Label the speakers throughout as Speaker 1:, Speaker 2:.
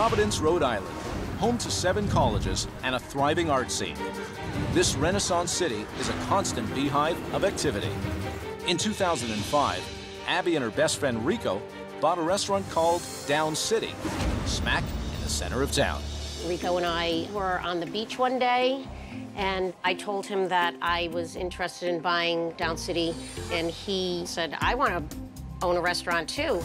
Speaker 1: Providence, Rhode Island, home to seven colleges and a thriving art scene. This Renaissance city is a constant beehive of activity. In 2005, Abby and her best friend Rico bought a restaurant called Down City, smack in the center of town.
Speaker 2: Rico and I were on the beach one day, and I told him that I was interested in buying Down City, and he said, I want to own a restaurant too.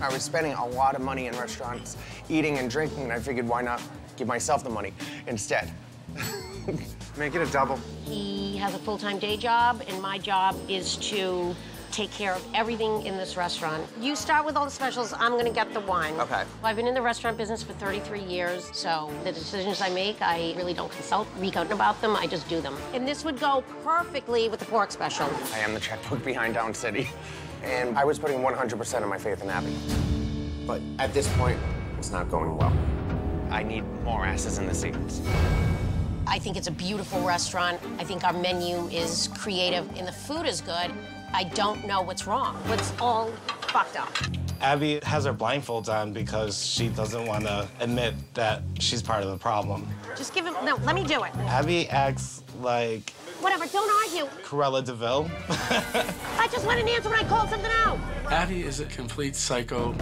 Speaker 3: I was spending a lot of money in restaurants, eating and drinking, and I figured why not give myself the money instead. Make it a double.
Speaker 2: He has a full-time day job, and my job is to take care of everything in this restaurant. You start with all the specials, I'm gonna get the wine.
Speaker 3: Okay.
Speaker 2: Well, I've been in the restaurant business for 33 years, so the decisions I make, I really don't consult Rico about them, I just do them. And this would go perfectly with the pork special.
Speaker 3: I am the checkbook behind Down City, and I was putting 100% of my faith in Abby. But at this point, it's not going well. I need more asses in the seats.
Speaker 2: I think it's a beautiful restaurant. I think our menu is creative and the food is good. I don't know what's wrong. What's all fucked up?
Speaker 4: Abby has her blindfolds on because she doesn't want to admit that she's part of the problem.
Speaker 2: Just give him, no, let me do it.
Speaker 4: Abby acts like
Speaker 2: Whatever, don't argue.
Speaker 4: Cruella de Vil.
Speaker 2: I just want an answer when I call something out.
Speaker 5: Abby is a complete psycho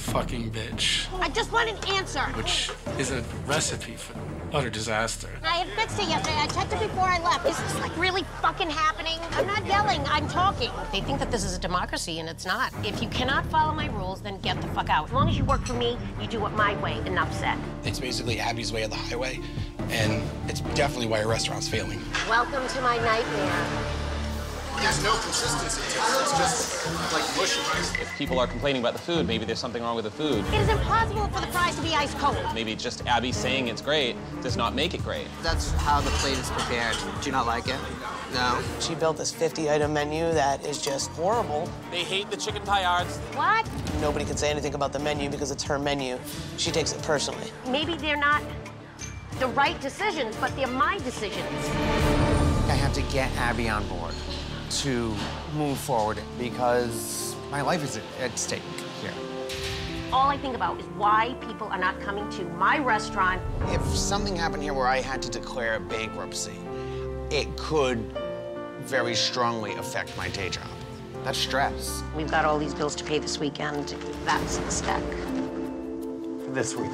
Speaker 5: fucking bitch,
Speaker 2: I just want an answer.
Speaker 5: which is a recipe for utter disaster.
Speaker 2: I had fixed it yesterday. I checked it before I left. Is this like really fucking happening? I'm not yelling, I'm talking. They think that this is a democracy and it's not. If you cannot follow my rules, then get the fuck out. As long as you work for me, you do it my way. Enough said.
Speaker 6: It's basically Abby's way of the highway, and it's definitely why her restaurant's failing.
Speaker 2: Welcome to my nightmare.
Speaker 6: There's no consistency to it. It's just like mushy.
Speaker 7: If people are complaining about the food, maybe there's something wrong with the food.
Speaker 2: It is impossible for the fries to be ice cold.
Speaker 7: Maybe just Abby saying it's great does not make it great.
Speaker 8: That's how the plate is prepared. Do you not like it? No?
Speaker 9: She built this 50-item menu that is just horrible.
Speaker 7: They hate the chicken paillards.
Speaker 2: What?
Speaker 9: Nobody can say anything about the menu because it's her menu. She takes it personally.
Speaker 2: Maybe they're not the right decisions, but they're my decisions.
Speaker 3: I have to get Abby on board to move forward because my life is at stake here.
Speaker 2: All I think about is why people are not coming to my restaurant.
Speaker 3: If something happened here where I had to declare bankruptcy, it could very strongly affect my day job. That's stress.
Speaker 2: We've got all these bills to pay this weekend. That's the stack.
Speaker 3: This week.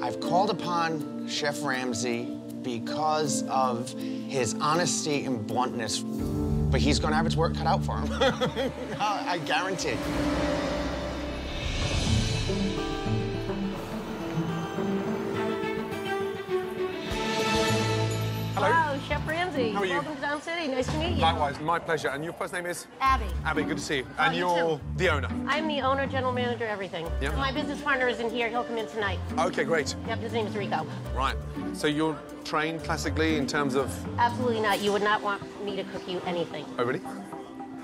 Speaker 3: I've called upon Chef Ramsay because of his honesty and bluntness, but he's gonna have his work cut out for him. I guarantee.
Speaker 2: Chef Ramsay.
Speaker 10: How are you?
Speaker 2: Welcome to Down City. Nice to meet you.
Speaker 10: Likewise, my pleasure. And your first name is?
Speaker 2: Abby.
Speaker 10: Abby, good to see you.
Speaker 2: Oh,
Speaker 10: and
Speaker 2: you
Speaker 10: you're
Speaker 2: too.
Speaker 10: the owner.
Speaker 2: I'm the owner, general manager, everything.
Speaker 10: Yep.
Speaker 2: My business partner is in here. He'll come in tonight.
Speaker 10: Okay, great.
Speaker 2: Yep, his name is Rico.
Speaker 10: Right. So you're trained classically in terms of.
Speaker 2: Absolutely not. You would not want me to cook you anything.
Speaker 10: Oh, really?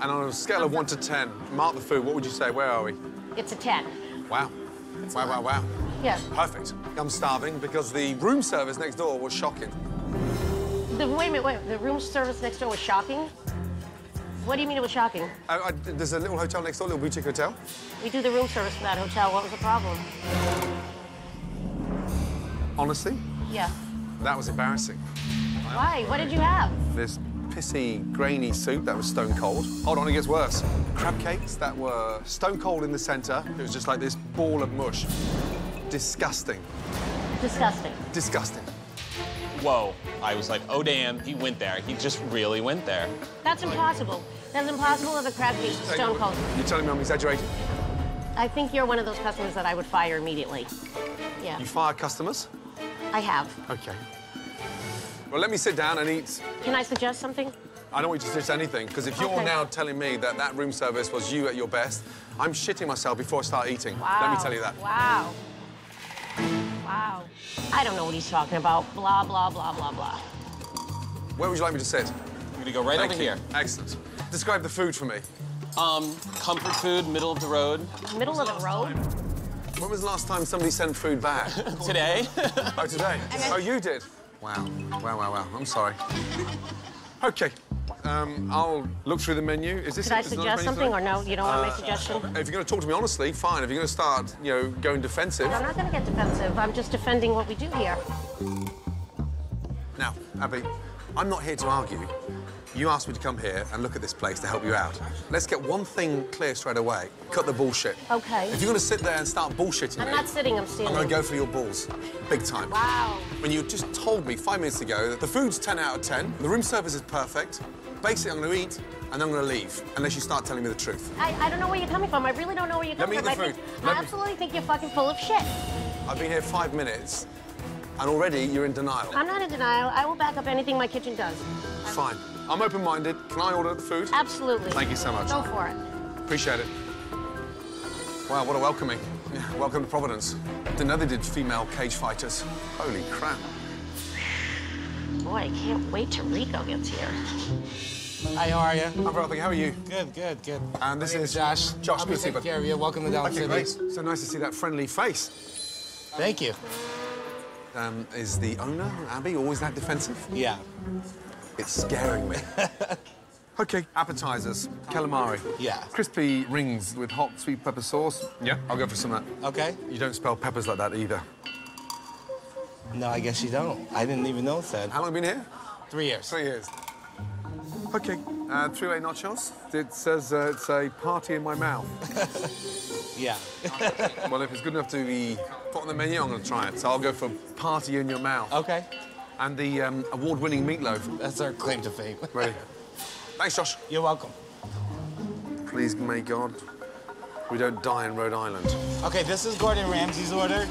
Speaker 10: And on a scale of one to 10, mark the food, what would you say? Where are we?
Speaker 2: It's a 10.
Speaker 10: Wow. Wow, wow, wow.
Speaker 2: Yeah.
Speaker 10: Perfect. I'm starving because the room service next door was shocking.
Speaker 2: The, wait a minute, wait. The room service next door was shocking? What do you mean it was shocking?
Speaker 10: I, I, there's a little hotel next door, a little boutique hotel.
Speaker 2: We do the room service for that hotel. What was the problem?
Speaker 10: Honestly,
Speaker 2: Yeah.
Speaker 10: that was embarrassing.
Speaker 2: Why? What did you have?
Speaker 10: This pissy, grainy soup that was stone cold. Hold on, it gets worse. Crab cakes that were stone cold in the center. It was just like this ball of mush. Disgusting.
Speaker 2: Disgusting.
Speaker 10: Disgusting.
Speaker 7: Whoa. I was like, oh, damn, he went there. He just really went there.
Speaker 2: That's impossible. That's impossible if a crab cake stone cold.
Speaker 10: You're telling me I'm exaggerating?
Speaker 2: I think you're one of those customers that I would fire immediately. Yeah.
Speaker 10: You fire customers?
Speaker 2: I have.
Speaker 10: Okay. Well, let me sit down and eat.
Speaker 2: Can I suggest something?
Speaker 10: I don't want you to suggest anything, because if you're
Speaker 2: Okay.
Speaker 10: now telling me that that room service was you at your best, I'm shitting myself before I start eating.
Speaker 2: Wow.
Speaker 10: Let me tell you that.
Speaker 2: Wow. Wow. I don't know what he's talking about. Blah, blah, blah, blah, blah.
Speaker 10: Where would you like me to sit?
Speaker 7: I'm gonna go right
Speaker 10: Thank
Speaker 7: over
Speaker 10: you.
Speaker 7: here.
Speaker 10: Excellent. Describe the food for me.
Speaker 7: Um, comfort food, middle of the road.
Speaker 2: Middle of the road?
Speaker 10: When was the last time somebody sent food back?
Speaker 7: Today.
Speaker 10: oh, today? Oh, you did? Wow. Wow, wow, wow. I'm sorry. Okay. Um, I'll look through the menu. Is this
Speaker 2: Could I suggest something, or no? You don't want my
Speaker 10: Uh,
Speaker 2: suggestion?
Speaker 10: If you're going to talk to me honestly, fine. If you're going to start, you know, going defensive.
Speaker 2: I'm not going to get defensive. I'm just defending what we do here.
Speaker 10: Now, Abby, I'm not here to argue. You asked me to come here and look at this place to help you out. Let's get one thing clear straight away. Cut the bullshit.
Speaker 2: Okay.
Speaker 10: If you're going to sit there and start bullshitting
Speaker 2: I'm
Speaker 10: me,
Speaker 2: not sitting, I'm
Speaker 10: I'm going to go for your balls, big time.
Speaker 2: Wow.
Speaker 10: When you just told me five minutes ago that the food's 10 out of 10, the room service is perfect, basically I'm going to eat, and I'm going to leave, unless you start telling me the truth.
Speaker 2: I, I don't know where you're coming from. I really don't know where you're
Speaker 10: Let
Speaker 2: coming
Speaker 10: me eat
Speaker 2: from.
Speaker 10: the
Speaker 2: I,
Speaker 10: food.
Speaker 2: think, I
Speaker 10: me-
Speaker 2: absolutely think you're fucking full of shit.
Speaker 10: I've been here five minutes, and already you're in denial.
Speaker 2: I'm not in denial. I will back up anything my kitchen does.
Speaker 10: Fine. I'm open-minded. Can I order the food?
Speaker 2: Absolutely.
Speaker 10: Thank you so much.
Speaker 2: Go for it.
Speaker 10: Appreciate it. Wow, what a welcoming. Yeah, welcome to Providence. Didn't know they did female cage fighters. Holy crap.
Speaker 2: Boy, I can't wait till Rico gets here.
Speaker 4: Hi, how are you?
Speaker 10: I'm very well, how are you?
Speaker 4: Good, good, good.
Speaker 10: And this is
Speaker 4: Josh.
Speaker 10: Josh,
Speaker 4: I'll
Speaker 10: good
Speaker 4: be
Speaker 10: to see you,
Speaker 4: taking care of you. Welcome to Down
Speaker 10: Okay,
Speaker 4: City.
Speaker 10: great. So nice to see that friendly face.
Speaker 4: Thank you.
Speaker 10: Um, is the owner, Abby, always that defensive?
Speaker 4: Yeah.
Speaker 10: It's scaring me. okay, appetizers, calamari.
Speaker 4: Yeah.
Speaker 10: Crispy rings with hot sweet pepper sauce. Yeah, I'll go for some of that.
Speaker 4: Okay.
Speaker 10: You don't spell peppers like that either.
Speaker 4: No, I guess you don't. I didn't even know that.
Speaker 10: How long have you been here?
Speaker 4: Three years.
Speaker 10: Three years. Okay, uh, three-way nachos. It says uh, it's a party in my mouth.
Speaker 4: Yeah.
Speaker 10: well, if it's good enough to be put on the menu, I'm going to try it. So I'll go for party in your mouth.
Speaker 4: Okay.
Speaker 10: And the um, award-winning meatloaf.
Speaker 4: That's our claim to fame.
Speaker 10: Ready. Thanks, Josh.
Speaker 4: You're welcome.
Speaker 10: Please, may God, we don't die in Rhode Island.
Speaker 4: Okay, this is Gordon Ramsay's order.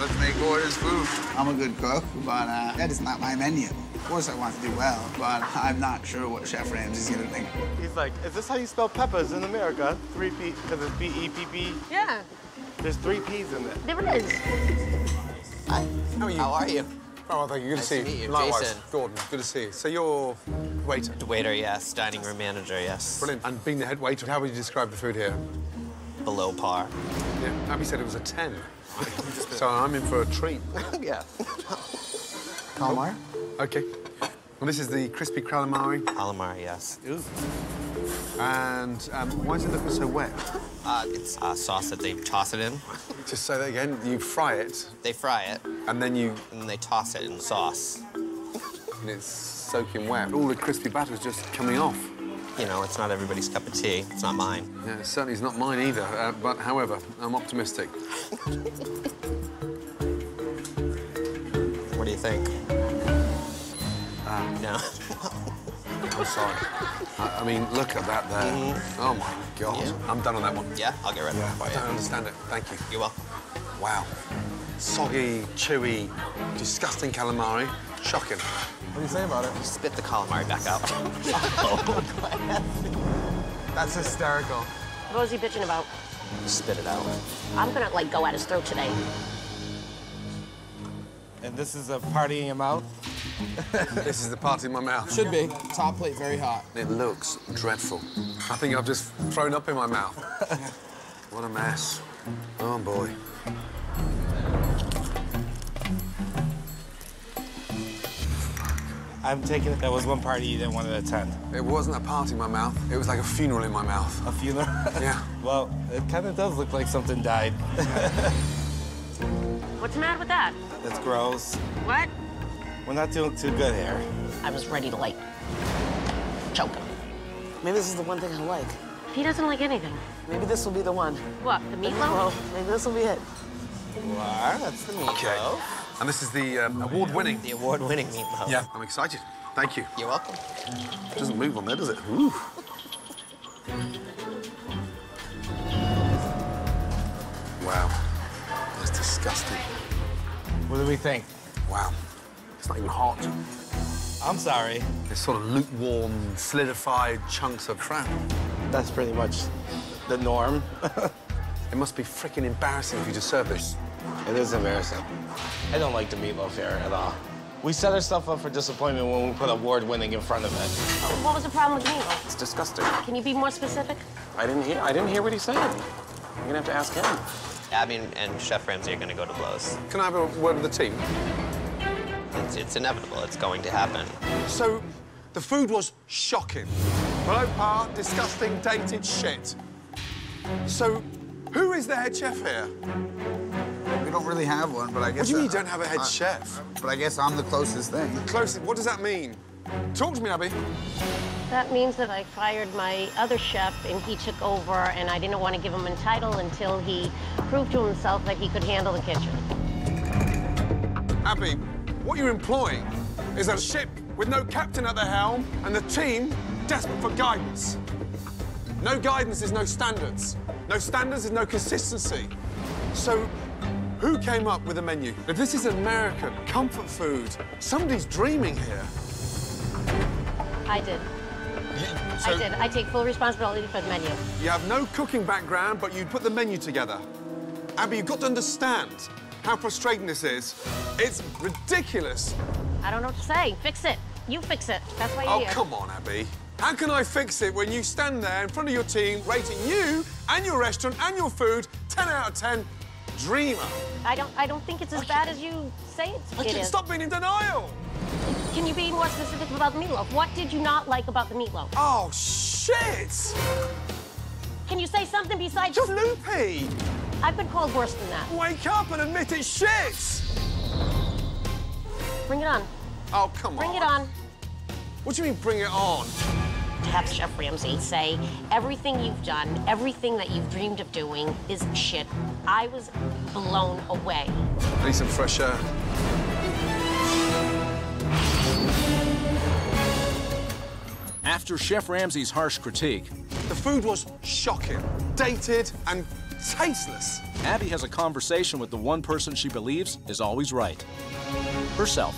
Speaker 8: Let's make orders food. I'm a good cook, but uh, that is not my menu. Of course I want to do well, but I'm not sure what Chef Ramsay's gonna think.
Speaker 4: He's like, is this how you spell peppers in America? Three P, because it's B E P P.
Speaker 2: Yeah,
Speaker 4: There's three P's in it.
Speaker 2: there it is.
Speaker 8: Hi.
Speaker 10: How are you?
Speaker 8: How are you?
Speaker 10: Oh, well, thank you. Good
Speaker 8: Nice
Speaker 10: to see
Speaker 8: to
Speaker 10: you.
Speaker 8: meet you.
Speaker 10: Likewise.
Speaker 8: Jason.
Speaker 10: Gordon, good to see you. So you're waiter.
Speaker 8: Waiter, yes. Dining room manager, yes.
Speaker 10: Brilliant. And being the head waiter, how would you describe the food here?
Speaker 8: Below par.
Speaker 10: Yeah. Abby said it was a 10. so I'm in for a treat.
Speaker 8: yeah. Calamari?
Speaker 10: Okay. Well, this is the crispy calamari.
Speaker 8: Calamari, yes. Ooh.
Speaker 10: And um, why is it looking so wet?
Speaker 8: Uh, it's uh, sauce that they toss it in.
Speaker 10: Just say that again. You fry it,
Speaker 8: They fry it,
Speaker 10: and then you,
Speaker 8: and then they toss it in sauce.
Speaker 10: and it's soaking wet. All the crispy batter's just coming off.
Speaker 8: You know, it's not everybody's cup of tea. It's not mine.
Speaker 10: Yeah, it certainly is not mine either. Uh, but however, I'm optimistic.
Speaker 8: What do you think?
Speaker 10: Uh,
Speaker 8: No.
Speaker 10: I'm sorry. I, I mean, look at that there. Oh my God.
Speaker 8: Yeah.
Speaker 10: I'm done on that one.
Speaker 8: yeah, I'll get rid of it for
Speaker 10: I don't understand it. Thank you.
Speaker 8: You're welcome.
Speaker 10: Wow. Soggy, chewy, disgusting calamari. Shocking.
Speaker 4: What do you say about it?
Speaker 8: Spit the calamari back out.
Speaker 4: That's hysterical.
Speaker 2: What was he bitching about?
Speaker 8: Spit it out.
Speaker 2: I'm gonna like go at his throat today.
Speaker 4: And this is a party in your mouth?
Speaker 10: This is the party in my mouth.
Speaker 6: Should be. Top plate, very hot.
Speaker 10: It looks dreadful. I think I've just thrown up in my mouth. what a mess. Oh boy.
Speaker 4: I'm taking it. That was one party you didn't want to attend.
Speaker 10: It wasn't a party in my mouth. It was like a funeral in my mouth.
Speaker 4: A funeral?
Speaker 10: Yeah.
Speaker 4: well, it kind of does look like something died.
Speaker 2: What's the matter with that?
Speaker 4: That's gross.
Speaker 2: What?
Speaker 4: We're not doing too good here.
Speaker 2: I was ready to like choke him.
Speaker 9: Maybe this is the one thing I like.
Speaker 2: He doesn't like anything.
Speaker 9: Maybe this will be the one.
Speaker 2: What? The meatloaf?
Speaker 9: Well, maybe this will be it.
Speaker 8: Wow, that's the meatloaf.
Speaker 10: Okay. And this is the um, award-winning.
Speaker 8: The award-winning meatloaf.
Speaker 10: Yeah. I'm excited. Thank you.
Speaker 8: You're welcome.
Speaker 10: It doesn't move on there, does it? Ooh. Wow. That's disgusting.
Speaker 4: What do we think?
Speaker 10: Wow. It's not even hot.
Speaker 4: I'm sorry.
Speaker 10: It's sort of lukewarm, solidified chunks of crap.
Speaker 4: That's pretty much the norm.
Speaker 10: It must be freaking embarrassing if you just serve this.
Speaker 4: It is embarrassing. I don't like the meatloaf here at all. We set ourselves up for disappointment when we put award-winning in front of it.
Speaker 2: What was the problem with meatloaf?
Speaker 6: It's disgusting.
Speaker 2: Can you be more specific?
Speaker 6: I didn't hear. I didn't hear what he said. I'm gonna have to ask him.
Speaker 8: Abby and- and Chef Ramsay are going to go to blows.
Speaker 10: Can I have a word with the team?
Speaker 8: It's, it's inevitable. It's going to happen.
Speaker 10: So, The food was shocking. Below par, disgusting, dated shit. So, who is the head chef here?
Speaker 8: We don't really have one, but I guess.
Speaker 10: What do you mean you don't have a head
Speaker 8: uh,
Speaker 10: chef?
Speaker 8: But I guess I'm the closest thing.
Speaker 10: Close. What does that mean? Talk to me, Abby.
Speaker 2: That means that I fired my other chef and he took over, and I didn't want to give him a title until he proved to himself that he could handle the kitchen.
Speaker 10: Abby, what you're implying is a ship with no captain at the helm and the team desperate for guidance. No guidance is no standards. No standards is no consistency. So, who came up with the menu? If this is American comfort food, somebody's dreaming here.
Speaker 2: I did.
Speaker 10: So
Speaker 2: I did. I take full responsibility for the menu.
Speaker 10: You have no cooking background, but you put the menu together. Abby, you've got to understand how frustrating this is. It's ridiculous.
Speaker 2: I don't know what to say. Fix it. You fix it. That's why you're
Speaker 10: Oh,
Speaker 2: here.
Speaker 10: come on, Abby. How can I fix it when you stand there in front of your team rating you and your restaurant and your food 10 out of 10 dreamer?
Speaker 2: I don't. I don't think it's as bad as you say it's,
Speaker 10: I
Speaker 2: it
Speaker 10: can
Speaker 2: is.
Speaker 10: stop being in denial.
Speaker 2: Can you be more specific about the meatloaf? What did you not like about the meatloaf?
Speaker 10: Oh, shit!
Speaker 2: Can you say something besides
Speaker 10: Just loopy.
Speaker 2: I've been called worse than that.
Speaker 10: Wake up and admit it's shit.
Speaker 2: Bring it on.
Speaker 10: Oh, come
Speaker 2: Bring
Speaker 10: on.
Speaker 2: Bring it on.
Speaker 10: What do you mean, bring it on?
Speaker 2: To have Chef Ramsay say everything you've done, everything that you've dreamed of doing is shit. I was blown away.
Speaker 10: I need some fresh air.
Speaker 1: After Chef Ramsay's harsh critique,
Speaker 10: The food was shocking, dated, and tasteless.
Speaker 1: Abby has a conversation with the one person she believes is always right herself.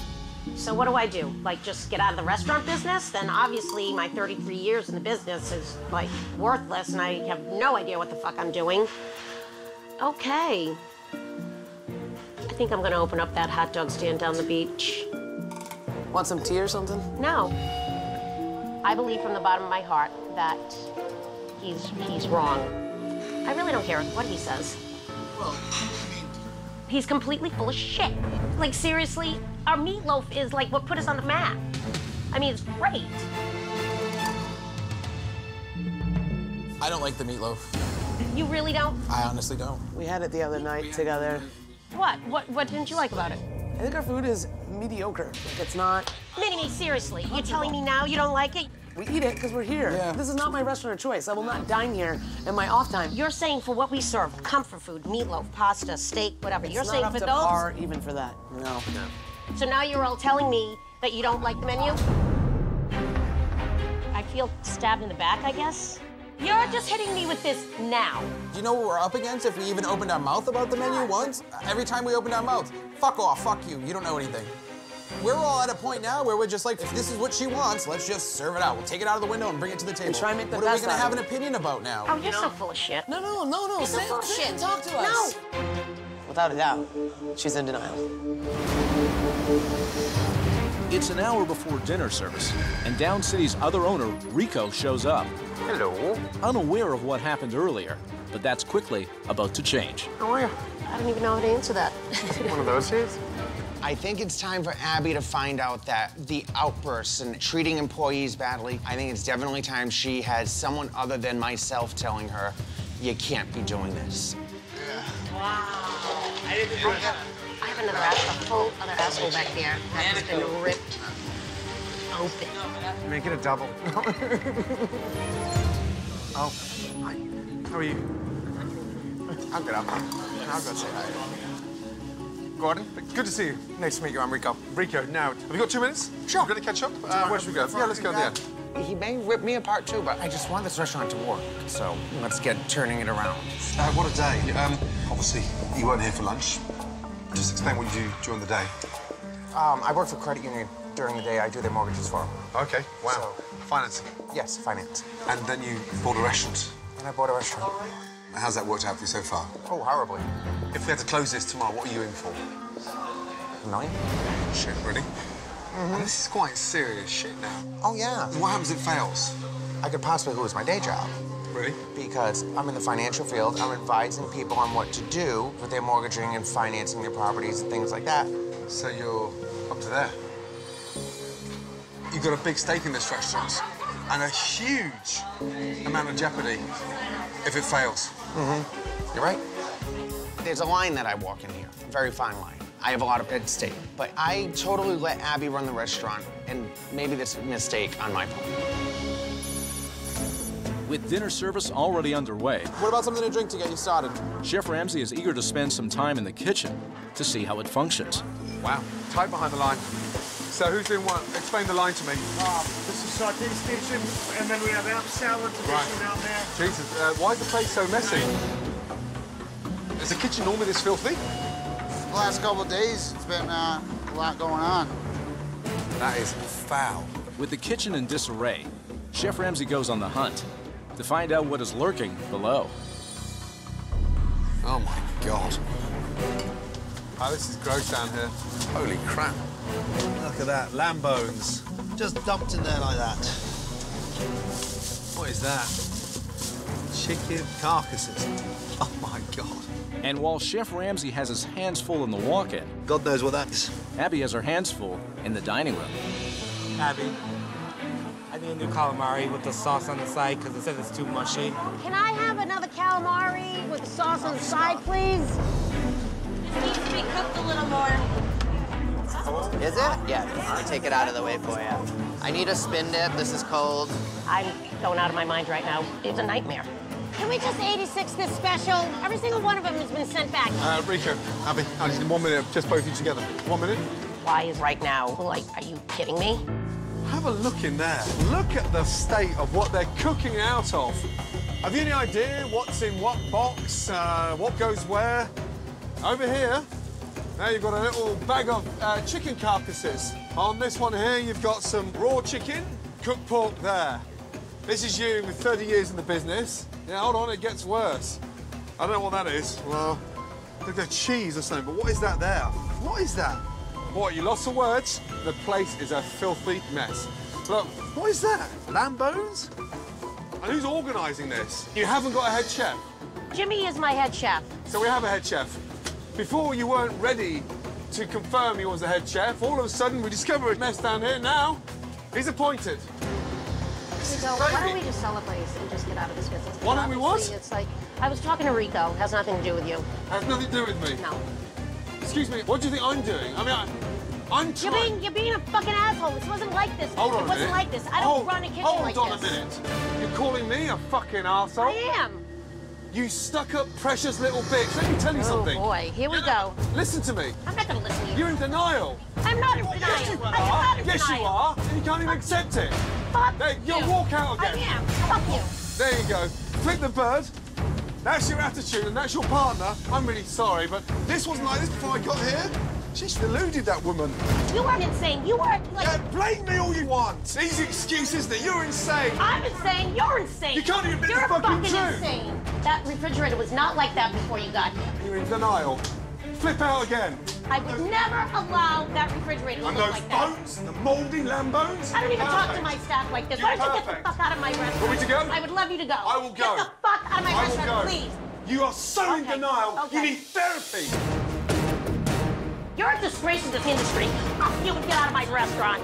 Speaker 2: So what do I do? Like just get out of the restaurant business? Then obviously my 33 years in the business is like worthless and I have no idea what the fuck I'm doing. Okay. I think I'm gonna open up that hot dog stand down the beach.
Speaker 9: Want some tea or something?
Speaker 2: No. I believe from the bottom of my heart that he's he's wrong. I really don't care what he says. He's completely full of shit. Like seriously, our meatloaf is like what put us on the map. I mean, it's great.
Speaker 6: I don't like the meatloaf.
Speaker 2: You really don't?
Speaker 6: I honestly don't.
Speaker 9: We had it the other night together.
Speaker 2: What? What? What didn't you like about it?
Speaker 9: I think our food is mediocre. Like it's not.
Speaker 2: Mini me, seriously. You're telling me now you don't like it?
Speaker 9: We eat it because we're here.
Speaker 6: Yeah.
Speaker 9: This is not my restaurant of choice. I will not dine here in my off time.
Speaker 2: You're saying for what we serve, comfort food, meatloaf, pasta, steak, whatever.
Speaker 9: It's
Speaker 2: you're
Speaker 9: not
Speaker 2: saying
Speaker 9: up
Speaker 2: for
Speaker 9: to
Speaker 2: those.
Speaker 9: par even for that. No.
Speaker 2: So now you're all telling me that you don't like the menu? I feel stabbed in the back, I guess. You're just hitting me with this now.
Speaker 6: Do you know what we're up against if we even opened our mouth about the menu once? Every time we opened our mouth, fuck off, fuck you, you don't know anything. We're all at a point now where we're just like, if this is what she wants, let's just serve it out. We'll take it out of the window and bring it to the table.
Speaker 9: try and make the
Speaker 6: what are we gonna have an opinion about now?
Speaker 2: Oh, you're so full of shit.
Speaker 9: No, no, no, no.
Speaker 2: You're so
Speaker 9: Sit,
Speaker 2: full of
Speaker 9: sit
Speaker 2: shit.
Speaker 9: and talk to us. No. Without a doubt, she's in denial.
Speaker 1: It's an hour before dinner service, and Down City's other owner, Rico, shows up.
Speaker 3: Hello.
Speaker 1: Unaware of what happened earlier, but that's quickly about to change.
Speaker 3: How are you?
Speaker 2: I don't even know how to answer that.
Speaker 3: One of those days? I think it's time for Abby to find out that the outbursts and treating employees badly, I think it's definitely time she has someone other than myself telling her, you can't be doing this.
Speaker 2: I have, I have another ass, a full other asshole back there that has been ripped open.
Speaker 3: Make it a double.
Speaker 10: Oh, hi. How are you?
Speaker 3: I'll get up. I'll go say hi.
Speaker 10: Gordon, good to see you.
Speaker 3: Nice to meet you. I'm Rico.
Speaker 10: Rico, now, have you got two minutes? Sure. We're gonna catch up. Uh, where should we go? Yeah, let's go at the end.
Speaker 3: He may rip me apart too, but I just want this restaurant to work. So let's get turning it around.
Speaker 11: Uh, what a day. Um, obviously, you weren't here for lunch. Just explain what you do during the day.
Speaker 3: Um, I work for credit union. During the day, I do their mortgages for them.
Speaker 11: Okay, wow. Financing.
Speaker 3: Yes, finance.
Speaker 11: And then you bought a restaurant.
Speaker 3: And I bought a restaurant.
Speaker 11: How's that worked out for you so far?
Speaker 3: Oh, horribly.
Speaker 11: If we had to close this tomorrow, what are you in for?
Speaker 3: Nine.
Speaker 11: Shit, really? And this is quite serious shit now.
Speaker 3: Oh, yeah.
Speaker 11: What happens if it fails?
Speaker 3: I could possibly lose my day job.
Speaker 11: Really?
Speaker 3: Because I'm in the financial field. I'm advising people on what to do with their mortgaging and financing their properties and things like that.
Speaker 11: So you're up to there? you've got a big stake in this restaurant and a huge amount of jeopardy if it fails.
Speaker 3: Mm-hmm. You're right. There's a line that I walk in here, a very fine line. I have a lot of at stake, but I totally let Abby run the restaurant, and maybe this is a mistake on my part.
Speaker 1: With dinner service already underway,
Speaker 6: What about something to drink to get you started?
Speaker 1: Chef Ramsay is eager to spend some time in the kitchen to see how it functions.
Speaker 10: Wow, tight behind the line. So who's doing what? Explain the line to me.
Speaker 12: This is saute station, and then we have apple salad division
Speaker 10: Right.
Speaker 12: down there.
Speaker 10: Jesus, uh, why is the place so messy? Is the kitchen normally this filthy?
Speaker 8: The last couple of days, it's been uh, a lot going on.
Speaker 10: That is foul.
Speaker 1: With the kitchen in disarray, Chef Ramsay goes on the hunt to find out what is lurking below.
Speaker 10: Oh my god. Oh, this is gross down here. Holy crap.
Speaker 13: Look at that, lamb bones. Just dumped in there like that. What is that? Chicken carcasses. Oh my god.
Speaker 1: And while Chef Ramsay has his hands full in the walk-in,
Speaker 13: God knows what that is.
Speaker 1: Abby has her hands full in the dining room.
Speaker 4: Abby, I need a new calamari with the sauce on the side because it says it's too mushy.
Speaker 2: Can I have another calamari with the sauce on the side, please? It needs to be cooked a little more.
Speaker 14: Is it? Yeah, let me take it out of the way for you. I need a spin dip. This is cold.
Speaker 2: I'm going out of my mind right now. It's a nightmare. Can we just 86 this special? Every single one of them has been sent back.
Speaker 10: Uh, Rico, Abby, I just need one minute, just both of you together. One minute.
Speaker 2: Why is right now? Like, are you kidding me?
Speaker 10: Have a look in there. Look at the state of what they're cooking out of. Have you any idea what's in what box, uh, what goes where? Over here, now you've got a little bag of uh, chicken carcasses. On this one here, you've got some raw chicken, cooked pork there. This is you with 30 years in the business. Yeah, hold on, it gets worse. I don't know what that is. Well, look at cheese or something, but what is that there? What is that? What, you lost the words? The place is a filthy mess. Look, what is that? Lamb bones? And who's organising this? You haven't got a head chef.
Speaker 2: Jimmy is my head chef.
Speaker 10: So we have a head chef. Before you weren't ready to confirm he was the head chef, all of a sudden we discover a mess down here. Now, he's appointed.
Speaker 2: Rico, why don't we just celebrate and just get out of this business?
Speaker 10: Why don't we what?
Speaker 2: It's like, I was talking to Rico. Has nothing to do with you.
Speaker 10: Has nothing to do with me.
Speaker 2: No.
Speaker 10: Excuse me, what do you think I'm doing? I mean, I, I'm
Speaker 2: You're being, you're being a fucking asshole. This wasn't like this.
Speaker 10: Hold on
Speaker 2: it
Speaker 10: a
Speaker 2: wasn't
Speaker 10: minute.
Speaker 2: like this. I don't
Speaker 10: hold,
Speaker 2: run a kitchen
Speaker 10: hold
Speaker 2: like
Speaker 10: on
Speaker 2: this.
Speaker 10: a minute. You're calling me a fucking asshole?
Speaker 2: I am.
Speaker 10: You stuck up precious little bitch. Let me tell you
Speaker 2: Oh,
Speaker 10: something.
Speaker 2: boy. Here we go.
Speaker 10: Listen to me.
Speaker 2: I'm not going to listen to you.
Speaker 10: You're in denial.
Speaker 2: I'm not in denial.
Speaker 10: Yes, you
Speaker 2: I
Speaker 10: are.
Speaker 2: am not in
Speaker 10: yes,
Speaker 2: denial.
Speaker 10: you are. And you can't even accept it.
Speaker 2: Fuck
Speaker 10: There, you'll walk out again.
Speaker 2: I am. Fuck you.
Speaker 10: There you go. Flip the bird. That's your attitude and that's your partner. I'm really sorry, but this wasn't like this before I got here. She's deluded, that woman.
Speaker 2: You are insane. You are like.
Speaker 10: Yeah, blame me all you want. These excuses that you're insane.
Speaker 2: I'm insane. You're insane.
Speaker 10: You can't even admit
Speaker 2: You're
Speaker 10: the fucking
Speaker 2: fucking
Speaker 10: truth.
Speaker 2: insane. That refrigerator was not like that before you got here.
Speaker 10: You're in denial. Flip out again.
Speaker 2: I would never allow that refrigerator to
Speaker 10: And
Speaker 2: look
Speaker 10: those
Speaker 2: like that.
Speaker 10: bones, the mouldy lamb bones.
Speaker 2: I don't even talk to my staff like this.
Speaker 10: You're
Speaker 2: Why don't you get the fuck out of my restaurant?
Speaker 10: Want me to go?
Speaker 2: I would love you to go.
Speaker 10: I will go.
Speaker 2: Get the fuck out of my
Speaker 10: I
Speaker 2: restaurant, please.
Speaker 10: You are so in denial.
Speaker 2: Okay.
Speaker 10: You need therapy.
Speaker 2: You're a disgrace to this industry. Fuck you and get out of my restaurant.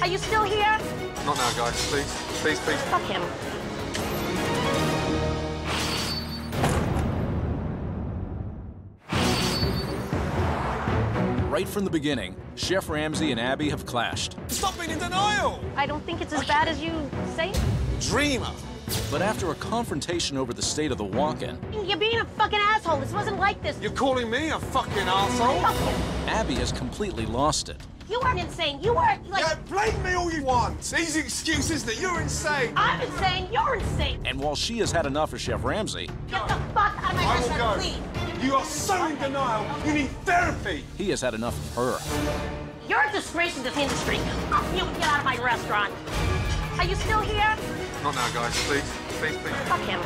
Speaker 2: Are you still here?
Speaker 10: Not now, guys. Please, please, please.
Speaker 2: Fuck him.
Speaker 1: Right from the beginning, Chef Ramsay and Abby have clashed.
Speaker 10: Stop being in denial.
Speaker 2: I don't think it's as bad as you say.
Speaker 10: Dreamer.
Speaker 1: But after a confrontation over the state of the walk-in,
Speaker 2: You're being a fucking asshole. This wasn't like this.
Speaker 10: You're calling me a fucking asshole?
Speaker 2: Fuck him.
Speaker 1: Abby has completely lost it.
Speaker 2: You are insane. You are like.
Speaker 10: Yeah, blame me all you want. These excuses that you're insane.
Speaker 2: I'm insane. You're insane.
Speaker 1: And while she has had enough of Chef Ramsay,
Speaker 2: Get the fuck out of my
Speaker 10: I will
Speaker 2: restaurant,
Speaker 10: go.
Speaker 2: please.
Speaker 10: You are so in denial. You need therapy.
Speaker 1: he has had enough of her.
Speaker 2: You're a disgrace to this industry. Fuck you and get out of my restaurant. Are you still here?
Speaker 10: Not now, guys. Please, please, please.
Speaker 2: Fuck him.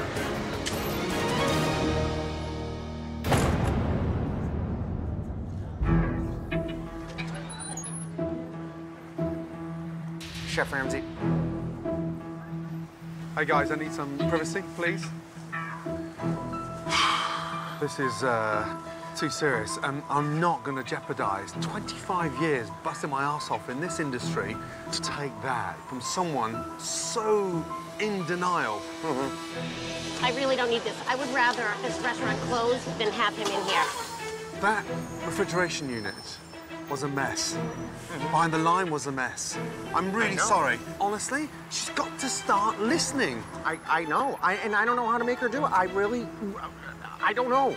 Speaker 3: Chef Ramsay.
Speaker 10: Hey guys, I need some privacy, please. This is uh, too serious. Um, I'm not going to jeopardize 25 years busting my ass off in this industry to take that from someone so in denial.
Speaker 2: I really don't need this. I would rather this restaurant close than have him in here.
Speaker 10: That refrigeration unit was a mess. Behind the line was a mess. I'm really sorry. Honestly, she's got to start listening.
Speaker 3: I, I know, I, and I don't know how to make her do it. I really, I don't know.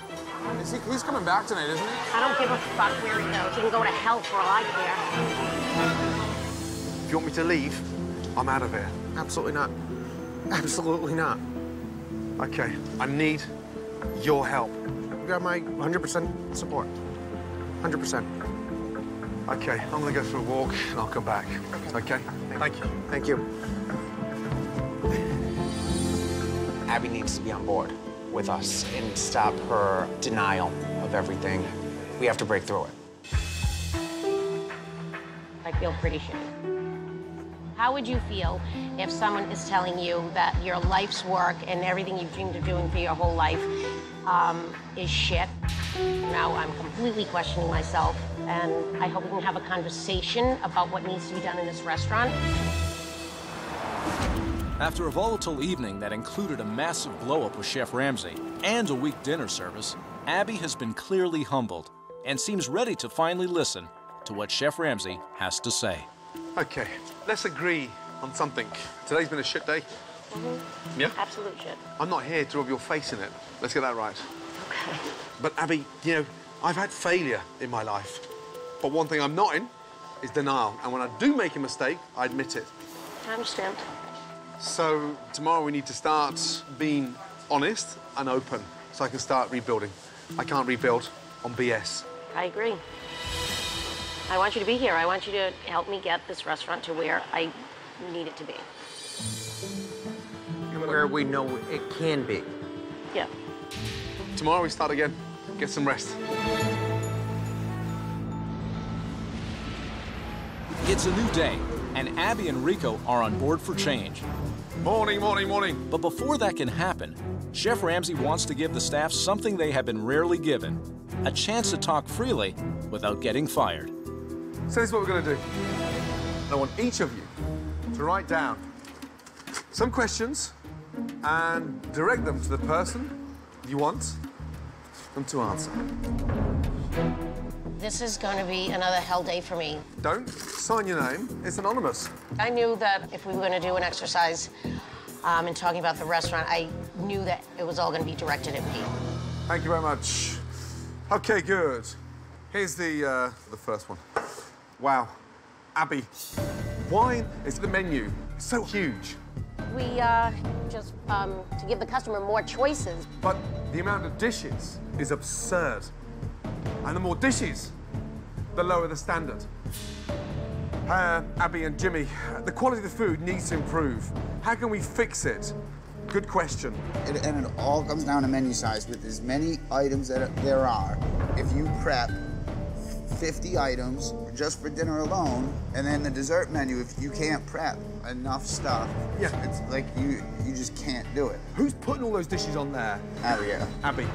Speaker 6: Is he, he's coming back tonight, isn't he?
Speaker 2: I don't give a fuck where he goes. He can go to hell for all I care.
Speaker 10: If you want me to leave, I'm out of here.
Speaker 3: Absolutely not. Absolutely not.
Speaker 10: Okay, I need your help.
Speaker 3: You got my 100% support. 100%.
Speaker 10: Okay, I'm gonna go for a walk and I'll come back. Okay? Thank you.
Speaker 3: Thank you. Abby needs to be on board with us and stop her denial of everything. We have to break through it.
Speaker 2: I feel pretty shitty. How would you feel if someone is telling you that your life's work and everything you've dreamed of doing for your whole life um, is shit? Now I'm completely questioning myself, and I hope we can have a conversation about what needs to be done in this restaurant.
Speaker 1: After a volatile evening that included a massive blowup with Chef Ramsay and a weak dinner service, Abby has been clearly humbled and seems ready to finally listen to what Chef Ramsay has to say.
Speaker 10: Okay, let's agree on something. Today's been a shit day. Mm-hmm. Yeah?
Speaker 2: Absolute shit.
Speaker 10: I'm not here to rub your face in it. Let's get that right.
Speaker 2: Okay.
Speaker 10: But Abby, you know, I've had failure in my life. But one thing I'm not in is denial. And when I do make a mistake, I admit it.
Speaker 2: I understand.
Speaker 10: So tomorrow we need to start being honest and open so I can start rebuilding. I can't rebuild on BS.
Speaker 2: I agree. I want you to be here. I want you to help me get this restaurant to where I need it to be.
Speaker 3: Where we know it can be.
Speaker 2: Yeah.
Speaker 10: Tomorrow we start again. Get some rest.
Speaker 1: It's a new day, and Abby and Rico are on board for change.
Speaker 10: Morning, morning, morning.
Speaker 1: But before that can happen, Chef Ramsay wants to give the staff something they have been rarely given a chance to talk freely without getting fired.
Speaker 10: So this is what we're going to do. I want each of you to write down some questions and direct them to the person you want them to answer.
Speaker 2: This is going to be another hell day for me.
Speaker 10: Don't sign your name. It's anonymous.
Speaker 2: I knew that if we were going to do an exercise um, and talking about the restaurant, I knew that it was all going to be directed at me.
Speaker 10: Thank you very much. Okay, good. Here's the uh, the first one. Wow, Abby, why is the menu so huge?
Speaker 2: We uh, just um, to give the customer more choices.
Speaker 10: But the amount of dishes is absurd. And the more dishes, the lower the standard. Uh, Abby and Jimmy, the quality of the food needs to improve. How can we fix it? Good question.
Speaker 8: It, and it all comes down to menu size. With as many items that there are, if you prep 50 items just for dinner alone, and then the dessert menu, if you can't prep enough stuff,
Speaker 10: Yeah.
Speaker 8: it's like you you just can't do it.
Speaker 10: Who's putting all those dishes on there?
Speaker 8: Abby, yeah.
Speaker 10: Abby.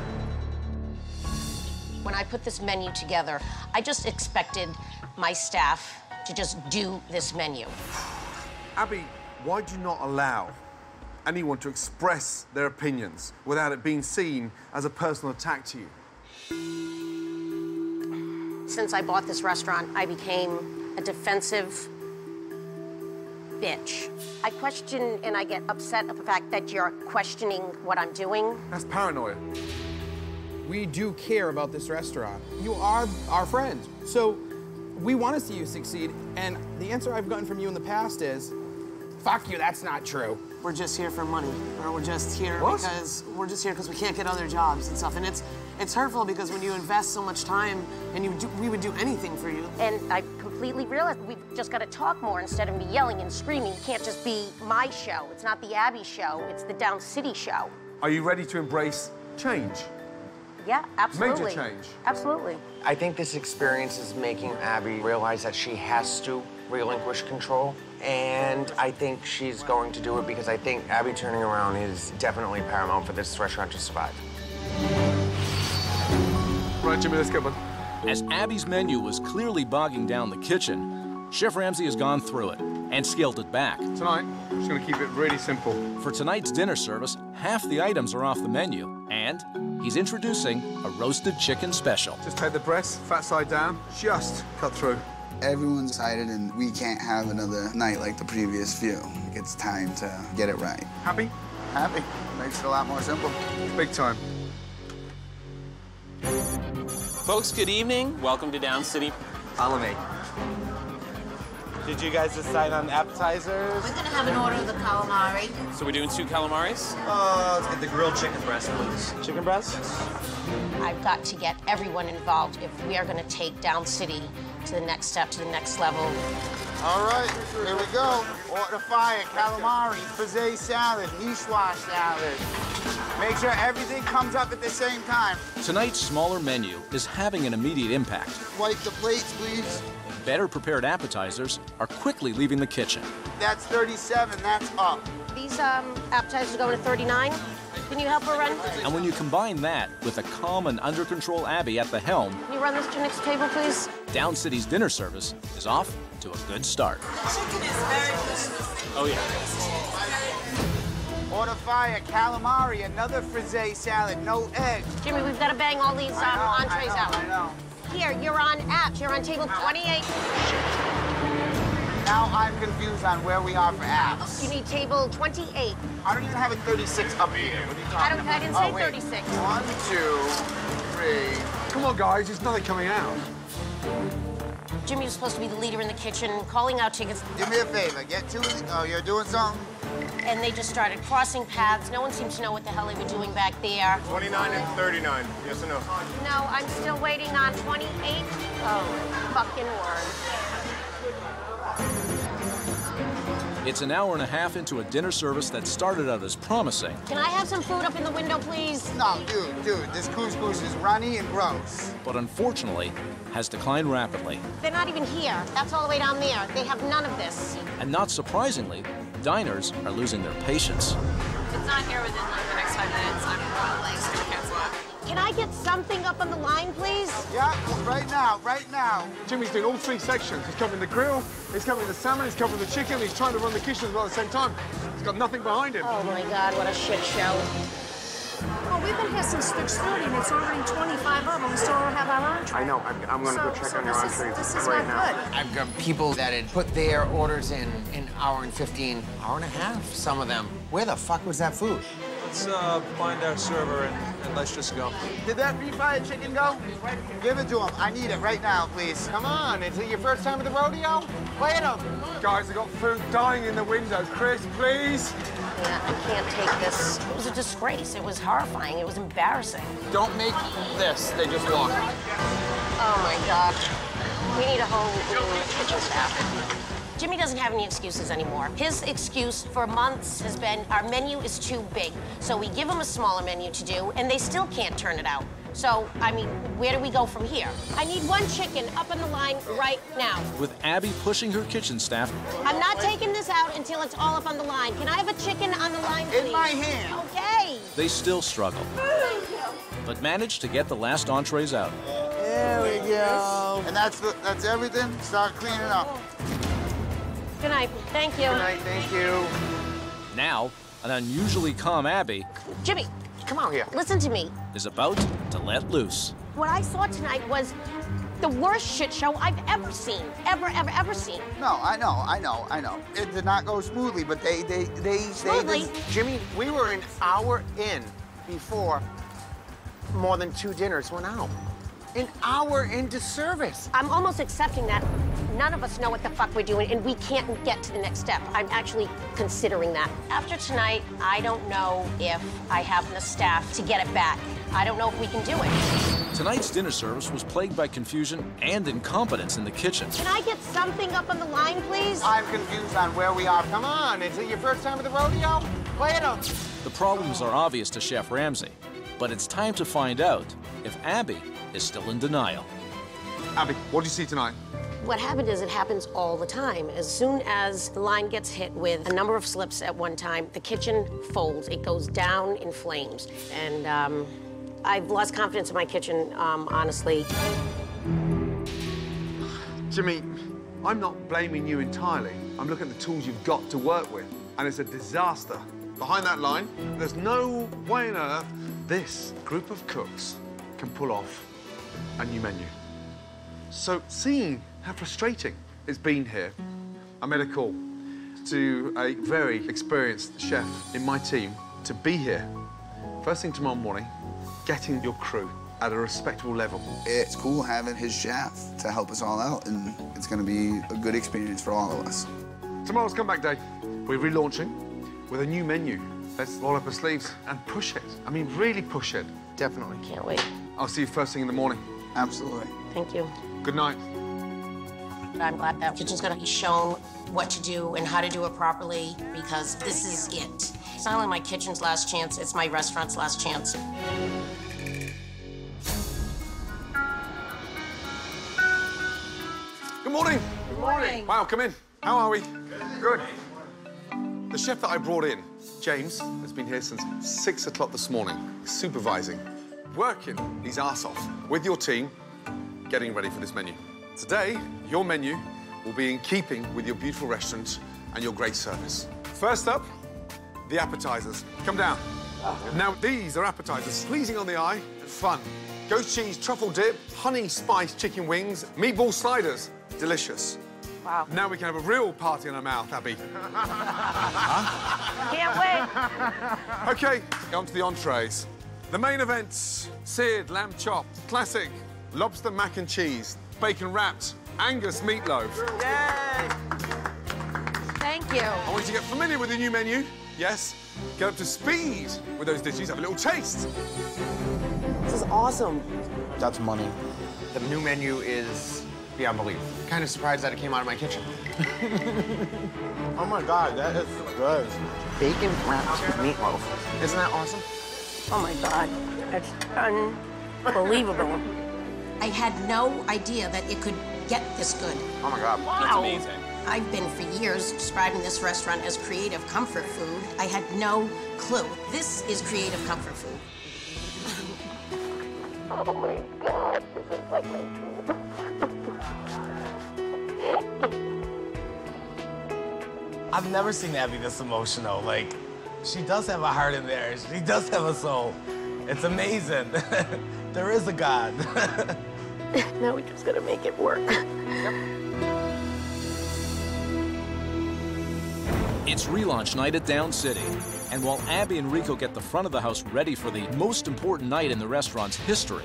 Speaker 2: When I put this menu together, I just expected my staff to just do this menu.
Speaker 10: Abby, why do you not allow anyone to express their opinions without it being seen as a personal attack to you?
Speaker 2: Since I bought this restaurant, I became a defensive bitch. I question and I get upset at the fact that you're questioning what I'm doing.
Speaker 10: That's paranoia.
Speaker 6: We do care about this restaurant. You are our friend. So we want to see you succeed. And the answer I've gotten from you in the past is, fuck you, that's not true.
Speaker 9: We're just here for money, or we're just here
Speaker 6: What?
Speaker 9: because we're just here because we can't get other jobs and stuff. And it's it's hurtful because when you invest so much time and you do, we would do anything for you.
Speaker 2: And I completely realized we've just got to talk more instead of me yelling and screaming. It can't just be my show. It's not the Abby show. It's the Down City show.
Speaker 10: Are you ready to embrace change?
Speaker 2: Yeah, absolutely.
Speaker 10: Major change.
Speaker 2: Absolutely.
Speaker 3: I think this experience is making Abby realize that she has to relinquish control. And I think she's going to do it because I think Abby turning around is definitely paramount for this restaurant to survive.
Speaker 10: Right, Jimmy, let's go, bud.
Speaker 1: As Abby's menu was clearly bogging down the kitchen, Chef Ramsay has gone through it and scaled it back.
Speaker 10: Tonight, I'm just gonna keep it really simple.
Speaker 1: For tonight's dinner service, half the items are off the menu, and he's introducing a roasted chicken special.
Speaker 10: Just take the breast, fat side down, just cut through.
Speaker 8: Everyone's excited, and we can't have another night like the previous few. It's time to get it right.
Speaker 10: Happy?
Speaker 8: Happy. Makes it a lot more simple.
Speaker 10: Big time.
Speaker 7: Folks, good evening. Welcome to Down City.
Speaker 4: Follow me. Did you guys decide on appetizers?
Speaker 2: We're gonna have an order of the calamari.
Speaker 7: So we're doing two calamaris?
Speaker 13: Uh, let's get the grilled chicken breast, please.
Speaker 4: Chicken breast?
Speaker 2: I've got to get everyone involved if we are gonna take Down City to the next step, to the next level.
Speaker 8: All right, here we go. Order fire, calamari, frisee salad, niçoise salad. Make sure everything comes up at the same time.
Speaker 1: Tonight's smaller menu is having an immediate impact.
Speaker 8: Wipe the plates, please.
Speaker 1: Better prepared appetizers are quickly leaving the kitchen.
Speaker 8: That's 37, that's up.
Speaker 2: These um, appetizers go to 39. Can you help her run?
Speaker 1: And when you combine that with a calm and under control Abby at the helm,
Speaker 2: Can you run this to next table, please?
Speaker 1: Down City's dinner service is off to a good start. Chicken is Merry Christmas.
Speaker 7: Oh, yeah.
Speaker 8: Order fire, calamari, another frisee salad, no egg.
Speaker 2: Jimmy, we've got to bang all these um,
Speaker 8: I know,
Speaker 2: entrees
Speaker 8: I know,
Speaker 2: out.
Speaker 8: I know.
Speaker 2: Here, you're on apps. You're on table 28.
Speaker 8: Now I'm confused on where we are for apps.
Speaker 2: You need table 28.
Speaker 8: I don't even have a 36 up here. What are you talking
Speaker 2: I don't. I
Speaker 8: about?
Speaker 2: didn't
Speaker 8: Oh,
Speaker 2: say
Speaker 8: wait.
Speaker 2: 36.
Speaker 8: One, two, three.
Speaker 10: Come on, guys, there's nothing coming out.
Speaker 2: Jimmy was supposed to be the leader in the kitchen, calling out chickens,
Speaker 8: Do me a favor, get to it. Oh, you're doing something?
Speaker 2: and they just started crossing paths. No one seemed to know what the hell they were doing back there.
Speaker 12: 29 and 39. Yes or no?
Speaker 2: No, I'm still waiting on 28. Oh, fucking word.
Speaker 1: It's an hour and a half into a dinner service that started out as promising,
Speaker 2: Can I have some food up in the window, please?
Speaker 8: No, dude, dude, this couscous is runny and gross.
Speaker 1: but unfortunately has declined rapidly.
Speaker 2: They're not even here. That's all the way down there. They have none of this.
Speaker 1: And not surprisingly, diners are losing their patience.
Speaker 15: If it's not here within like the next five minutes, I'm
Speaker 2: Can I get something up on the line, please?
Speaker 8: Yeah, right now, right now.
Speaker 10: Jimmy's doing all three sections. He's covering the grill, he's covering the salmon, he's covering the chicken, he's trying to run the kitchen as well at the same time. He's got nothing behind him.
Speaker 2: Oh my God, what a shit show.
Speaker 16: Well, we've been here since 6.30 and it's already 25 of them. We still don't have our entree.
Speaker 3: I know. I'm, I'm gonna go check
Speaker 16: so
Speaker 3: on your
Speaker 16: this is- this is
Speaker 3: right
Speaker 16: not
Speaker 3: now.
Speaker 16: good.
Speaker 3: I've got people that had put their orders in an hour and 15, hour and a half, some of them. Where the fuck was that food?
Speaker 13: Let's uh, find our server and, and let's just go.
Speaker 8: Did that refried chicken go? Give it to him. I need it right now, please.
Speaker 3: Come on, is it your first time at the rodeo? Play it up.
Speaker 10: Guys, I've got food dying in the window. Chris, please.
Speaker 2: Yeah, I can't take this. It was a disgrace. It was horrifying. It was embarrassing.
Speaker 6: Don't make this. They just walk.
Speaker 2: Oh my God. We need a whole new kitchen staff. Jimmy doesn't have any excuses anymore. His excuse for months has been our menu is too big. So we give him a smaller menu to do, and they still can't turn it out. So, I mean, where do we go from here? I need one chicken up on the line right now.
Speaker 1: With Abby pushing her kitchen staff,
Speaker 2: I'm not taking this out until it's all up on the line. Can I have a chicken on the line, please?
Speaker 8: In my hand.
Speaker 2: Okay.
Speaker 1: they still struggle, but manage to get the last entrees out.
Speaker 8: There we go. And that's the, that's everything. Start cleaning up.
Speaker 2: Good night. Thank you.
Speaker 3: Good night, thank you.
Speaker 1: Now, an unusually calm Abby
Speaker 2: Jimmy,
Speaker 3: Come out here.
Speaker 2: listen to me.
Speaker 1: is about to let loose.
Speaker 2: What I saw tonight was the worst shit show I've ever seen. Ever, ever, ever seen.
Speaker 8: No, I know, I know, I know. It did not go smoothly, but they, they, they,
Speaker 2: Smoothly?
Speaker 8: they.
Speaker 3: Jimmy, we were an hour in before more than two dinners went out. An hour into service.
Speaker 2: I'm almost accepting that none of us know what the fuck we're doing and we can't get to the next step. I'm actually considering that. After tonight, I don't know if I have the staff to get it back. I don't know if we can do it.
Speaker 1: Tonight's dinner service was plagued by confusion and incompetence in the kitchen.
Speaker 2: Can I get something up on the line, please?
Speaker 8: I'm confused on where we are.
Speaker 3: Come on, is it your first time at the rodeo? Play it up.
Speaker 1: The problems are obvious to Chef Ramsay, but it's time to find out if Abby is still in denial.
Speaker 10: Abby, what do you see tonight?
Speaker 2: What happened is it happens all the time. As soon as the line gets hit with a number of slips at one time, the kitchen folds. It goes down in flames. And um, I've lost confidence in my kitchen, um, honestly.
Speaker 10: Jimmy, I'm not blaming you entirely. I'm looking at the tools you've got to work with, and it's a disaster. Behind that line, there's no way on earth this group of cooks can pull off a new menu. So, seeing how frustrating it's been here, I made a call to a very experienced chef in my team to be here first thing tomorrow morning, getting your crew at a respectable level.
Speaker 8: It's cool having his chef to help us all out, and it's going to be a good experience for all of us.
Speaker 10: Tomorrow's comeback day. We're relaunching with a new menu. Let's roll up our sleeves and push it. I mean, really push it.
Speaker 3: Definitely.
Speaker 2: Can't wait.
Speaker 10: I'll see you first thing in the morning.
Speaker 8: Absolutely.
Speaker 2: Thank you.
Speaker 10: Good night.
Speaker 2: I'm glad that kitchen's gonna be shown what to do and how to do it properly because this is it. It's not only my kitchen's last chance, it's my restaurant's last chance.
Speaker 10: Good morning.
Speaker 2: Good morning.
Speaker 10: Wow, come in. How are we? Good. The chef that I brought in, James, has been here since six o'clock this morning, supervising, working his ass off with your team, getting ready for this menu. Today, your menu will be in keeping with your beautiful restaurant and your great service. First up, the appetizers. Come down. Now, these are appetizers, pleasing on the eye and fun. Goat cheese, truffle dip, honey spiced chicken wings, meatball sliders. Delicious.
Speaker 2: Wow.
Speaker 10: Now we can have a real party in our mouth, Abby.
Speaker 2: Can't wait.
Speaker 10: OK, on to the entrees. The main events, seared lamb chop, classic, lobster mac and cheese, bacon wrapped, Angus meatloaf. Yay!
Speaker 2: Thank you.
Speaker 10: I want you to get familiar with the new menu. Yes, get up to speed with those dishes, have a little taste.
Speaker 9: This is awesome.
Speaker 3: That's money. The new menu is beyond belief. Kind of surprised that it came out of my kitchen.
Speaker 14: Oh my God, that is good.
Speaker 3: Bacon wrapped meatloaf. Isn't that awesome?
Speaker 2: Oh my God, that's unbelievable. I had no idea that it could get this good.
Speaker 3: Oh my God.
Speaker 2: Wow. I've been for years describing this restaurant as creative comfort food. I had no clue. This is creative comfort food. oh my God, this is like
Speaker 4: I've never seen Abby this emotional. Like, she does have a heart in there. She does have a soul. It's amazing. there is a God.
Speaker 2: now we just gotta make it work.
Speaker 1: It's relaunch night at Down City. And while Abby and Rico get the front of the house ready for the most important night in the restaurant's history,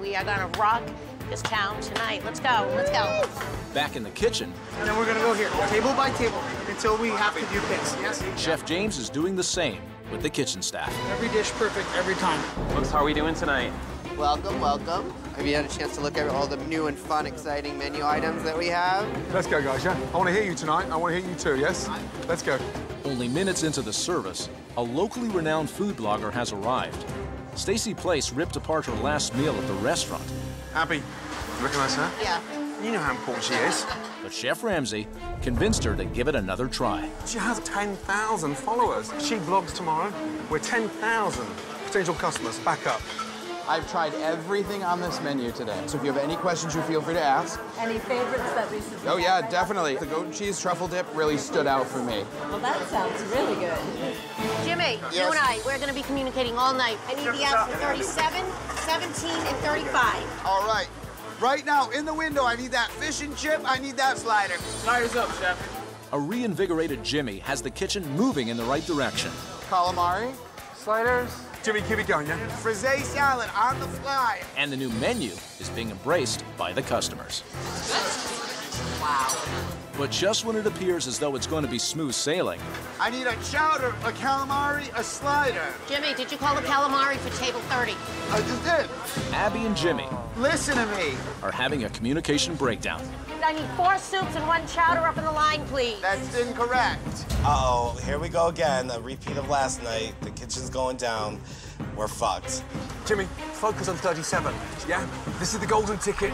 Speaker 2: We are gonna rock this town tonight. Let's go, let's go.
Speaker 1: back in the kitchen,
Speaker 12: And then we're gonna go here, table by table, until we have to do this, yes?
Speaker 1: Chef James is doing the same with the kitchen staff.
Speaker 12: Every dish perfect every time.
Speaker 14: Folks, how are we doing tonight? Welcome, welcome. Have you had a chance to look at all the new and fun, exciting menu items that we have?
Speaker 10: Let's go, guys, yeah? I want to hear you tonight. I want to hear you too, yes? Let's go.
Speaker 1: Only minutes into the service, a locally renowned food blogger has arrived. Stacy Place ripped apart her last meal at the restaurant,
Speaker 10: Abby, you recognize her?
Speaker 2: Yeah.
Speaker 10: You know how important she is.
Speaker 1: but Chef Ramsay convinced her to give it another try.
Speaker 10: She has 10,000 followers. She blogs tomorrow. We're 10,000 potential customers back up.
Speaker 6: I've tried everything on this menu today. So if you have any questions, you feel free to ask.
Speaker 15: Any favorites that we should
Speaker 6: Oh yeah, definitely. The goat cheese truffle dip really stood out for me.
Speaker 15: Well, that sounds really good.
Speaker 2: Jimmy, you and I, we're gonna be communicating all night. I need the outs for 37, 17, and 35.
Speaker 8: All right. Right now, in the window, I need that fish and chip. I need that slider.
Speaker 12: Sliders up, chef.
Speaker 1: A reinvigorated Jimmy has the kitchen moving in the right direction.
Speaker 6: Calamari.
Speaker 10: Sliders. Jimmy, keep it going, yeah?
Speaker 8: Frisee salad on the fly.
Speaker 1: And the new menu is being embraced by the customers.
Speaker 2: Wow.
Speaker 1: But just when it appears as though it's going to be smooth sailing,
Speaker 8: I need a chowder, a calamari, a slider.
Speaker 2: Jimmy, did you call the calamari for table 30?
Speaker 8: I just did.
Speaker 1: Abby and Jimmy
Speaker 8: Listen to me.
Speaker 1: are having a communication breakdown.
Speaker 2: I need four soups and one chowder up in the line, please.
Speaker 8: That's incorrect.
Speaker 4: Uh-oh, here we go again. A repeat of last night. The kitchen's going down. We're fucked.
Speaker 10: Jimmy, focus on 37. Yeah? This is the golden ticket.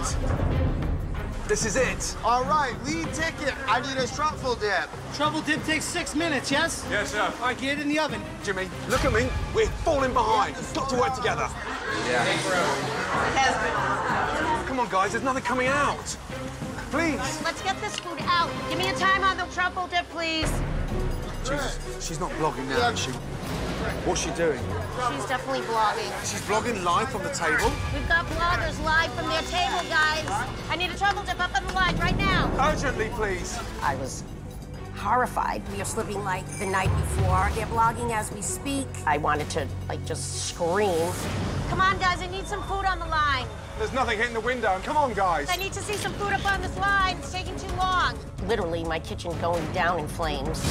Speaker 10: This is it.
Speaker 8: All right, lead ticket. I need a truffle dip.
Speaker 12: Truffle dip takes six minutes, yes?
Speaker 10: Yes, sir.
Speaker 12: All right, get it in the oven.
Speaker 10: Jimmy, look at me. We're falling behind. We Got to work together. Yeah. Come on, guys, there's nothing coming out. Please.
Speaker 2: Let's get this food out. Give me a time on the truffle dip, please.
Speaker 10: Jesus, she's not blogging now, is she? What's she doing?
Speaker 2: She's definitely blogging.
Speaker 10: She's blogging live from the table.
Speaker 2: We've got bloggers live from their table, guys. I need a truffle dip up on the line right now.
Speaker 10: Urgently, please.
Speaker 2: I was horrified. We are slipping like the night before. They're blogging as we speak. I wanted to like just scream. Come on, guys, I need some food on the line.
Speaker 10: There's nothing hitting the window. Come on, guys.
Speaker 2: I need to see some food up on this line. It's taking too long. Literally, my kitchen going down in flames.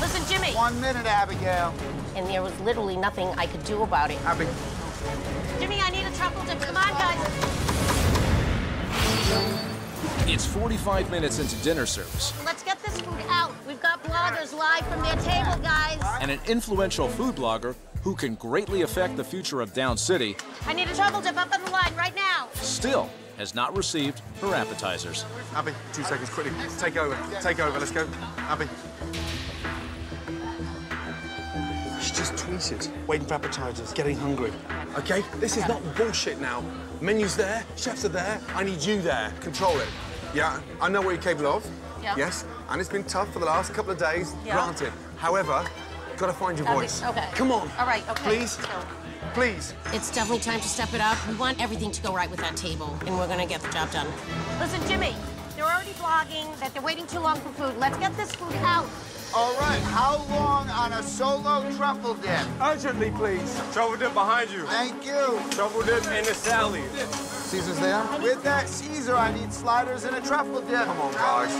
Speaker 2: Listen, Jimmy.
Speaker 8: One minute, Abigail.
Speaker 2: And there was literally nothing I could do about it.
Speaker 10: Abby.
Speaker 2: Jimmy, I need a truffle dip. Come on, guys.
Speaker 1: It's 45 minutes into dinner service,
Speaker 2: Let's get this food out. We've got bloggers live from their table, guys.
Speaker 1: and an influential food blogger who can greatly affect the future of Down City
Speaker 2: I need a truffle dip up on the line right now.
Speaker 1: still has not received her appetizers.
Speaker 10: Abby, two seconds, quickly. Take over. Take over. Let's go. Abby. She just tweeted, waiting for appetizers, getting hungry. Okay? This is not bullshit now. Menu's there, chefs are there. I need you there. Control it. Yeah, I know what you're capable of.
Speaker 2: Yeah.
Speaker 10: Yes, and it's been tough for the last couple of days,
Speaker 2: Yeah.
Speaker 10: granted. However, gotta find your
Speaker 2: Abby,
Speaker 10: voice.
Speaker 2: okay.
Speaker 10: Come on.
Speaker 2: All right, okay.
Speaker 10: Please.
Speaker 2: So-
Speaker 10: Please.
Speaker 2: It's definitely time to step it up. We want everything to go right with that table, and we're gonna get the job done. Listen, Jimmy, they're already blogging that they're waiting too long for food. Let's get this food out.
Speaker 8: All right, how long on a solo truffle dip?
Speaker 10: Urgently, please. Truffle dip behind you.
Speaker 8: Thank you.
Speaker 10: Truffle dip in the salad.
Speaker 8: Caesar's there? With that Caesar, I need sliders and a truffle dip.
Speaker 10: Come on, guys.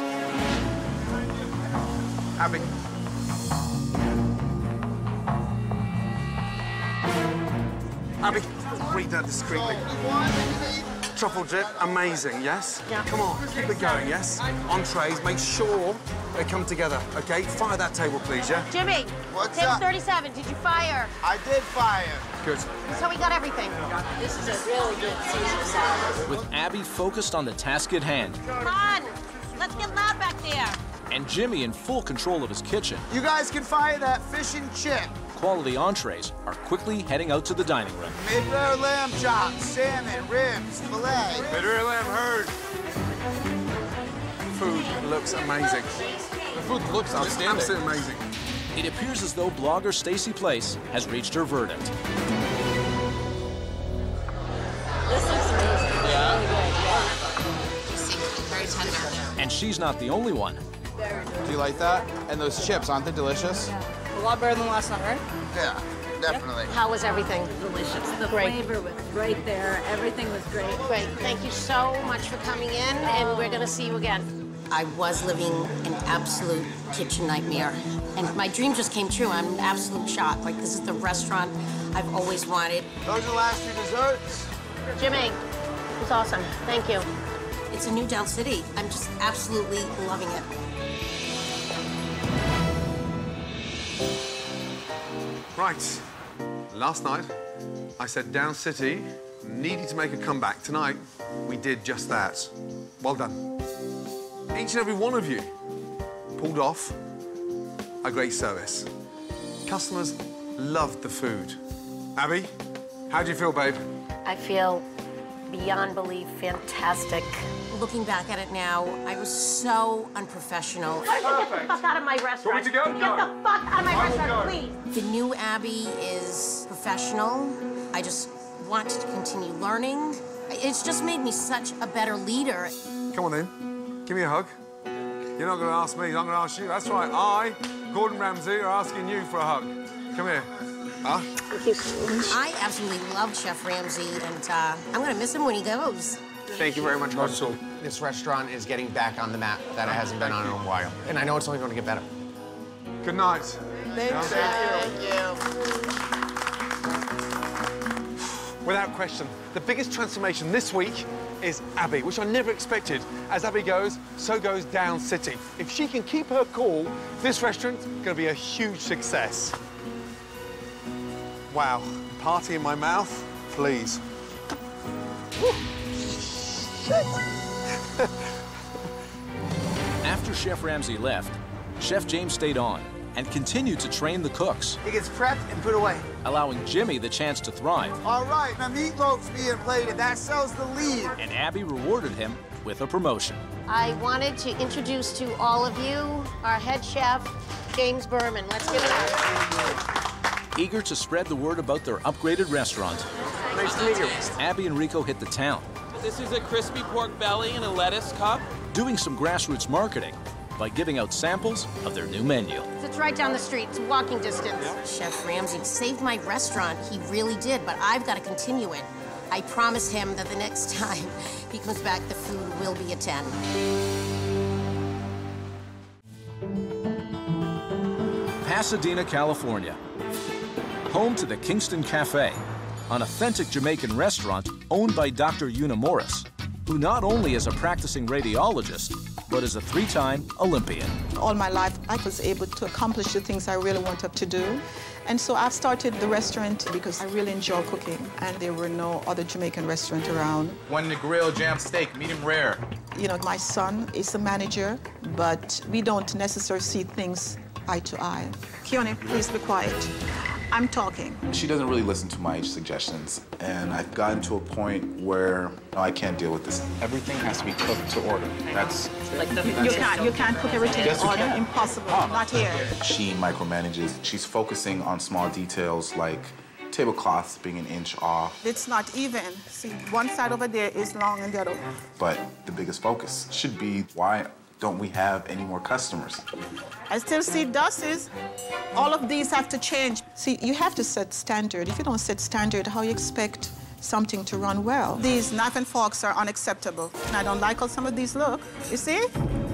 Speaker 10: Abby. Abby, read that discreetly. Truffle dip, amazing, yes?
Speaker 2: Yeah.
Speaker 10: Come on, keep it going, yes? Entrees, make sure they come together, okay? Fire that table, please, yeah?
Speaker 2: Jimmy,
Speaker 8: What's
Speaker 2: table
Speaker 8: up?
Speaker 2: 37, did you fire?
Speaker 8: I did fire.
Speaker 10: Good.
Speaker 2: So we got everything.
Speaker 15: This is a really good Caesar salad.
Speaker 1: With Abby focused on the task at hand
Speaker 2: Come on, let's get loud back there.
Speaker 1: and Jimmy in full control of his kitchen,
Speaker 8: You guys can fire that fish and chip.
Speaker 1: Quality entrees are quickly heading out to the dining room.
Speaker 8: Mid-rare lamb chops, salmon, ribs, filet.
Speaker 10: Bitter lamb heard. Food looks amazing.
Speaker 6: The food looks outstanding.
Speaker 10: Absolutely amazing.
Speaker 1: It appears as though blogger Stacy Place has reached her verdict.
Speaker 15: This looks amazing. Yeah. Really good. Yeah. Juicy, very tender.
Speaker 1: And she's not the only one.
Speaker 6: Do you like that? And those chips, aren't they delicious?
Speaker 15: A lot better than last summer.
Speaker 8: Yeah, definitely.
Speaker 2: How was everything?
Speaker 17: Delicious. The
Speaker 2: Great.
Speaker 17: flavor was right there. Everything was great.
Speaker 2: Great. Thank you so much for coming in, and we're gonna see you again. I was living an absolute kitchen nightmare, and my dream just came true. I'm in absolute shock. Like this is the restaurant I've always wanted.
Speaker 8: Those are the last two desserts.
Speaker 2: Jimmy, it was awesome. Thank you. It's a new Down City. I'm just absolutely loving it.
Speaker 10: Right. Last night, I said Down City needed to make a comeback. Tonight, we did just that. Well done. Each and every one of you pulled off a great service. Customers loved the food. Abby, how do you feel, babe?
Speaker 2: I feel beyond belief fantastic. Looking back at it now, I was so unprofessional. Get the fuck out of my restaurant.
Speaker 10: me to go?
Speaker 2: Get
Speaker 10: No.
Speaker 2: the fuck out of my
Speaker 10: I
Speaker 2: restaurant, please. The new Abby is professional. I just want to continue learning. It's just made me such a better leader.
Speaker 10: Come on in. give me a hug. You're not going to ask me, I'm going to ask you. That's right, I, Gordon Ramsay, are asking you for a hug. Come here. Huh?
Speaker 2: I absolutely love Chef Ramsay, and uh, I'm gonna miss him when he goes.
Speaker 3: Thank you very much,
Speaker 10: Not at all.
Speaker 3: This restaurant is getting back on the map that it hasn't been on in a while. And I know it's only going to get better.
Speaker 10: Good night.
Speaker 8: Thanks,
Speaker 10: Without question, the biggest transformation this week is Abby, which I never expected. As Abby goes, so goes Down City. If she can keep her cool, this restaurant's gonna be a huge success. Wow, party in my mouth, please.
Speaker 1: After Chef Ramsay left, Chef James stayed on and continued to train the cooks,
Speaker 8: It gets prepped and put away.
Speaker 1: allowing Jimmy the chance to thrive.
Speaker 8: All right, now meatloaf's being plated. That sells the lead.
Speaker 1: And Abby rewarded him with a promotion.
Speaker 2: I wanted to introduce to all of you our head chef, James Berman. Let's give it up.
Speaker 1: Eager to spread the word about their upgraded restaurant,
Speaker 8: Nice to meet you.
Speaker 1: Abby and Rico hit the town,
Speaker 18: This is a crispy pork belly in a lettuce cup.
Speaker 1: doing some grassroots marketing by giving out samples of their new menu.
Speaker 2: It's right down the street. It's walking distance. Chef Ramsay saved my restaurant. He really did, but I've got to continue it. I promise him that the next time he comes back, the food will be a 10.
Speaker 1: Pasadena, California. Home to the Kingston Cafe, an authentic Jamaican restaurant owned by Dr. Una Morris, who not only is a practicing radiologist, but is a three-time Olympian.
Speaker 19: All my life, I was able to accomplish the things I really wanted to do. And so I've started the restaurant because I really enjoy cooking, and there were no other Jamaican restaurant around.
Speaker 20: One the grill jam steak, medium rare.
Speaker 19: You know, my son is the manager, but we don't necessarily see things eye to eye. Keone, please be quiet. I'm talking.
Speaker 21: She doesn't really listen to my suggestions, and I've gotten to a point where no, I can't deal with this. Everything has to be cooked to order. That's like
Speaker 19: You can't, you can't cook everything
Speaker 21: Yes,
Speaker 19: in order.
Speaker 21: can.
Speaker 19: Impossible. Not here.
Speaker 21: she micromanages. She's focusing on small details like tablecloths being an inch off,
Speaker 19: It's not even. See, one side over there is long and the other.
Speaker 21: but the biggest focus should be why don't we have any more customers?
Speaker 19: I still see dusties. All of these have to change. See, you have to set standard. If you don't set standard, how you expect something to run well? These knife and forks are unacceptable. And I don't like how some of these look. You see?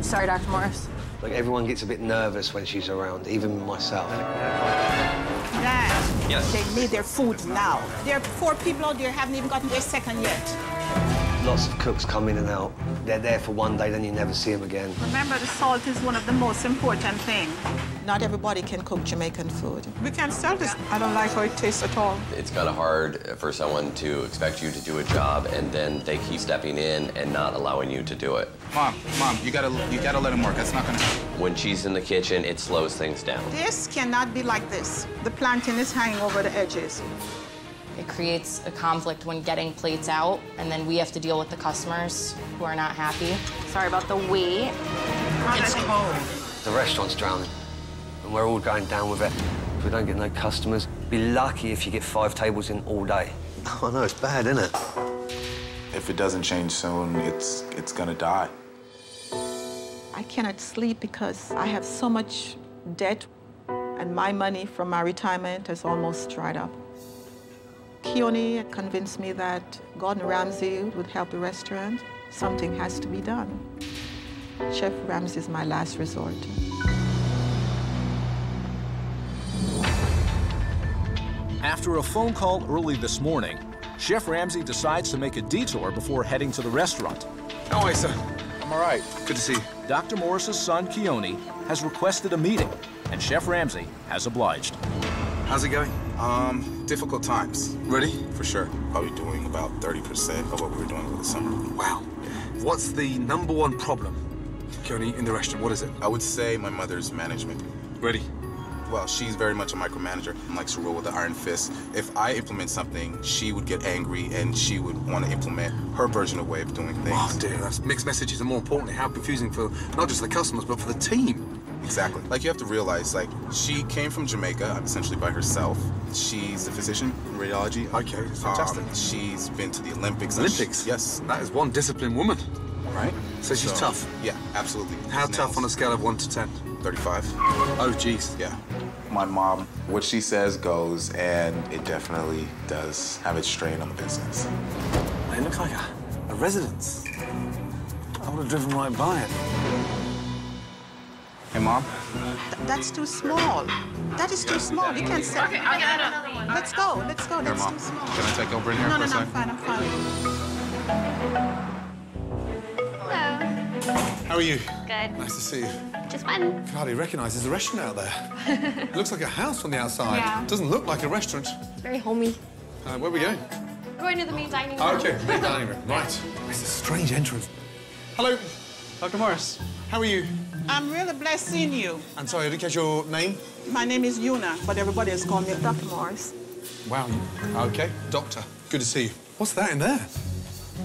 Speaker 19: Sorry, Dr. Morris.
Speaker 22: Like everyone gets a bit nervous when she's around, even myself.
Speaker 19: Dad,
Speaker 22: Yes.
Speaker 19: they need their food now. There are four people out there haven't even gotten their second yet.
Speaker 22: Lots of cooks come in and out. They're there for one day, then you never see them again.
Speaker 19: Remember, the salt is one of the most important things. Not everybody can cook Jamaican food. We can't sell this. I don't like how it tastes at all.
Speaker 23: It's kind of hard for someone to expect you to do a job and then they keep stepping in and not allowing you to do it.
Speaker 21: Mom, mom, you gotta you gotta let him work. That's not gonna
Speaker 23: When she's in the kitchen, it slows things down.
Speaker 19: This cannot be like this. The plantain is hanging over the edges.
Speaker 24: It creates a conflict when getting plates out, and then we have to deal with the customers who are not happy. Sorry about the wait.
Speaker 19: It's cold.
Speaker 22: The restaurant's drowning, and we're all going down with it. If we don't get no customers, be lucky if you get five tables in all day.
Speaker 21: Oh no, it's bad, isn't it? If it doesn't change soon, it's it's gonna die.
Speaker 19: I cannot sleep because I have so much debt, and my money from my retirement has almost dried up. Keone convinced me that Gordon Ramsay would help the restaurant. Something has to be done. Chef Ramsay is my last resort.
Speaker 1: After a phone call early this morning, Chef Ramsay decides to make a detour before heading to the restaurant.
Speaker 10: How are you, sir?
Speaker 1: I'm all right. Good to see you. Dr. Morris's son, Keone, has requested a meeting, and Chef Ramsay has obliged.
Speaker 21: How's it going? Um, difficult times. Ready? For sure. Probably doing about 30% of what we were doing over the summer.
Speaker 10: Wow. What's the number one problem, Keone, in the restaurant? What is it?
Speaker 21: I would say my mother's management.
Speaker 10: Ready?
Speaker 21: Well, she's very much a micromanager and likes to rule with the iron fist. If I implement something, she would get angry and she would want to implement her version of way of doing things.
Speaker 10: Oh dear, that's mixed messages, and more importantly, how confusing for not just the customers but for the team.
Speaker 21: Exactly. Like you have to realize, like she came from Jamaica essentially by herself. She's a physician in radiology.
Speaker 10: Okay, fantastic.
Speaker 21: Um, she's been to the Olympics.
Speaker 10: Olympics?
Speaker 21: Yes.
Speaker 10: That is one disciplined woman.
Speaker 21: Right?
Speaker 10: So she's tough.
Speaker 21: Yeah, absolutely.
Speaker 10: How tough on a scale of one to ten?
Speaker 21: 35.
Speaker 10: Oh, jeez.
Speaker 21: Yeah. My mom, what she says goes, and it definitely does have its strain on the business.
Speaker 10: It looks like a, a residence. I would have driven right by it.
Speaker 21: Hey, Mom?
Speaker 19: Th- that's too small. That is too small. You can't sell.
Speaker 15: Okay, I'll get another one.
Speaker 19: Let's go. Let's go.
Speaker 21: Here,
Speaker 19: That's
Speaker 21: Mom.
Speaker 19: too small.
Speaker 21: Can I take over in here
Speaker 19: no,
Speaker 21: for
Speaker 19: no,
Speaker 21: a
Speaker 19: no, I'm fine. I'm fine. Hello.
Speaker 10: How are you?
Speaker 25: Good.
Speaker 10: Nice to see you.
Speaker 25: Just fun.
Speaker 10: I can hardly recognise there's a restaurant out there. it looks like a house from the outside.
Speaker 25: Yeah.
Speaker 10: Doesn't look like a restaurant.
Speaker 25: Very homey.
Speaker 10: Uh, where are we going?
Speaker 25: Going to the main dining room.
Speaker 10: Okay, main dining room. Right. It's a strange entrance. Hello.
Speaker 26: Dr. Morris.
Speaker 10: How are you?
Speaker 19: I'm really blessed seeing you.
Speaker 10: I'm sorry, I didn't catch your name.
Speaker 19: My name is Una, but everybody has called me Dr. Morris.
Speaker 10: Wow. Okay, doctor. Good to see you. What's that in there?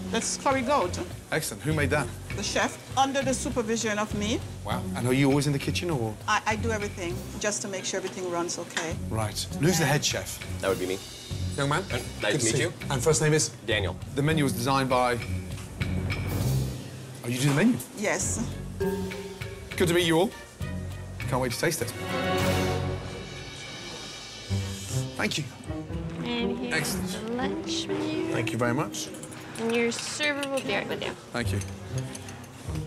Speaker 19: That's curry goat.
Speaker 10: Excellent. Who made that?
Speaker 19: The chef, under the supervision of me,
Speaker 10: Wow. And are you always in the kitchen or?
Speaker 19: I, I do everything just to make sure everything runs okay.
Speaker 10: Right. And who's the head chef?
Speaker 23: That would be me.
Speaker 10: Young man.
Speaker 23: Uh, nice
Speaker 10: Good
Speaker 23: to meet
Speaker 10: see
Speaker 23: you.
Speaker 10: And first name is?
Speaker 23: Daniel.
Speaker 10: The menu was designed by. Oh, you do the menu?
Speaker 19: Yes.
Speaker 10: Good to meet you all. Can't wait to taste it. Thank you.
Speaker 27: And here's
Speaker 10: Excellent.
Speaker 27: the lunch menu.
Speaker 10: Thank you very much.
Speaker 27: And your server will be right with you.
Speaker 10: Thank you.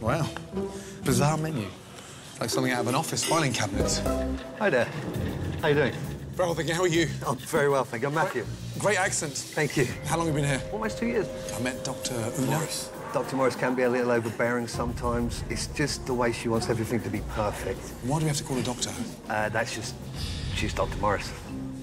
Speaker 10: Wow. Bizarre menu. Like something out of an office filing cabinet.
Speaker 22: Hi there. How you doing?
Speaker 10: Very well, thank you. How are you?
Speaker 22: I'm very well, thank you. I'm Matthew.
Speaker 10: Great accent.
Speaker 22: Thank you.
Speaker 10: How long have you been here?
Speaker 22: Almost two years.
Speaker 10: I met Dr. Una.
Speaker 22: Dr. Morris can be a little overbearing sometimes. It's just the way she wants everything to be perfect.
Speaker 10: Why do we have to call a doctor?
Speaker 22: Uh, that's just... She's Dr. Morris.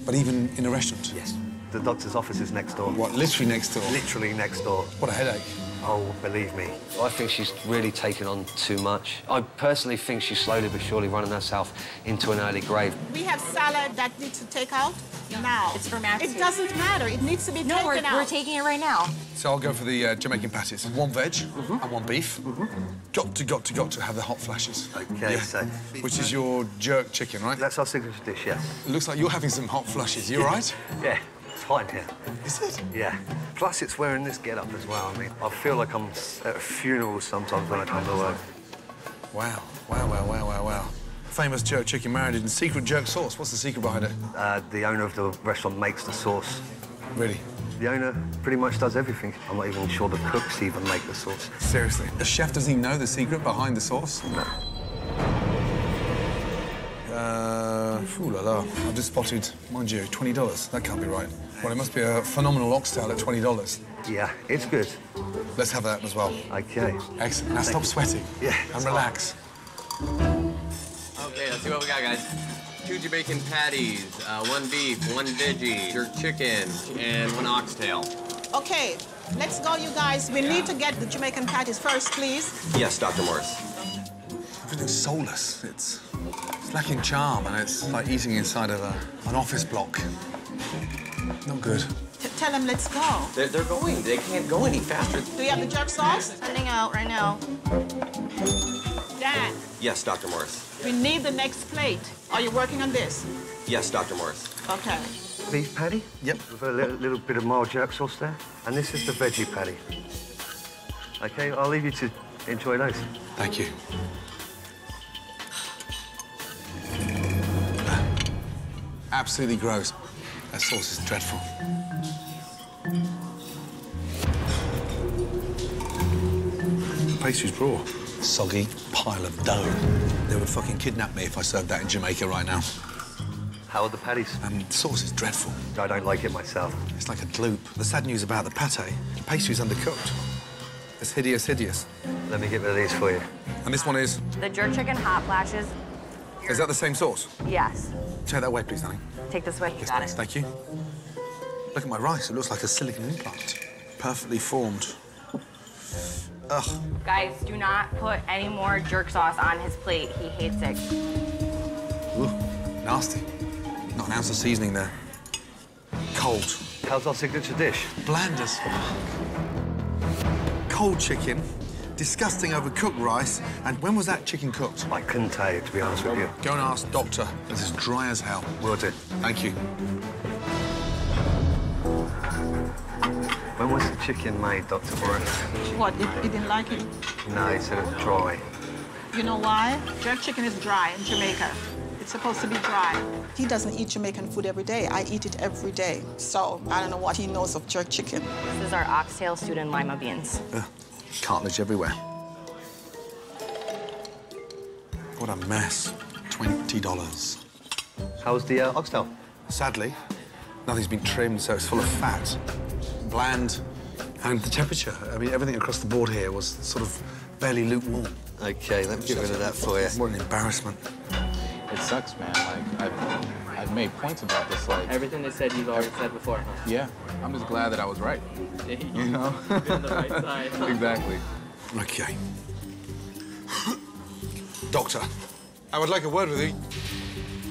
Speaker 10: But even in a restaurant?
Speaker 22: Yes. The doctor's office is next door.
Speaker 10: What, literally next door?
Speaker 22: Literally next door.
Speaker 10: What a headache.
Speaker 22: Oh, believe me.
Speaker 28: I think she's really taken on too much. I personally think she's slowly but surely running herself into an early grave.
Speaker 19: We have salad that needs to take out now.
Speaker 29: It's for Max.
Speaker 19: It doesn't matter. It needs to be
Speaker 29: No,
Speaker 19: taken
Speaker 29: we're,
Speaker 19: out.
Speaker 29: we're taking it right now.
Speaker 10: So I'll go for the uh, Jamaican patties. One veg and one beef. Got to, got to, got to have the hot flashes.
Speaker 22: Okay, so...
Speaker 10: Which is your jerk chicken, right?
Speaker 22: That's our signature dish, yes.
Speaker 10: It looks like you're having some hot flushes. You all right?
Speaker 22: Yeah, it's fine here.
Speaker 10: Is it?
Speaker 22: Yeah. Plus, it's wearing this get-up as well. I mean, I feel like I'm at a funeral sometimes when I come to work.
Speaker 10: Wow, wow, wow, wow, wow, wow. Famous jerk chicken marinated in secret jerk sauce. What's the secret behind it?
Speaker 22: Uh, the owner of the restaurant makes the sauce.
Speaker 10: Really?
Speaker 22: The owner pretty much does everything. I'm not even sure the cooks even make the sauce.
Speaker 10: Seriously? The chef doesn't even know the secret behind the sauce?
Speaker 22: No.
Speaker 10: Uh, ooh la la. I've just spotted, mind you, $20. That can't be right. Well, it must be a phenomenal oxtail at $20.
Speaker 22: Yeah, it's good.
Speaker 10: Let's have that as well.
Speaker 22: Okay.
Speaker 10: Excellent. Now
Speaker 22: Thank
Speaker 10: stop
Speaker 22: you.
Speaker 10: sweating.
Speaker 22: Yeah.
Speaker 10: And relax.
Speaker 7: Okay, let's see what we got, guys. Two Jamaican patties, uh, one beef, one veggie, jerk chicken, and one oxtail.
Speaker 19: Okay, let's go, you guys. We need to get the Jamaican patties first, please.
Speaker 7: Yes, Dr. Morris.
Speaker 10: Everything's soulless. It's, it's lacking charm, and it's like eating inside of a, an office block. Not good.
Speaker 19: T- tell them let's go.
Speaker 7: They're, they're going. They can't go any faster.
Speaker 19: Do you have the jerk sauce?
Speaker 29: Sending out right now.
Speaker 19: Dan,
Speaker 7: Yes, Dr. Morris.
Speaker 19: we need the next plate. Are you working on this?
Speaker 7: Yes, Dr. Morris.
Speaker 19: Okay.
Speaker 22: Beef patty?
Speaker 10: Yep.
Speaker 22: With a little, little bit of mild jerk sauce there. And this is the veggie patty. Okay, I'll leave you to enjoy those.
Speaker 10: Thank you. Absolutely gross. That sauce is dreadful. The pastry's raw. Soggy pile of dough. They would fucking kidnap me if I served that in Jamaica right now.
Speaker 22: How are the patties?
Speaker 10: And the sauce is dreadful.
Speaker 22: I don't like it myself.
Speaker 10: It's like a gloop. The sad news about the pate, the pastry's undercooked. It's hideous, hideous.
Speaker 22: Let me get rid of these for you.
Speaker 10: And this one is,
Speaker 29: The jerk chicken hot flashes.
Speaker 10: Is that the same sauce?
Speaker 29: Yes.
Speaker 10: Take that away, please, darling.
Speaker 29: Take this way.
Speaker 10: Yes,
Speaker 29: Got
Speaker 10: thanks.
Speaker 29: it.
Speaker 10: Thank you. Look at my rice. It looks like a silicon implant. Perfectly formed. Ugh.
Speaker 29: Guys, do not put any more jerk sauce on his plate. He hates it.
Speaker 10: Ooh, nasty. Not an ounce of seasoning there. Cold.
Speaker 22: How's our signature dish?
Speaker 10: Bland as fuck. Cold chicken, disgusting overcooked rice, and when was that chicken cooked?
Speaker 22: I couldn't tell you, to be honest with you.
Speaker 10: Go and ask Doctor. This is dry as hell.
Speaker 22: Will do.
Speaker 10: Thank you.
Speaker 22: When was the chicken made, Dr. Morris?
Speaker 19: What, you, you didn't like it?
Speaker 22: No, he said it was dry.
Speaker 19: You know why? Jerk chicken is dry in Jamaica. It's supposed to be dry. He doesn't eat Jamaican food every day. I eat it every day. So I don't know what he knows of jerk chicken.
Speaker 29: This is our oxtail stewed in lima beans.
Speaker 10: Ugh. Cartilage everywhere. What a mess. $20.
Speaker 22: How's the uh, oxtail?
Speaker 10: Sadly, nothing's been trimmed, so it's full of fat, bland, and the temperature. I mean, everything across the board here was sort of barely lukewarm.
Speaker 22: Okay, let me get rid of that for you.
Speaker 10: What an embarrassment.
Speaker 21: It sucks, man. Like I've, I've made points about this. Like
Speaker 30: Everything they said you've already said before. Huh?
Speaker 21: yeah, I'm just glad that I was right. You know.
Speaker 30: You're on the right side.
Speaker 21: exactly.
Speaker 10: Okay. Doctor, I would like a word with you.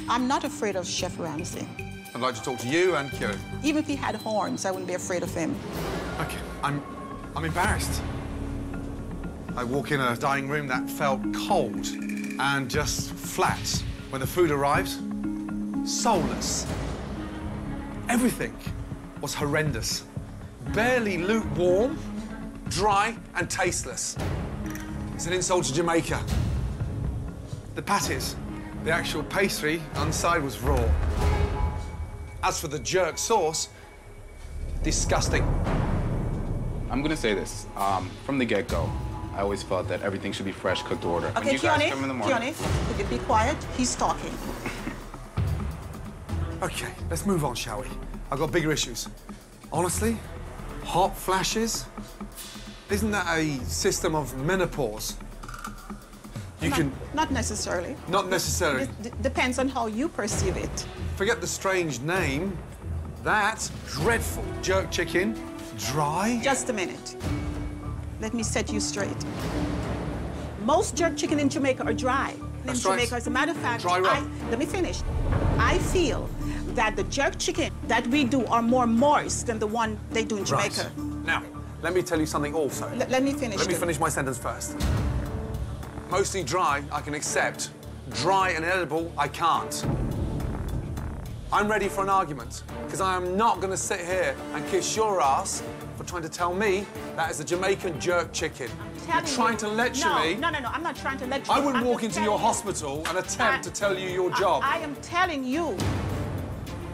Speaker 19: I'm not afraid of Chef Ramsay.
Speaker 10: I'd like to talk to you and Kieran.
Speaker 19: Even if he had horns, I wouldn't be afraid of him.
Speaker 10: Okay, I'm, I'm embarrassed. I walk in a dining room that felt cold and just flat. When the food arrived, soulless. Everything was horrendous. Barely lukewarm, dry and tasteless. It's an insult to Jamaica. The patties, the actual pastry inside was raw. As for the jerk sauce, disgusting.
Speaker 20: I'm gonna say this. Um, from the get-go, I always felt that everything should be fresh, cooked to order. When
Speaker 19: Okay,
Speaker 20: you guys
Speaker 19: Keone,
Speaker 20: come in the morning,
Speaker 19: Keone, could you be quiet? He's talking.
Speaker 10: Okay, let's move on, shall we? I've got bigger issues. Honestly, hot flashes? Isn't that a system of menopause? You
Speaker 19: not,
Speaker 10: can...
Speaker 19: Not necessarily.
Speaker 10: Not necessarily.
Speaker 19: Depends on how you perceive it.
Speaker 10: Forget the strange name. That dreadful jerk chicken, dry.
Speaker 19: Just a minute. Let me set you straight. Most jerk chicken in Jamaica are dry. In. Jamaica, as a matter of fact. I, let me finish. I feel that the jerk chicken that we do are more moist than the one they do in Jamaica.
Speaker 10: Right. Now, let me tell you something also.
Speaker 19: L- let me finish.
Speaker 10: Let me finish my sentence first. Mostly dry, I can accept. Dry and edible, I can't. I'm ready for an argument, because I am not going to sit here and kiss your ass for trying to tell me that is a Jamaican jerk chicken. You're
Speaker 19: Telling
Speaker 10: trying
Speaker 19: you-
Speaker 10: to lecture
Speaker 19: no,
Speaker 10: me.
Speaker 19: No, no, no. I'm not trying to lecture
Speaker 10: I wouldn't
Speaker 19: I'm
Speaker 10: walk into your
Speaker 19: telling you-
Speaker 10: hospital and attempt
Speaker 19: I-
Speaker 10: to tell you your
Speaker 19: I-
Speaker 10: job.
Speaker 19: I am telling you.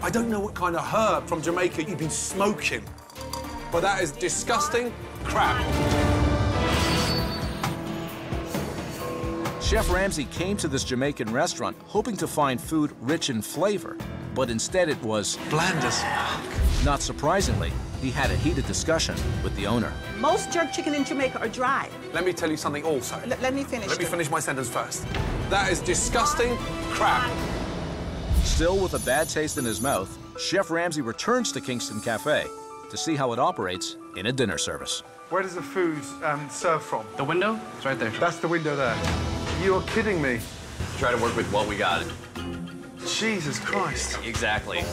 Speaker 10: I don't know what kind of herb from Jamaica you've been smoking, but that is disgusting crap.
Speaker 1: Chef Ramsay came to this Jamaican restaurant hoping to find food rich in flavor, but instead it was
Speaker 10: bland as fuck.
Speaker 1: Not surprisingly, he had a heated discussion with the owner.
Speaker 19: Most jerk chicken in Jamaica are dry.
Speaker 10: Let me tell you something also.
Speaker 19: L- let me finish.
Speaker 10: Let me finish my sentence first. That is disgusting crap.
Speaker 1: Still with a bad taste in his mouth, Chef Ramsay returns to Kingston Cafe to see how it operates in a dinner service.
Speaker 10: Where does the food um, serve from?
Speaker 20: The window? It's right there.
Speaker 10: That's the window there. You are kidding me.
Speaker 23: Try to work with what we got.
Speaker 10: Jesus Christ.
Speaker 23: Exactly.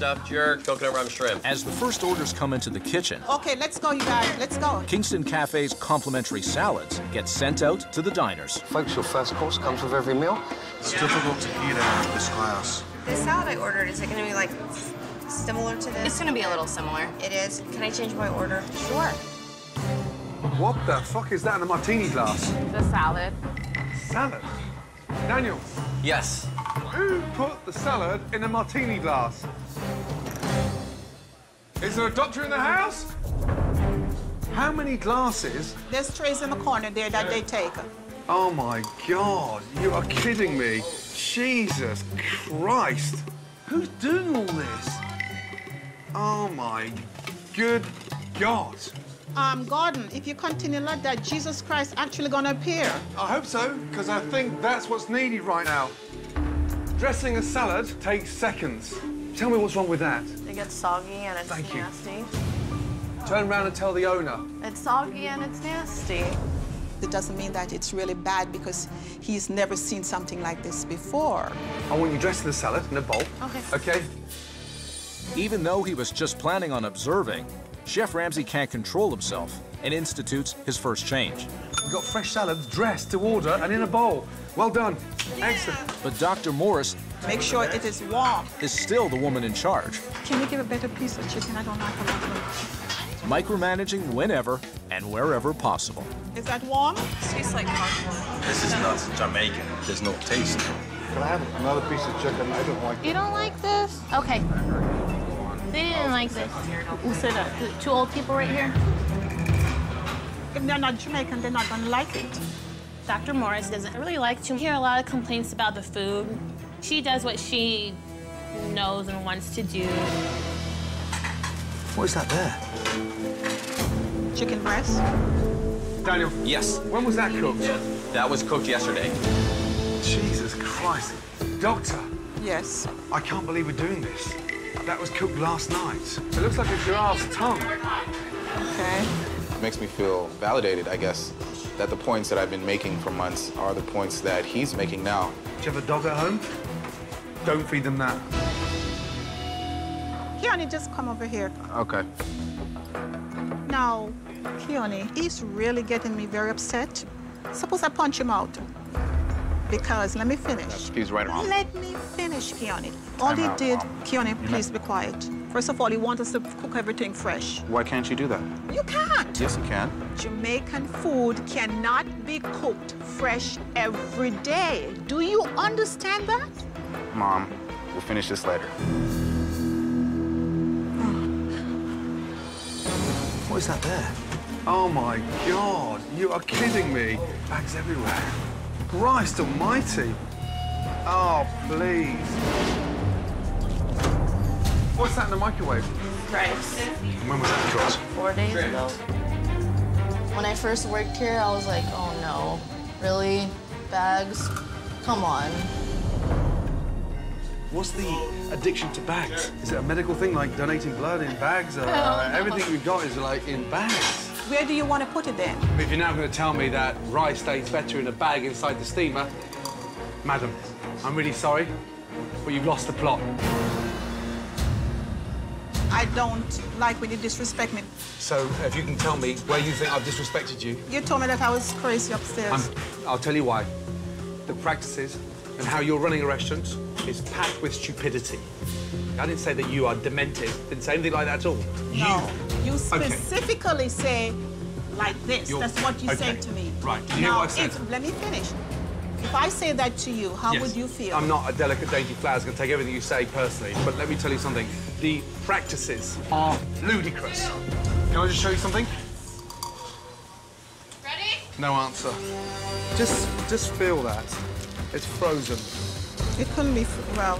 Speaker 23: Stuffed jerk, coconut rum shrimp.
Speaker 1: As the first orders come into the kitchen,
Speaker 19: Okay, let's go, you guys. Let's go.
Speaker 1: Kingston Cafe's complimentary salads get sent out to the diners.
Speaker 22: Folks, your first course comes with every meal.
Speaker 31: It's difficult to eat out of this class.
Speaker 25: The salad I ordered, is it gonna be like similar to this?
Speaker 24: It's gonna be a little similar.
Speaker 25: It is. Can I change my order? Sure.
Speaker 10: What the fuck is that in a martini glass?
Speaker 24: The salad.
Speaker 10: Salad? Daniel,
Speaker 23: Yes.
Speaker 10: Who put the salad in a martini glass? Is there a doctor in the house? How many glasses?
Speaker 19: There's trays in the corner there that they take.
Speaker 10: Oh my god, you are kidding me. Jesus Christ. Who's doing all this? Oh my good God.
Speaker 19: Um, Gordon, if you continue like that, Jesus Christ actually gonna appear.
Speaker 10: I hope so, because I think that's what's needed right now. Dressing a salad takes seconds. Tell me what's wrong with that.
Speaker 25: It gets soggy and it's
Speaker 10: Thank you.
Speaker 25: nasty.
Speaker 10: Turn around and tell the owner.
Speaker 25: It's soggy and it's nasty.
Speaker 19: It doesn't mean that it's really bad because he's never seen something like this before.
Speaker 10: I want you dressing the salad in a bowl.
Speaker 19: Okay.
Speaker 10: Okay?
Speaker 1: Even though he was just planning on observing, Chef Ramsay can't control himself and institutes his first change.
Speaker 10: We've got fresh salads dressed to order and in a bowl. Well done. Excellent.
Speaker 1: But Dr. Morris
Speaker 19: Make sure it is warm.
Speaker 1: is still the woman in charge,
Speaker 19: Can we give a better piece of chicken? I don't like a lot
Speaker 1: micromanaging whenever and wherever possible.
Speaker 19: Is that warm?
Speaker 25: tastes like cardboard.
Speaker 31: This is not Jamaican. There's no taste.
Speaker 32: Can I have another piece of chicken? I don't like
Speaker 25: You don't like this? Okay. They didn't like this.
Speaker 19: Who said that?
Speaker 25: The two old people right here.
Speaker 19: If they're not Jamaican, they're not gonna like it.
Speaker 24: Dr. Morris doesn't really like to hear a lot of complaints about the food. She does what she knows and wants to do.
Speaker 10: What is that there?
Speaker 19: Chicken breast?
Speaker 10: Daniel.
Speaker 23: Yes.
Speaker 10: When was that cooked?
Speaker 23: That was cooked yesterday.
Speaker 10: Jesus Christ. Doctor,
Speaker 19: Yes.
Speaker 10: I can't believe we're doing this. That was cooked last night. It looks like a giraffe's tongue.
Speaker 19: Okay.
Speaker 21: makes me feel validated, I guess, that the points that I've been making for months are the points that he's making now.
Speaker 10: Do you have a dog at home? Don't feed them that.
Speaker 19: Keone, just come over here.
Speaker 21: Okay.
Speaker 19: Now, Keone, he's really getting me very upset. Suppose I punch him out. Because, let me finish.
Speaker 21: He's right or wrong.
Speaker 19: Let me finish, Keone. All he did,
Speaker 21: Mom.
Speaker 19: Keone, please
Speaker 21: know-
Speaker 19: be quiet. First of all, he wants us to cook everything fresh.
Speaker 21: Why can't you do that?
Speaker 19: You can't.
Speaker 21: Yes, you can.
Speaker 19: Jamaican food cannot be cooked fresh every day. Do you understand that?
Speaker 21: Mom, we'll finish this later.
Speaker 10: What is that there? Oh my God, you are kidding me. Bags everywhere. Christ almighty. Oh, please. What's that in the microwave?
Speaker 24: Rice.
Speaker 10: When was that got?
Speaker 24: Four days ago. When I first worked here, I was like, oh no, really? Bags? Come on.
Speaker 10: What's the addiction to bags? Is it a medical thing like donating blood in bags? Uh, Everything we've got is like in bags.
Speaker 19: Where do you want to put it then?
Speaker 33: If you're now going to tell me that rice stays better in a bag inside the steamer, madam, I'm really sorry, but you've lost the plot.
Speaker 19: I don't like when you disrespect me.
Speaker 33: So if you can tell me where you think I've disrespected you,
Speaker 19: You told me that I was crazy upstairs.
Speaker 33: I'm, I'll tell you why. The practices and how you're running a restaurant is packed with stupidity. I didn't say that you are demented. Didn't say anything like that at all.
Speaker 19: No, you
Speaker 33: Okay.
Speaker 19: specifically say like this.
Speaker 33: You're-
Speaker 19: That's what you
Speaker 33: okay.
Speaker 19: say to me.
Speaker 33: Right, did you hear
Speaker 19: now,
Speaker 33: what I said?
Speaker 19: if- let me finish. If I say that to you, how
Speaker 33: Yes.
Speaker 19: would you feel?
Speaker 33: I'm not a delicate, dainty flower. I'm going to take everything you say personally. But let me tell you something. The practices are ludicrous. Can I just show you something?
Speaker 34: Ready?
Speaker 10: No answer. Just, just feel that. It's frozen.
Speaker 19: It couldn't be. Well,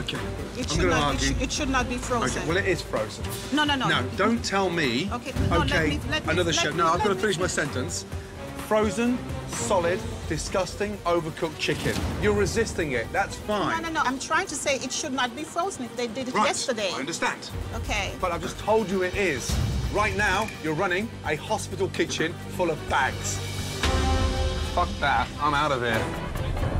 Speaker 19: okay.
Speaker 10: Okay.
Speaker 19: It should not. It, sh- it should not be frozen.
Speaker 10: Okay, well, it is frozen.
Speaker 19: No, no, no.
Speaker 10: No, don't tell me.
Speaker 19: Okay, no, let
Speaker 10: okay,
Speaker 19: me- let me-
Speaker 10: another
Speaker 19: let
Speaker 10: chef.
Speaker 19: me-
Speaker 10: No, I've got to
Speaker 19: me
Speaker 10: finish my sentence. Frozen, solid, disgusting, overcooked chicken. You're resisting it. That's fine.
Speaker 19: No, no, no. I'm trying to say it should not be frozen if they did it
Speaker 10: Right,
Speaker 19: yesterday.
Speaker 10: I understand.
Speaker 19: Okay.
Speaker 33: But I've just told you it is. Right now, you're running a hospital kitchen full of bags.
Speaker 10: Fuck that. I'm out of here.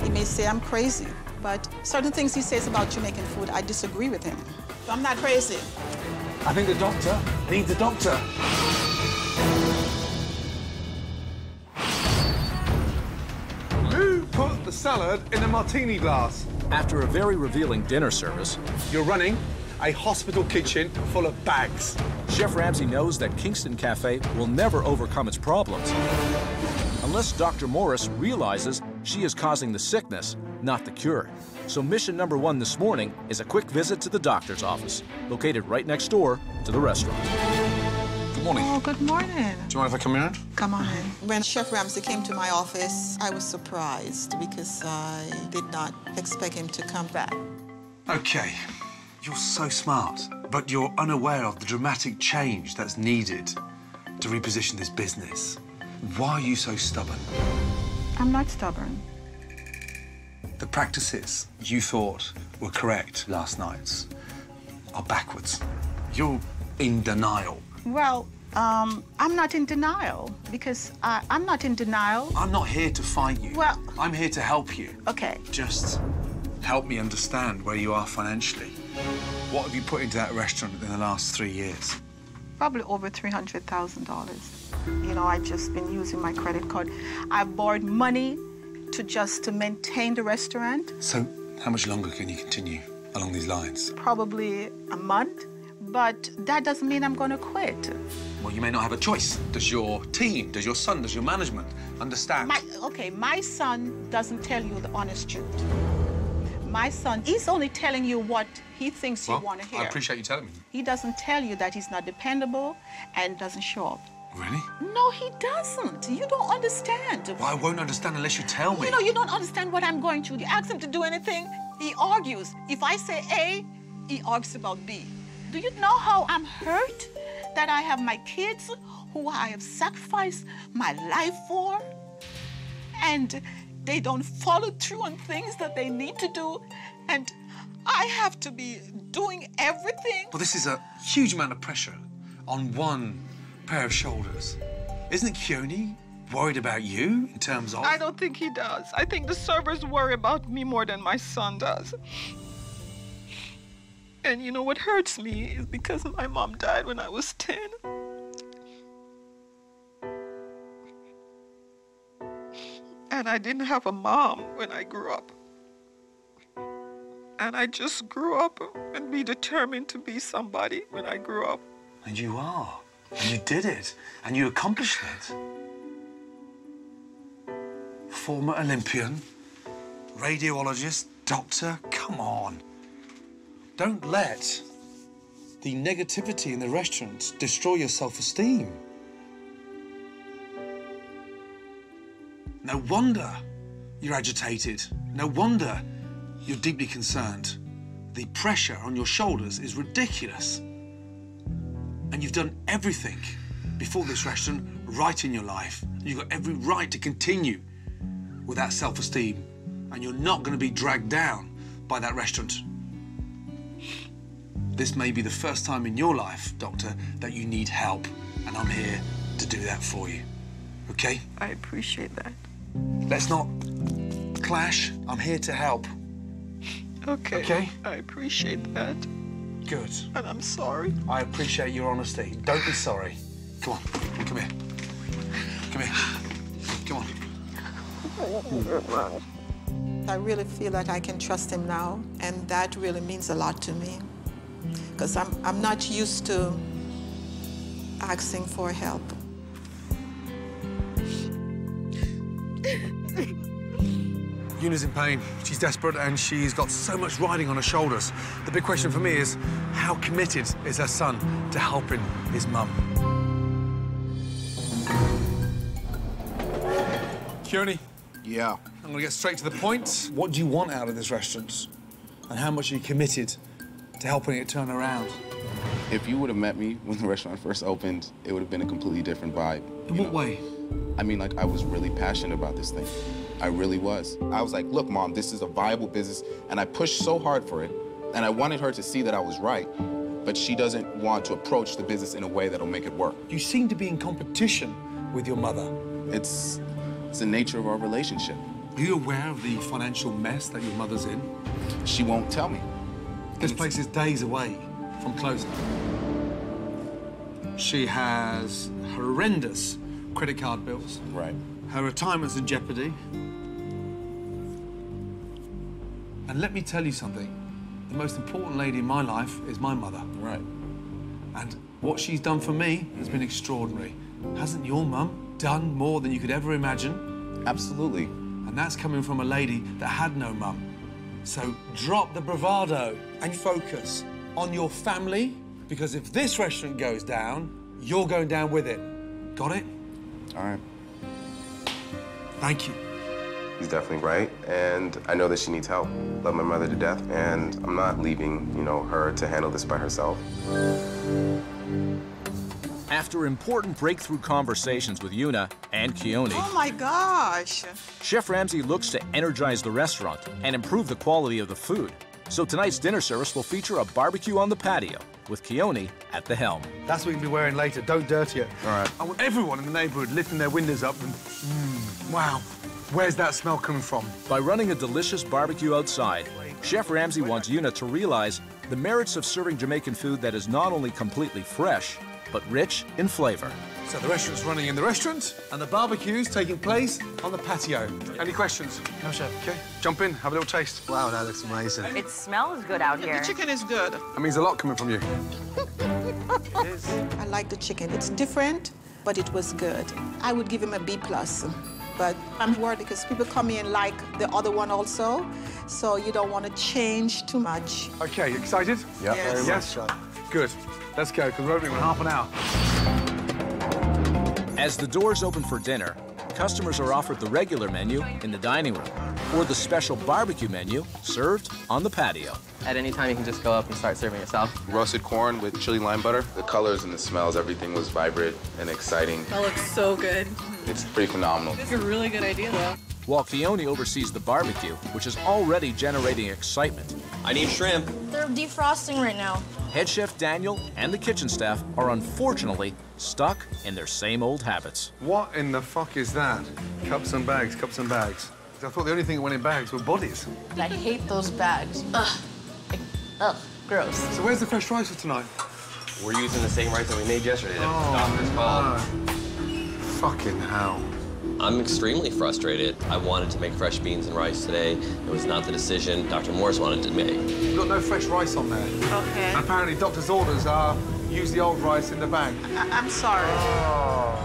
Speaker 19: He may say I'm crazy, but certain things he says about Jamaican food, I disagree with him. I'm not crazy.
Speaker 33: I think the doctor needs a doctor.
Speaker 10: Who put the salad in the martini glass?
Speaker 1: After a very revealing dinner service,
Speaker 33: You're running a hospital kitchen full of bags.
Speaker 1: Chef Ramsay knows that Kingston Cafe will never overcome its problems unless Dr. Morris realizes she is causing the sickness, not the cure. So mission number one this morning is a quick visit to the doctor's office, located right next door to the restaurant.
Speaker 35: Good morning.
Speaker 19: Oh, good morning.
Speaker 35: Do you mind if I come in?
Speaker 19: Come on in. When Chef Ramsay came to my office, I was surprised because I did not expect him to come back.
Speaker 10: Okay, you're so smart, but you're unaware of the dramatic change that's needed to reposition this business. Why are you so stubborn?
Speaker 19: I'm not stubborn.
Speaker 10: The practices you thought were correct last night are backwards. You're in denial.
Speaker 19: Well, um, I'm not in denial because I, I'm not in denial.
Speaker 10: I'm not here to fight you.
Speaker 19: Well-
Speaker 10: I'm here to help you.
Speaker 19: Okay.
Speaker 10: Just help me understand where you are financially. What have you put into that restaurant in the last three years?
Speaker 19: Probably over $300,000. You know, I've just been using my credit card. I borrowed money to just to maintain the restaurant,
Speaker 10: So, how much longer can you continue along these lines?
Speaker 19: probably a month. But that doesn't mean I'm going to quit.
Speaker 10: Well, you may not have a choice. Does your team, does your son, does your management understand?
Speaker 19: My, okay, my son doesn't tell you the honest truth. My son, he's only telling you what he thinks
Speaker 10: well,
Speaker 19: you want to hear.
Speaker 10: I appreciate you telling me.
Speaker 19: He doesn't tell you that he's not dependable and doesn't show up.
Speaker 10: Really?
Speaker 19: No, he doesn't. You don't understand.
Speaker 10: Well, I won't understand unless you tell me.
Speaker 19: You know, you don't understand what I'm going through. You ask him to do anything, he argues. If I say A, he argues about B. Do you know how I'm hurt that I have my kids who I have sacrificed my life for? And they don't follow through on things that they need to do. And I have to be doing everything.
Speaker 10: Well, this is a huge amount of pressure on one pair of shoulders. Isn't Keone worried about you in terms of?
Speaker 19: I don't think he does. I think the servers worry about me more than my son does. And you know what hurts me is because my mom died when I was 10. And I didn't have a mom when I grew up. And I just grew up and be determined to be somebody when I grew up.
Speaker 10: And you are. And you did it. And you accomplished it. Former Olympian, radiologist, doctor, come on. Don't let the negativity in the restaurant destroy your self-esteem. No wonder you're agitated. No wonder you're deeply concerned. The pressure on your shoulders is ridiculous. And you've done everything before this restaurant right in your life. You've got every right to continue with that self-esteem. And you're not going to be dragged down by that restaurant. This may be the first time in your life, Doctor, that you need help. And I'm here to do that for you. Okay?
Speaker 19: I appreciate that.
Speaker 10: Let's not clash. I'm here to help.
Speaker 19: Okay.
Speaker 10: Okay?
Speaker 19: I appreciate that.
Speaker 10: Good.
Speaker 19: And I'm sorry.
Speaker 10: I appreciate your honesty. Don't be sorry. Come on. Come here. Come here. Come on.
Speaker 19: I really feel that I can trust him now, and that really means a lot to me. Because I'm, I'm not used to asking for help.
Speaker 10: Una's in pain. She's desperate and she's got so much riding on her shoulders. The big question for me is how committed is her son to helping his mum? Keone.
Speaker 36: Yeah.
Speaker 10: I'm gonna get straight to the point. What do you want out of this restaurant? And how much are you committed to helping it turn around?
Speaker 21: If you would have met me when the restaurant first opened, it would have been a completely different vibe.
Speaker 10: In what way?
Speaker 21: I mean, like, I was really passionate about this thing. I really was. I was like, look, mom, this is a viable business, and I pushed so hard for it, and I wanted her to see that I was right, but she doesn't want to approach the business in a way that'll make it work.
Speaker 10: You seem to be in competition with your mother.
Speaker 21: It's, it's the nature of our relationship.
Speaker 10: Are you aware of the financial mess that your mother's in?
Speaker 21: She won't tell me.
Speaker 10: This place is days away from closing. She has horrendous credit card bills.
Speaker 21: Right.
Speaker 10: Her retirement's in jeopardy. And let me tell you something. The most important lady in my life is my mother.
Speaker 21: Right.
Speaker 10: And what she's done for me has been extraordinary. Hasn't your mum done more than you could ever imagine?
Speaker 21: Absolutely.
Speaker 10: And that's coming from a lady that had no mum. So drop the bravado and focus on your family, because if this restaurant goes down, you're going down with it. Got it?
Speaker 21: All right.
Speaker 10: Thank you.
Speaker 36: He's definitely right, and I know that she needs help. Love my mother to death, and I'm not leaving, you know, her to handle this by herself.
Speaker 1: After important breakthrough conversations with Una and Keone,
Speaker 19: Oh my gosh.
Speaker 1: Chef Ramsay looks to energize the restaurant and improve the quality of the food. So tonight's dinner service will feature a barbecue on the patio with Keone at the helm.
Speaker 10: That's what you'll be wearing later. Don't dirty it. All right. I want everyone in the neighborhood lifting their windows up and, mm, wow, where's that smell coming from?
Speaker 1: By running a delicious barbecue outside, Chef Ramsay wants Una to realize the merits of serving Jamaican food that is not only completely fresh, but rich in flavor.
Speaker 10: So the restaurant's running in the restaurant, and the barbecue's taking place on the patio. Any questions?
Speaker 37: No, chef.
Speaker 10: Okay, jump in, have a little taste.
Speaker 37: Wow, that looks amazing.
Speaker 29: It smells good out here.
Speaker 19: The chicken is good.
Speaker 10: That means a lot coming from you.
Speaker 19: I like the chicken. It's different, but it was good. I would give him a B plus. But I'm worried because people come in like the other one also, so you don't want to change too much.
Speaker 10: Okay, excited?
Speaker 19: Yeah. Yes.
Speaker 10: Yes? Good. Let's go, because we're opening in half an hour.
Speaker 1: As the doors open for dinner, customers are offered the regular menu in the dining room or the special barbecue menu served on the patio.
Speaker 38: At any time, you can just go up and start serving yourself.
Speaker 36: Roasted corn with chili lime butter. The colors and the smells, everything was vibrant and exciting.
Speaker 15: That looks so good.
Speaker 36: It's pretty phenomenal.
Speaker 15: It's a really good idea, though.
Speaker 1: While Keone oversees the barbecue, which is already generating excitement,
Speaker 23: I need shrimp.
Speaker 24: They're defrosting right now.
Speaker 1: Head chef Daniel and the kitchen staff are unfortunately stuck in their same old habits.
Speaker 10: What in the fuck is that? Cups and bags, cups and bags. I thought the only thing that went in bags were bodies.
Speaker 24: I hate those bags. Ugh. Like, ugh. Gross.
Speaker 10: So where's the fresh rice for tonight?
Speaker 23: We're using the same rice that we made yesterday. that
Speaker 10: Oh,
Speaker 23: doctors called.
Speaker 10: Fucking hell.
Speaker 23: I'm extremely frustrated. I wanted to make fresh beans and rice today. It was not the decision Dr. Morris wanted to make.
Speaker 10: You've got no fresh rice on there.
Speaker 24: Okay.
Speaker 10: Apparently, doctor's orders are use the old rice in the bag.
Speaker 24: I- I'm sorry. Ah.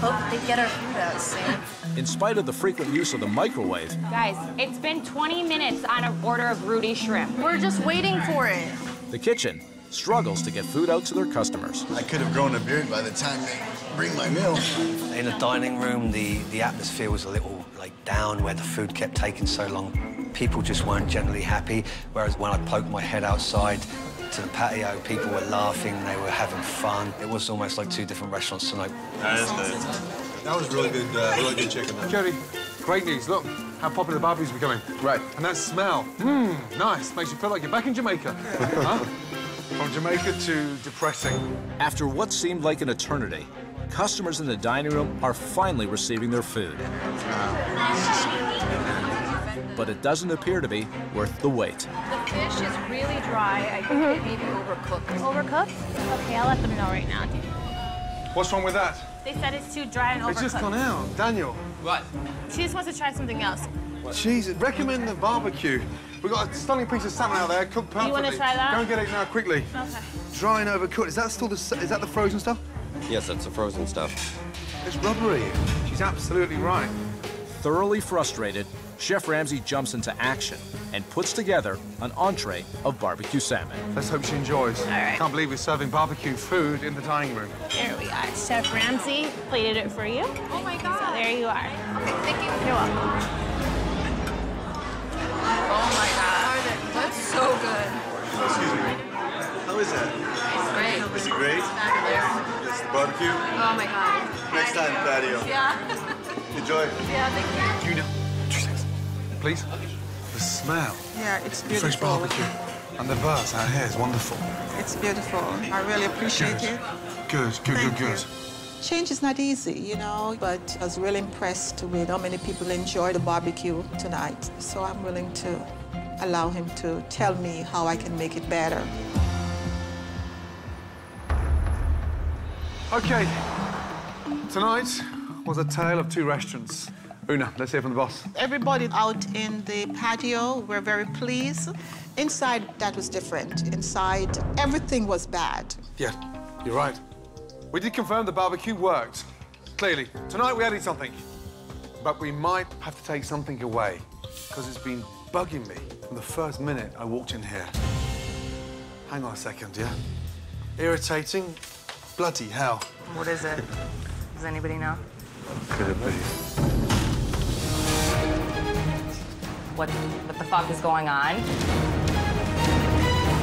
Speaker 24: Hope they get our food out soon.
Speaker 1: In spite of the frequent use of the microwave,
Speaker 25: Guys, it's been 20 minutes on an order of Rudy shrimp.
Speaker 24: We're just waiting for it.
Speaker 1: the kitchen struggles to get food out to their customers.
Speaker 32: I could have grown a beard by the time they bring my meal.
Speaker 22: In the dining room, the, the atmosphere was a little like down where the food kept taking so long. People just weren't generally happy. Whereas when I poked my head outside to the patio, people were laughing, they were having fun. It was almost like two different restaurants tonight.
Speaker 32: That is good. That was really good, uh, really good chicken.
Speaker 10: Jerry, great news. Look how popular the barbecue's becoming. Right. And that smell, mmm, nice. Makes you feel like you're back in Jamaica. huh? From Jamaica to depressing.
Speaker 1: After what seemed like an eternity, customers in the dining room are finally receiving their food. But it doesn't appear to be worth the wait.
Speaker 25: The fish is really dry. I think it mm-hmm. may be overcooked. Overcooked? Okay, I'll let them know right now.
Speaker 10: What's wrong with that?
Speaker 25: They said it's too dry and overcooked.
Speaker 10: It's just gone out. Daniel.
Speaker 23: What?
Speaker 25: She just wants to try something else.
Speaker 10: Jesus, recommend the barbecue. We've got a stunning piece of salmon out there, cooked perfectly.
Speaker 25: You wanna try that?
Speaker 10: Go and get it now, quickly.
Speaker 25: Okay.
Speaker 10: Dry and overcooked. Is that still the, is that the frozen stuff?
Speaker 23: Yes, that's the frozen stuff.
Speaker 10: It's rubbery. She's absolutely right.
Speaker 1: Thoroughly frustrated, Chef Ramsay jumps into action and puts together an entree of barbecue salmon.
Speaker 10: Let's hope she enjoys.
Speaker 25: All right.
Speaker 10: Can't believe we're serving barbecue food in the dining room.
Speaker 25: There we are. Chef Ramsay plated it for you. Oh my god. So there you are. Okay, thank you. You're welcome.
Speaker 24: Oh my god. That's so good.
Speaker 32: Excuse me. How is that?
Speaker 24: It's great.
Speaker 32: Is it great? It's the barbecue?
Speaker 24: Oh my god.
Speaker 32: Next time, patio.
Speaker 24: Yeah.
Speaker 32: Enjoy.
Speaker 24: Yeah, thank you.
Speaker 10: Junior, two seconds. Please. The smell.
Speaker 19: Yeah, it's beautiful.
Speaker 10: Fresh
Speaker 19: beautiful.
Speaker 10: barbecue. And the buzz out here is wonderful.
Speaker 19: It's beautiful. I really appreciate it.
Speaker 10: Good, good,
Speaker 19: Thank
Speaker 10: good, good.
Speaker 19: Change is not easy, you know, but I was really impressed with how many people enjoy the barbecue tonight. So I'm willing to allow him to tell me how I can make it better.
Speaker 10: Okay. Tonight was a tale of two restaurants. Una, let's hear from the boss.
Speaker 19: Everybody out in the patio were very pleased. Inside, that was different. Inside, everything was bad.
Speaker 10: Yeah, you're right. We did confirm the barbecue worked. Clearly. Tonight we added something. But we might have to take something away. Because it's been bugging me from the first minute I walked in here. Hang on a second, yeah? Irritating. Bloody hell.
Speaker 24: What is it? Does anybody know?
Speaker 10: Could it be?
Speaker 24: What, what the fuck is going on?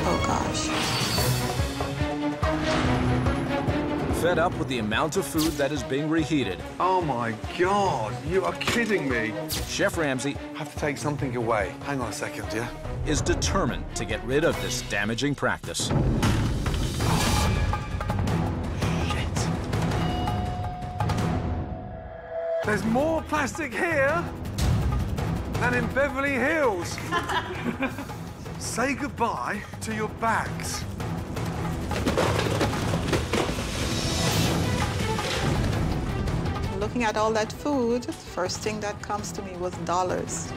Speaker 19: Oh, gosh.
Speaker 1: Fed up with the amount of food that is being reheated,
Speaker 10: Oh my god, you are kidding me.
Speaker 1: Chef Ramsay
Speaker 10: Have to take something away. Hang on a second, yeah?
Speaker 1: is determined to get rid of this damaging practice.
Speaker 10: There's more plastic here than in Beverly Hills. Say goodbye to your bags.
Speaker 19: Looking at all that food, first thing that comes to me was dollars.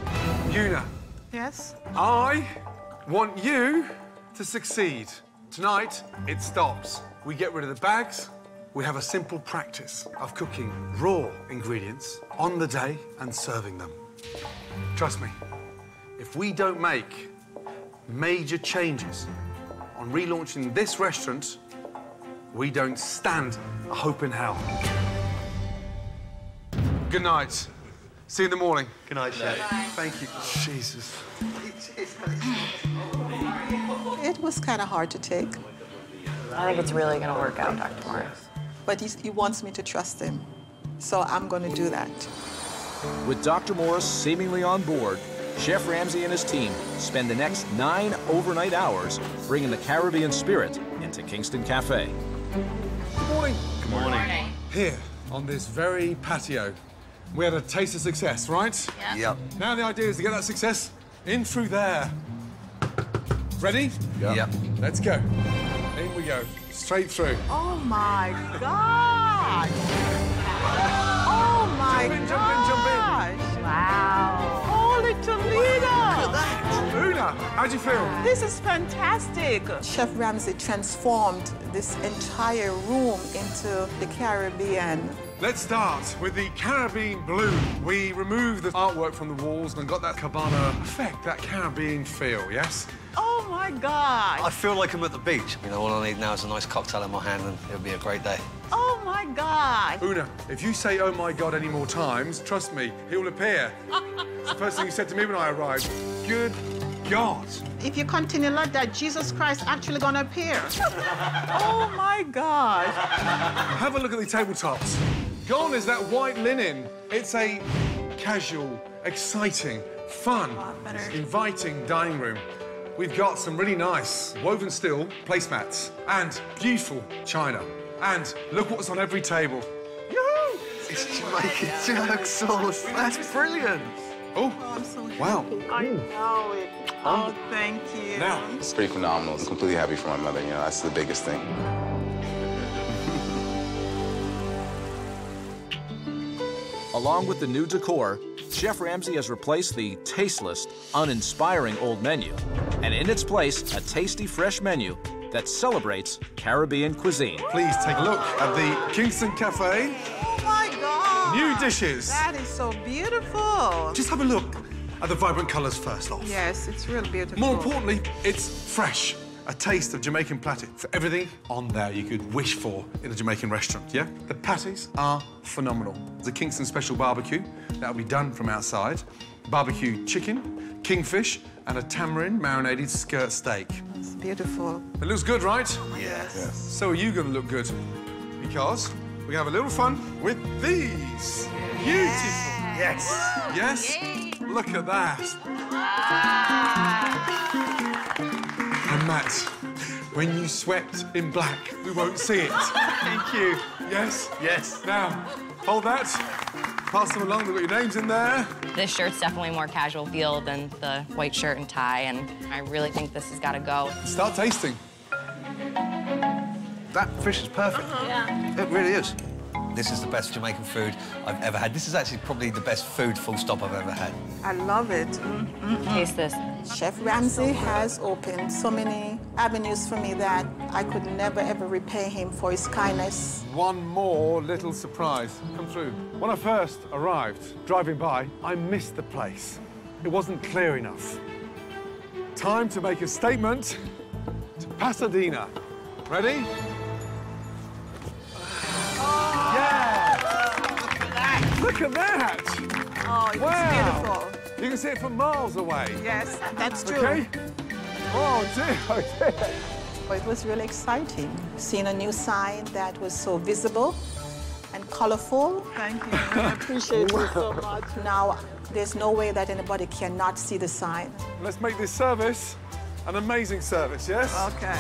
Speaker 10: Una,
Speaker 19: Yes?
Speaker 10: I want you to succeed. Tonight, it stops. We get rid of the bags. We have a simple practice of cooking raw ingredients on the day and serving them. Trust me, if we don't make major changes on relaunching this restaurant, we don't stand a hope in hell. Good night. See you in the morning.
Speaker 32: Good night, Chef.
Speaker 10: Thank you. Jesus.
Speaker 19: It was kind of hard to take,
Speaker 24: I think it's really gonna work out, Dr. Morris.
Speaker 19: but he, he wants me to trust him. So I'm going to do that.
Speaker 1: With Dr. Morris seemingly on board, Chef Ramsay and his team spend the next nine overnight hours bringing the Caribbean spirit into Kingston Cafe.
Speaker 10: Good morning.
Speaker 39: Good morning.
Speaker 10: Here, on this very patio, we had a taste of success, right? Yeah.
Speaker 39: Yep.
Speaker 10: Now the idea is to get that success in through there. Ready?
Speaker 39: Yep.
Speaker 10: Let's go. In we go. Straight through.
Speaker 19: Oh my God! Oh my
Speaker 10: Jump in, jump in, jump
Speaker 19: in! Wow! Holy Toledo! Look at that!
Speaker 10: Una, how'd you feel?
Speaker 19: This is fantastic. Chef Ramsay transformed this entire room into the Caribbean.
Speaker 10: Let's start with the Caribbean blue. We removed the artwork from the walls and got that cabana effect, that Caribbean feel, yes?
Speaker 19: Oh my God!
Speaker 22: I feel like I'm at the beach. You know, all I need now is a nice cocktail in my hand and it'll be a great day.
Speaker 19: Oh my God!
Speaker 10: Una, if you say oh my god any more times, trust me, he'll appear. it's the first thing he said to me when I arrived. Good God.
Speaker 19: If you continue like that, Jesus Christ actually gonna appear. oh my God!
Speaker 10: Have a look at the tabletops. Gone is that white linen. It's a casual, exciting, fun, oh, inviting dining room. We've got some really nice woven steel placemats and beautiful china. And look what's on every table. Yoo-hoo!
Speaker 39: It's Jamaican jerk sauce. That's brilliant.
Speaker 10: Oh, oh
Speaker 19: I'm so
Speaker 10: wow.
Speaker 19: I know it. Oh, thank you.
Speaker 10: Now,
Speaker 21: It's pretty phenomenal. I'm completely happy for my mother. You know, that's the biggest thing.
Speaker 1: Along with the new decor, Chef Ramsay has replaced the tasteless, uninspiring old menu, and in its place, a tasty, fresh menu that celebrates Caribbean cuisine.
Speaker 10: please take a look at the Kingston Cafe.
Speaker 19: Oh my God!
Speaker 10: New dishes.
Speaker 19: That is so beautiful.
Speaker 10: Just have a look at the vibrant colours first off.
Speaker 19: Yes, it's really beautiful.
Speaker 10: More importantly, it's fresh. A taste of Jamaican platter. For everything on there you could wish for in a Jamaican restaurant, yeah? The patties are phenomenal. There's a Kingston special barbecue that'll be done from outside. Barbecue chicken, kingfish, and a tamarind marinated skirt steak.
Speaker 19: It's beautiful.
Speaker 10: It looks good, right?
Speaker 19: Yes.
Speaker 10: So are you gonna look good? Because we're going to have a little fun with these. Beautiful.
Speaker 39: Yes.
Speaker 10: Yes? Look at that. And Matt, when you swept in black, we won't see it. Thank you. Yes?
Speaker 39: Yes.
Speaker 10: Now, hold that. Pass them along. They've got your names in there.
Speaker 24: This shirt's definitely more casual feel than the white shirt and tie, and I really think this has got to go.
Speaker 10: Start tasting.
Speaker 39: That fish is perfect.
Speaker 24: Yeah.
Speaker 39: It really is.
Speaker 22: This is the best Jamaican food I've ever had. This is actually probably the best food, full stop, I've ever had.
Speaker 19: I love it. Mm, mm, mm.
Speaker 24: Taste this.
Speaker 19: Chef Ramsay has opened so many avenues for me that I could never ever repay him for his kindness.
Speaker 10: One more little surprise. Come through. When I first arrived, driving by, I missed the place. It wasn't clear enough. Time to make a statement to Pasadena. Ready? Look at that!
Speaker 19: Oh, it's
Speaker 10: Wow.
Speaker 19: beautiful.
Speaker 10: You can see it from miles away.
Speaker 19: Yes, that's true.
Speaker 10: Okay? Oh, dear, oh, dear.
Speaker 19: It was really exciting. Seeing a new sign that was so visible and colorful. Thank you. I appreciate it so much. Now, there's no way that anybody cannot see the sign.
Speaker 10: Let's make this service an amazing service, yes?
Speaker 19: Okay.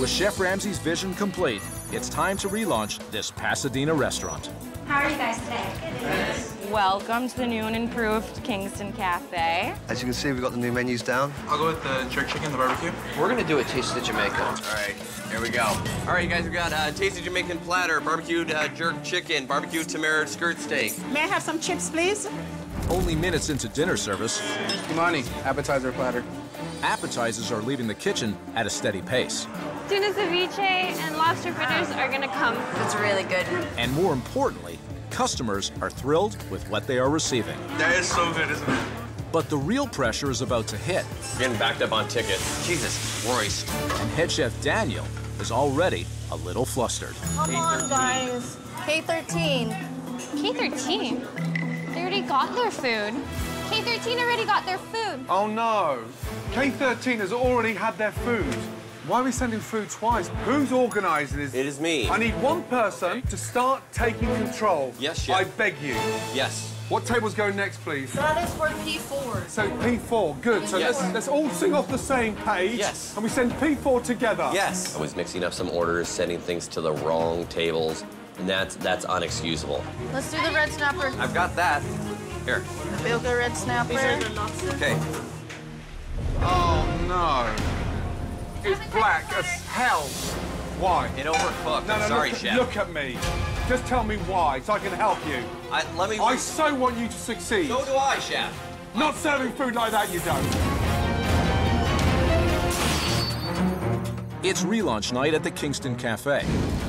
Speaker 1: With Chef Ramsay's vision complete, it's time to relaunch this Pasadena restaurant.
Speaker 24: How are you guys today? Welcome to the new and improved Kingston Cafe.
Speaker 39: As you can see, we've got the new menus down.
Speaker 31: I'll go with the jerk chicken, the barbecue.
Speaker 40: We're gonna do a taste of Jamaica. All right, here we go. All right, you guys, we've got a tasty Jamaican platter, barbecued uh, jerk chicken, barbecued tamarind skirt steak.
Speaker 19: May I have some chips, please?
Speaker 1: Only minutes into dinner service,
Speaker 21: Imani, appetizer platter.
Speaker 1: Appetizers are leaving the kitchen at a steady pace.
Speaker 25: Tuna ceviche and lobster fritters are gonna come.
Speaker 15: It's really good.
Speaker 1: And more importantly, customers are thrilled with what they are receiving.
Speaker 31: That is so good, isn't it?
Speaker 1: But the real pressure is about to hit,
Speaker 40: Getting backed up on tickets. Jesus Christ.
Speaker 1: and head chef Daniel is already a little flustered.
Speaker 25: Come on, guys. K13. K13? They already got their food. K13 already got their food.
Speaker 10: Oh no. K13 has already had their food. Why are we sending food twice? Who's organising this?
Speaker 40: It is me.
Speaker 10: I need one person to start taking control.
Speaker 40: Yes, Chef.
Speaker 10: I beg you.
Speaker 40: Yes.
Speaker 10: What tables go next, please?
Speaker 24: That is for P4.
Speaker 10: So P4, good. So
Speaker 23: Yes.
Speaker 10: let's, let's all sing off the same page.
Speaker 23: Yes.
Speaker 10: And we send P4 together. Yes.
Speaker 23: I was mixing up some orders, sending things to the wrong tables, and that's that's unexcusable.
Speaker 24: Let's do the red snapper.
Speaker 23: I've got that. Here.
Speaker 24: The Bilga red snapper.
Speaker 23: Okay.
Speaker 10: Oh no. It's black as hell. Why?
Speaker 23: It overcooked.
Speaker 10: No, no,
Speaker 23: I'm sorry,
Speaker 10: look,
Speaker 23: chef.
Speaker 10: Look at me. Just tell me why, so I can help you.
Speaker 23: I, let me.
Speaker 10: I so want you to succeed.
Speaker 23: So do I, chef.
Speaker 10: Not serving food like that, you don't.
Speaker 1: It's relaunch night at the Kingston Cafe.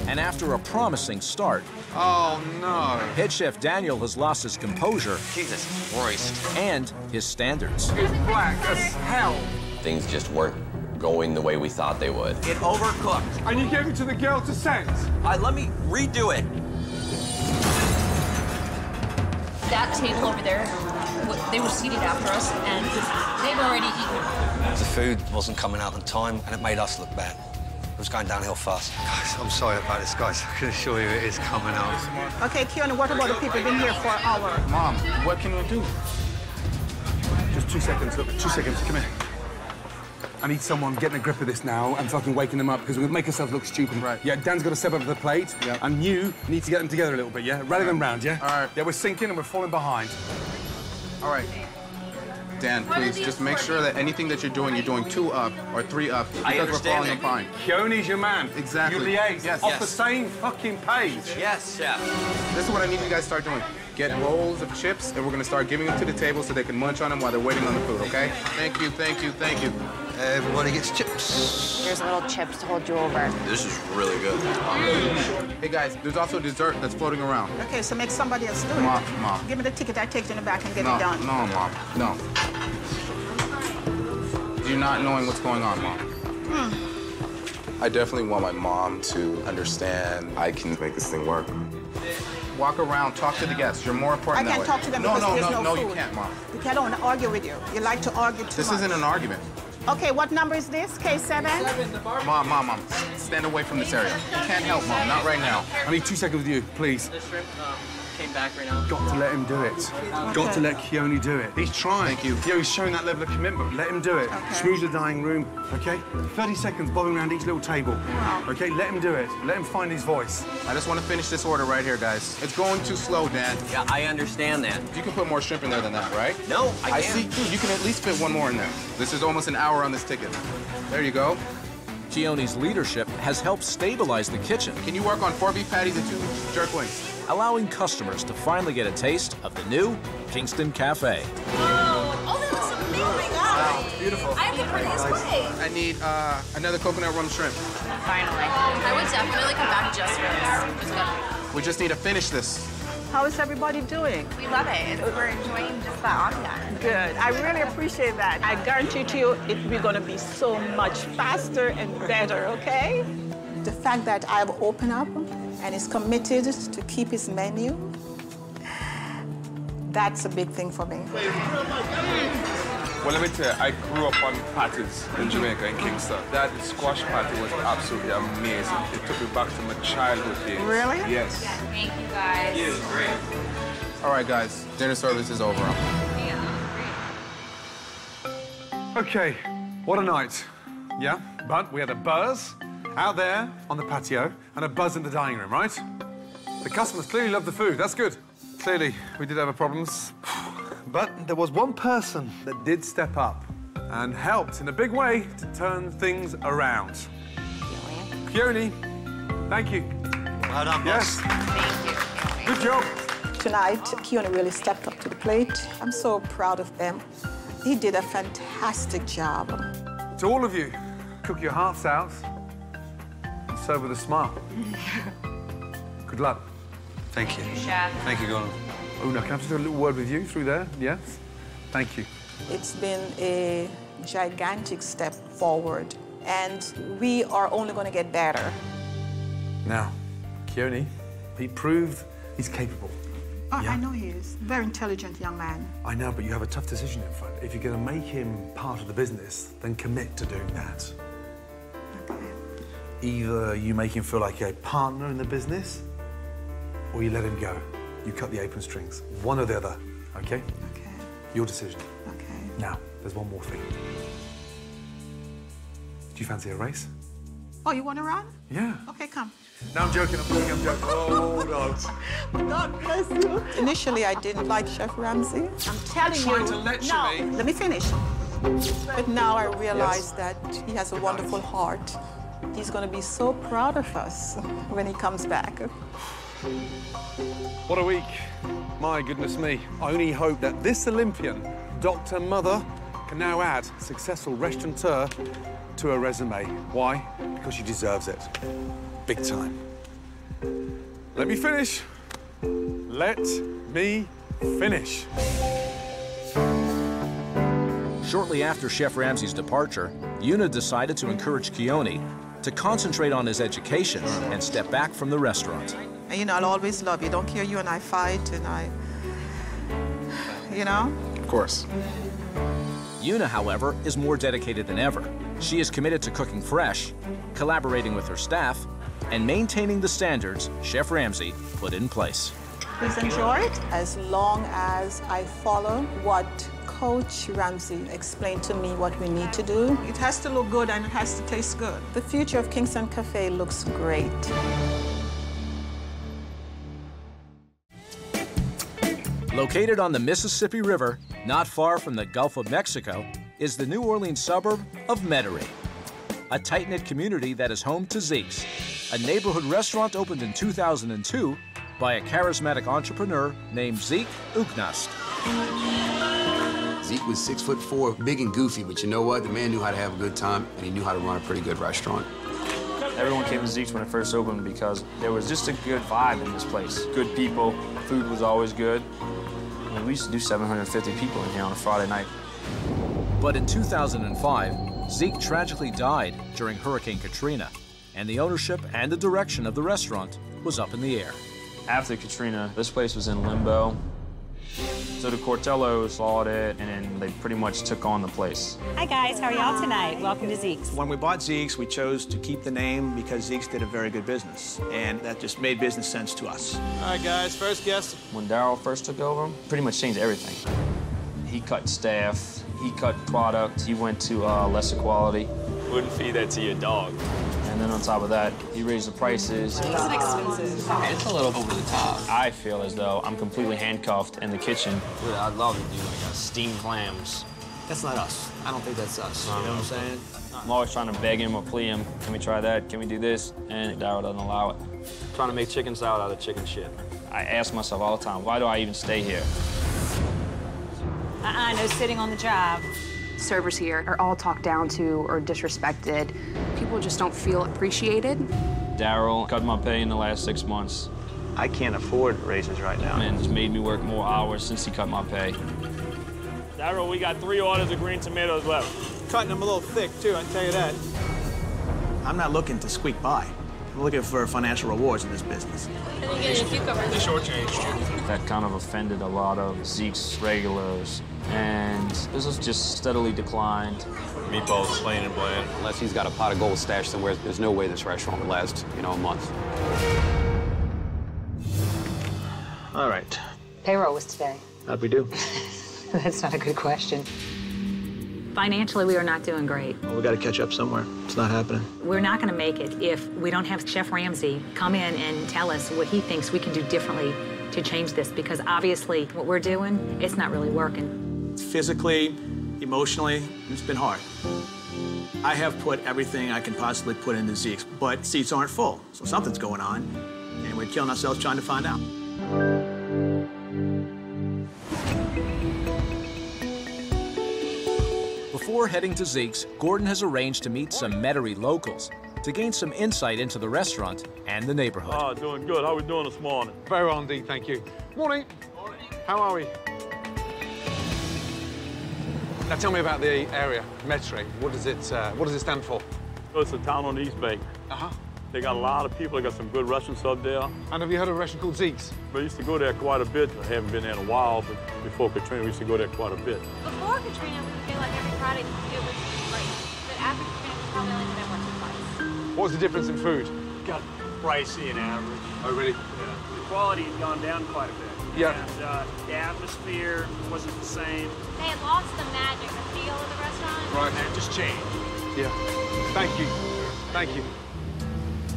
Speaker 1: And after a promising start,
Speaker 10: Oh no.
Speaker 1: head chef Daniel has lost his composure
Speaker 23: Jesus Christ.
Speaker 1: and his standards.
Speaker 10: It's black as hell.
Speaker 23: Things just weren't going the way we thought they would. It overcooked.
Speaker 10: And you gave it to the girl to send.
Speaker 23: I, let me redo it.
Speaker 41: That table over there, they were seated after us, and they've already eaten.
Speaker 22: The food wasn't coming out on time, and it made us look bad. It was going downhill fast. Guys, I'm sorry about this, guys. I can assure you it is coming out.
Speaker 19: Okay, Keone, what about the people who've been here for an hour?
Speaker 21: Mom, what can we do?
Speaker 10: Just two seconds, look, two seconds, come here. I need someone getting a grip of this now and fucking waking them up because we're gonna make ourselves look stupid. Right. Yeah, Dan's got to step up to the plate. Yeah. And you need to get them together a little bit, yeah? Rally them round, yeah? All right. Yeah, we're sinking and we're falling behind.
Speaker 21: All right. Dan, please, just make sure that anything that you're doing, you're doing two up or three up
Speaker 23: I
Speaker 21: because we're falling
Speaker 23: understand
Speaker 21: behind.
Speaker 10: Keone's your man.
Speaker 21: Exactly.
Speaker 10: You liaise
Speaker 21: Yes.
Speaker 10: off
Speaker 21: Yes.
Speaker 10: the same fucking page.
Speaker 23: Yes, chef.
Speaker 21: This is what I need you guys to start doing. Get rolls of chips, and we're gonna start giving them to the table so they can munch on them while they're waiting on the food, okay? Thank you, thank you, thank you.
Speaker 22: Everybody gets chips.
Speaker 24: There's little chips to hold you over.
Speaker 21: This is really good. Hey guys, there's also dessert that's floating around.
Speaker 19: Okay, so make somebody else do it.
Speaker 21: Mom, Mom.
Speaker 19: Give me the ticket, I take it in the back and get
Speaker 21: no,
Speaker 19: it done.
Speaker 21: no, Mom, no. You're not knowing what's going on, Mom.
Speaker 19: Hmm.
Speaker 21: I definitely want my mom to understand I can make this thing work. Walk around, talk to the guests. You're more important.
Speaker 19: I
Speaker 21: important
Speaker 19: can't
Speaker 21: that
Speaker 19: talk to them
Speaker 21: no,
Speaker 19: because
Speaker 21: no,
Speaker 19: there's
Speaker 21: no,
Speaker 19: no,
Speaker 21: no,
Speaker 19: food.
Speaker 21: you can't, Mom.
Speaker 19: Okay, I don't want to argue with you. You like to argue too
Speaker 21: This
Speaker 19: much.
Speaker 21: isn't an argument.
Speaker 19: Okay, what number is this? K7?
Speaker 21: Mom, mom, mom, stand away from this area. You can't help, Mom, not right now.
Speaker 10: I need two seconds with you, please.
Speaker 42: The shrimp came back right now.
Speaker 10: Got to let him do it. Got to let Keone do it. He's trying. Thank you. Yeah, he's showing that level of commitment. Let him do it. Schmooze the dining room, okay? 30 seconds bobbing around each little table. Okay, let him do it. Let him find his voice.
Speaker 21: I just want to finish this order right here, guys. It's going too slow, Dan.
Speaker 23: Yeah, I understand that.
Speaker 21: You can put more shrimp in there than that, right?
Speaker 23: No, I
Speaker 21: I
Speaker 23: can't.
Speaker 21: see. Dude, you can at least fit one more in there. This is almost an hour on this ticket. There you go.
Speaker 1: Keone's leadership has helped stabilize the kitchen.
Speaker 21: Can you work on four beef patties and two jerk wings?
Speaker 1: Allowing customers to finally get a taste of the new Kingston Cafe.
Speaker 24: Oh, that looks amazing.
Speaker 21: Wow, beautiful.
Speaker 24: I have the prettiest way.
Speaker 21: I need uh, another coconut rum shrimp.
Speaker 24: Finally. I would definitely come back just for this. It's good.
Speaker 21: We just need to finish this.
Speaker 19: How is everybody doing?
Speaker 24: We love it. We're enjoying just the ambiance.
Speaker 19: Good. I really appreciate that. I guarantee to you it, we're going to be so much faster and better, okay? The fact that I've opened up and is committed to keep his menu, that's a big thing for me.
Speaker 31: Well, let me tell you, I grew up on patties in Jamaica, in Kingston. That squash patty was absolutely amazing. It took me back to my childhood days.
Speaker 19: Really?
Speaker 31: Yes.
Speaker 24: Thank you guys.
Speaker 21: great. All right, guys. Dinner service is over.
Speaker 10: Okay, what a night. Yeah, but we had a buzz out there on the patio and a buzz in the dining room, right? The customers clearly love the food. That's good. Clearly, we did have our problems. But there was one person that did step up and helped in a big way to turn things around. Keone, thank you.
Speaker 22: Well done,
Speaker 10: Yes.
Speaker 24: Thank you.
Speaker 10: Good job.
Speaker 19: Tonight, Keone really stepped up to the plate. I'm so proud of them. He did a fantastic job.
Speaker 10: To all of you, cook your hearts out and serve with a smile. Good luck.
Speaker 22: Thank you.
Speaker 24: Thank you, Chef.
Speaker 22: Thank you, Gordon.
Speaker 10: Una, can I just do a little word with you through there? Yes? Thank you.
Speaker 19: It's been a gigantic step forward, and we are only going to get better.
Speaker 10: Now, Keone, he proved he's capable.
Speaker 19: Oh,
Speaker 10: Yeah.
Speaker 19: I know he is. Very intelligent young man.
Speaker 10: I know, but you have a tough decision in front. If you're going to make him part of the business, then commit to doing that. Either you make him feel like a partner in the business, or you let him go. you cut the apron strings. One or the other, okay?
Speaker 19: Okay.
Speaker 10: Your decision.
Speaker 19: Okay.
Speaker 10: Now, there's one more thing. Do you fancy a race?
Speaker 19: Oh, you want to run?
Speaker 10: Yeah.
Speaker 19: Okay, come.
Speaker 10: No, I'm joking, I'm joking, I'm joking. Oh, no.
Speaker 19: God bless you. Initially, I didn't like Chef Ramsay. I'm telling
Speaker 10: Trying
Speaker 19: you.
Speaker 10: to lecture
Speaker 19: no,
Speaker 10: me.
Speaker 19: let me finish. But now I realize that he has a wonderful heart. He's going to be so proud of us when he comes back.
Speaker 10: What a week. My goodness me. I only hope that this Olympian, Dr. Mother, can now add successful restaurateur to her resume. Why? Because she deserves it. Big time. Let me finish. Let me finish.
Speaker 1: Shortly after Chef Ramsay's departure, Una decided to encourage Keone to concentrate on his education and step back from the restaurant.
Speaker 19: And, you know, I'll always love you. Don't care you and I fight and I, you know?
Speaker 21: Of course.
Speaker 1: Una, however, is more dedicated than ever. She is committed to cooking fresh, collaborating with her staff, and maintaining the standards Chef Ramsay put in place.
Speaker 19: Please enjoy it as long as I follow what Coach Ramsay explained to me what we need to do. It has to look good and it has to taste good. The future of Kingston Cafe looks great.
Speaker 1: Located on the Mississippi River, not far from the Gulf of Mexico, is the New Orleans suburb of Metairie, a tight knit community that is home to Zeke's, a neighborhood restaurant opened in 2002 by a charismatic entrepreneur named Zeke Uknast.
Speaker 43: Zeke was six foot four, big and goofy, but you know what? The man knew how to have a good time, and he knew how to run a pretty good restaurant.
Speaker 44: Everyone came to Zeke's when it first opened because there was just a good vibe in this place. Good people, food was always good. I mean, we used to do 750 people in here on a Friday night.
Speaker 1: But in 2005, Zeke tragically died during Hurricane Katrina, and the ownership and the direction of the restaurant was up in the air.
Speaker 44: After Katrina, this place was in limbo. So the Cortellos bought it, and then they pretty much took on the place.
Speaker 45: Hi guys, how are y'all tonight? Welcome to Zeke's.
Speaker 46: When we bought Zeke's, we chose to keep the name because Zeke's did a very good business, and that just made business sense to us.
Speaker 44: All right, guys, first guess. When Daryl first took over, pretty much changed everything. He cut staff, he cut product, he went to uh, lesser quality. Wouldn't feed that to your dog. And then on top of that, he raised the prices.
Speaker 47: It's expensive.
Speaker 44: It's a little over the top. I feel as though I'm completely handcuffed in the kitchen.
Speaker 48: Dude, I'd love to do like a steamed clams. That's not us. I don't think that's us. You know what I'm saying?
Speaker 44: I'm always trying to beg him or plea him. Can we try that? Can we do this? And Daryl doesn't allow it. Trying to make chicken salad out of chicken shit. I ask myself all the time, why do I even stay here?
Speaker 45: Uh-uh, no sitting on the job.
Speaker 29: Servers here are all talked down to or disrespected. People just don't feel appreciated.
Speaker 44: Daryl cut my pay in the last six months.
Speaker 46: I can't afford raises right now.
Speaker 44: And it's made me work more hours since he cut my pay. Daryl, we got three orders of green tomatoes left.
Speaker 46: Cutting them a little thick, too, I tell you that. I'm not looking to squeak by. I'm looking for financial rewards in this business.
Speaker 44: The short change. That kind of offended a lot of Zeke's regulars, and business just steadily declined.
Speaker 31: Meatballs plain and bland.
Speaker 43: Unless he's got a pot of gold stashed somewhere, there's no way this restaurant will last, you know, a month.
Speaker 46: All right.
Speaker 47: Payroll was today.
Speaker 46: How'd we do?
Speaker 47: That's not a good question. Financially, we are not doing great.
Speaker 46: Well, we got to catch up somewhere. It's not happening.
Speaker 47: We're not going to make it if we don't have Chef Ramsay come in and tell us what he thinks we can do differently to change this because obviously what we're doing, it's not really working.
Speaker 46: Physically, emotionally, it's been hard. I have put everything I can possibly put into Zeke's, but seats aren't full, so something's going on, and we're killing ourselves trying to find out.
Speaker 1: Before heading to Zeke's, Gordon has arranged to meet some Metairie locals to gain some insight into the restaurant and the neighborhood.
Speaker 49: Oh, doing good. How are we doing this morning?
Speaker 10: Very well indeed, thank you. Morning. Morning. How are we? Now tell me about the area, Metairie. What does it uh, What does it stand for?
Speaker 49: It's a town on the East Bank.
Speaker 10: Uh-huh.
Speaker 49: They got a lot of people. They got some good restaurants up there.
Speaker 10: And have you heard of a restaurant called Zeke's?
Speaker 49: We used to go there quite a bit. I haven't been there in a while, but before Katrina, we used to go there quite a bit.
Speaker 24: Before Katrina, we would do like every Friday, it was great. But after Katrina, probably only did it once or twice.
Speaker 10: What's the difference in food?
Speaker 49: Got pricey and average.
Speaker 10: Oh, really?
Speaker 49: Yeah. The quality had gone down quite a bit.
Speaker 10: Yeah.
Speaker 44: And uh, the atmosphere wasn't the same.
Speaker 25: They had lost the magic, the feel of the restaurant.
Speaker 10: Right.
Speaker 44: And it just changed.
Speaker 10: Yeah. Thank you. Thank you.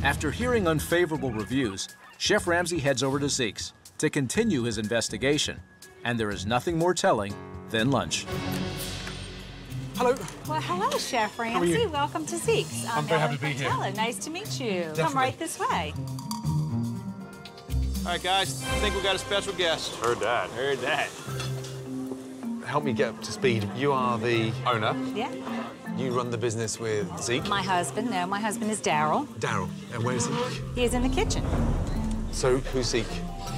Speaker 1: After hearing unfavorable reviews, Chef Ramsay heads over to Zeke's to continue his investigation. And there is nothing more telling than lunch.
Speaker 10: Hello.
Speaker 47: Well, hello, Chef
Speaker 10: are you?
Speaker 47: Welcome to Zeke's.
Speaker 10: I'm very happy to be here.
Speaker 47: Hello, nice to meet you. Come right this way.
Speaker 46: All right, guys, I think we got a special guest.
Speaker 50: Heard that.
Speaker 46: Heard that.
Speaker 10: Help me get up to speed. You are the owner.
Speaker 47: Yeah.
Speaker 10: You run the business with Zeke.
Speaker 47: My husband, no, my husband is Daryl.
Speaker 10: Daryl. And where is he?
Speaker 47: He is in the kitchen.
Speaker 10: So who's Zeke?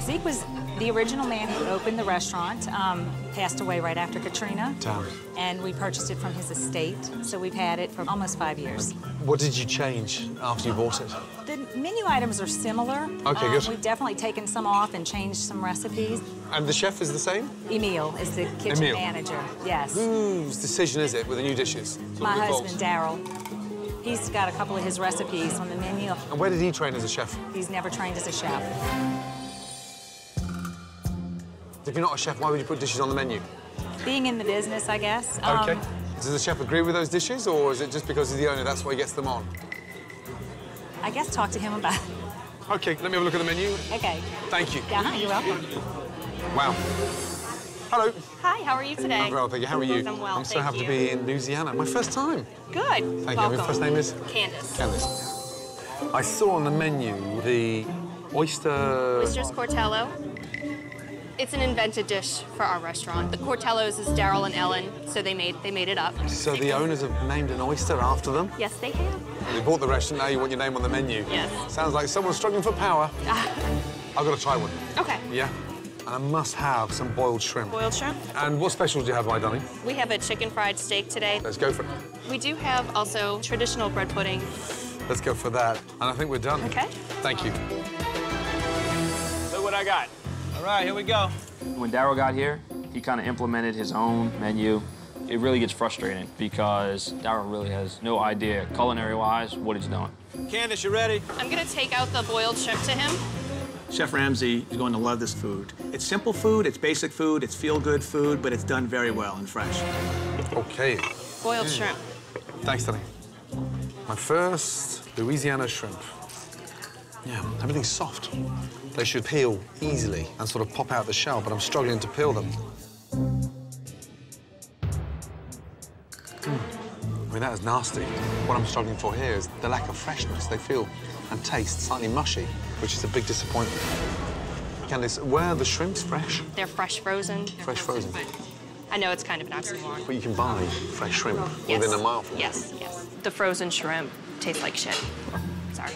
Speaker 47: Zeke was the original man who opened the restaurant. Um, passed away right after Katrina,
Speaker 10: Damn.
Speaker 47: and we purchased it from his estate. So we've had it for almost five years.
Speaker 10: What did you change after you bought it?
Speaker 47: The menu items are similar.
Speaker 10: Okay,
Speaker 47: Um,
Speaker 10: good.
Speaker 47: We've definitely taken some off and changed some recipes.
Speaker 10: And the chef is the same?
Speaker 47: Emil is the kitchen
Speaker 10: Emil.
Speaker 47: manager. Yes.
Speaker 10: Whose decision is it with the new dishes? Sort
Speaker 47: My husband, Daryl. He's got a couple of his recipes on the menu.
Speaker 10: And where did he train as a chef?
Speaker 47: He's never trained as a chef.
Speaker 10: If you're not a chef, why would you put dishes on the menu?
Speaker 47: Being in the business, I guess. um,
Speaker 10: Okay. Does the chef agree with those dishes, or is it just because he's the owner, that's why he gets them on?
Speaker 47: I guess talk to him about it.
Speaker 10: Okay, let me have a look at the menu.
Speaker 47: Okay.
Speaker 10: Thank you.
Speaker 47: Yeah, you're welcome.
Speaker 10: Wow. Hello.
Speaker 25: Hi, how are you today?
Speaker 10: I'm well, thank you. How are you?
Speaker 25: I'm well,
Speaker 10: I'm so happy
Speaker 25: you.
Speaker 10: to be in Louisiana. My first time.
Speaker 25: Good.
Speaker 10: Thank you.
Speaker 25: Welcome.
Speaker 10: Your first name is?
Speaker 25: Candace.
Speaker 10: Candice. I saw on the menu the oyster...
Speaker 25: Oysters Cortello. It's an invented dish for our restaurant. The Cortellos is Daryl and Ellen, so they made they made it up.
Speaker 10: So the owners have named an oyster after them?
Speaker 25: Yes, they have.
Speaker 10: You bought the restaurant, now you want your name on the menu.
Speaker 25: Yes.
Speaker 10: Sounds like someone's struggling for power. Ah. I've got to try one.
Speaker 25: Okay.
Speaker 10: Yeah. And I must have some boiled shrimp.
Speaker 25: Boiled shrimp.
Speaker 10: And what specials do you have, my darling?
Speaker 25: We have a chicken fried steak today.
Speaker 10: Let's go for it.
Speaker 25: We do have also traditional bread pudding.
Speaker 10: Let's go for that. And I think we're done.
Speaker 25: Okay.
Speaker 10: Thank you.
Speaker 46: Look what I got. All right, here we go.
Speaker 44: When Daryl got here, he kind of implemented his own menu. It really gets frustrating because Daryl really has no idea, culinary-wise, what he's doing.
Speaker 46: Candace, you ready?
Speaker 25: I'm gonna take out the boiled shrimp to him.
Speaker 46: Chef Ramsay is going to love this food. It's simple food, it's basic food, it's feel-good food, but it's done very well and fresh.
Speaker 10: Okay.
Speaker 25: Boiled
Speaker 10: Mm.
Speaker 25: shrimp.
Speaker 10: Thanks, darling. My first Louisiana shrimp. Yeah, everything's soft. They should peel easily and sort of pop out the shell, but I'm struggling to peel them. Mm. I mean, that is nasty. What I'm struggling for here is the lack of freshness. They feel and taste slightly mushy, which is a big disappointment. Candice, where are the shrimps fresh?
Speaker 25: They're fresh frozen.
Speaker 10: Fresh frozen.
Speaker 25: I know it's kind of an oxymoron.
Speaker 10: But you can buy fresh shrimp
Speaker 25: Yes.
Speaker 10: within a mile from
Speaker 25: Yes, yes. The frozen shrimp tastes like shit. Sorry.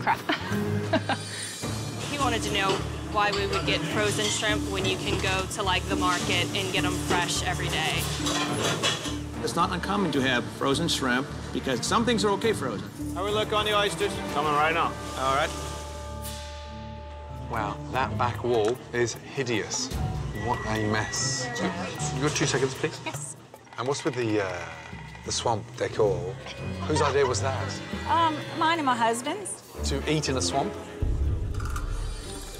Speaker 25: Crap. he wanted to know why we would get frozen shrimp when you can go to like the market and get them fresh every day.
Speaker 46: It's not uncommon to have frozen shrimp because some things are okay frozen. How we look on the oysters?
Speaker 50: Coming right now.
Speaker 46: All right.
Speaker 10: Wow, that back wall is hideous. What a mess. You got two seconds, please?
Speaker 47: Yes.
Speaker 10: And what's with the uh, the swamp decor? Whose idea was that?
Speaker 47: Um, mine and my husband's.
Speaker 10: To eat in a swamp?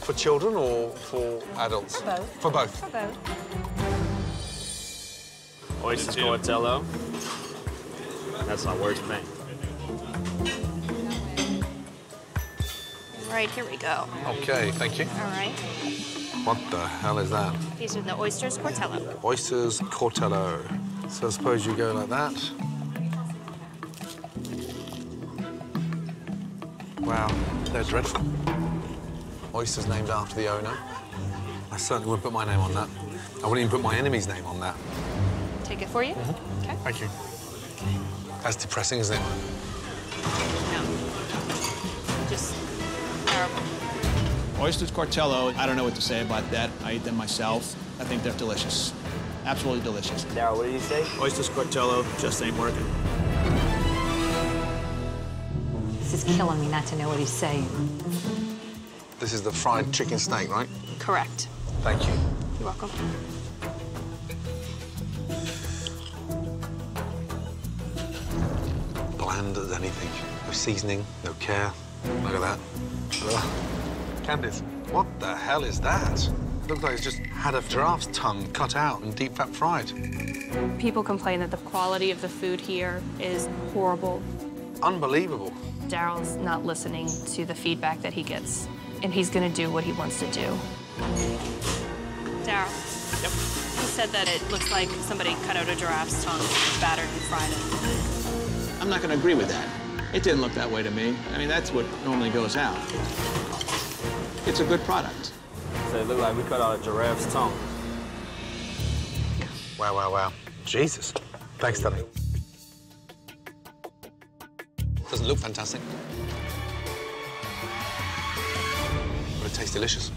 Speaker 10: For children or for adults?
Speaker 47: For both.
Speaker 10: For both.
Speaker 47: For both.
Speaker 44: Oysters Cortello. That's my worst thing.
Speaker 25: All right, here we go.
Speaker 10: Okay, thank you.
Speaker 25: All right.
Speaker 10: What the hell is that?
Speaker 25: These are the oysters Cortello.
Speaker 10: Oysters Cortello. So I suppose you go like that. Wow, they're dreadful. Oysters named after the owner. I certainly wouldn't put my name on that. I wouldn't even put my enemy's name on that.
Speaker 25: Take it for you? Mm-hmm. Okay.
Speaker 10: Thank you. That's depressing, isn't it?
Speaker 25: No. Just terrible.
Speaker 46: Oysters Cortello, I don't know what to say about that. I eat them myself. I think they're delicious. Absolutely delicious.
Speaker 44: Daryl, what did you say?
Speaker 46: Oysters Cortello just ain't working.
Speaker 51: This is killing me not to know what he's saying.
Speaker 10: This is the fried chicken steak, right?
Speaker 25: Correct.
Speaker 10: Thank you.
Speaker 25: You're welcome.
Speaker 10: Bland as anything. No seasoning, no care. Look at that. Ugh. Candice, what the hell is that?
Speaker 52: Looks like it's just had a giraffe's tongue cut out and deep fat fried.
Speaker 25: People complain that the quality of the food here is horrible.
Speaker 52: Unbelievable.
Speaker 25: Daryl's not listening to the feedback that he gets, and he's gonna do what he wants to do. Daryl. Yep. He said that it looks like somebody cut out a giraffe's tongue, battered and fried it.
Speaker 46: I'm not going to agree with that. It didn't look that way to me. I mean, that's what normally goes out. It's a good product.
Speaker 44: So it looked like we cut out a giraffe's tongue.
Speaker 52: Wow, wow, wow. Jesus. Thanks, Danny. Doesn't look fantastic. It tastes delicious.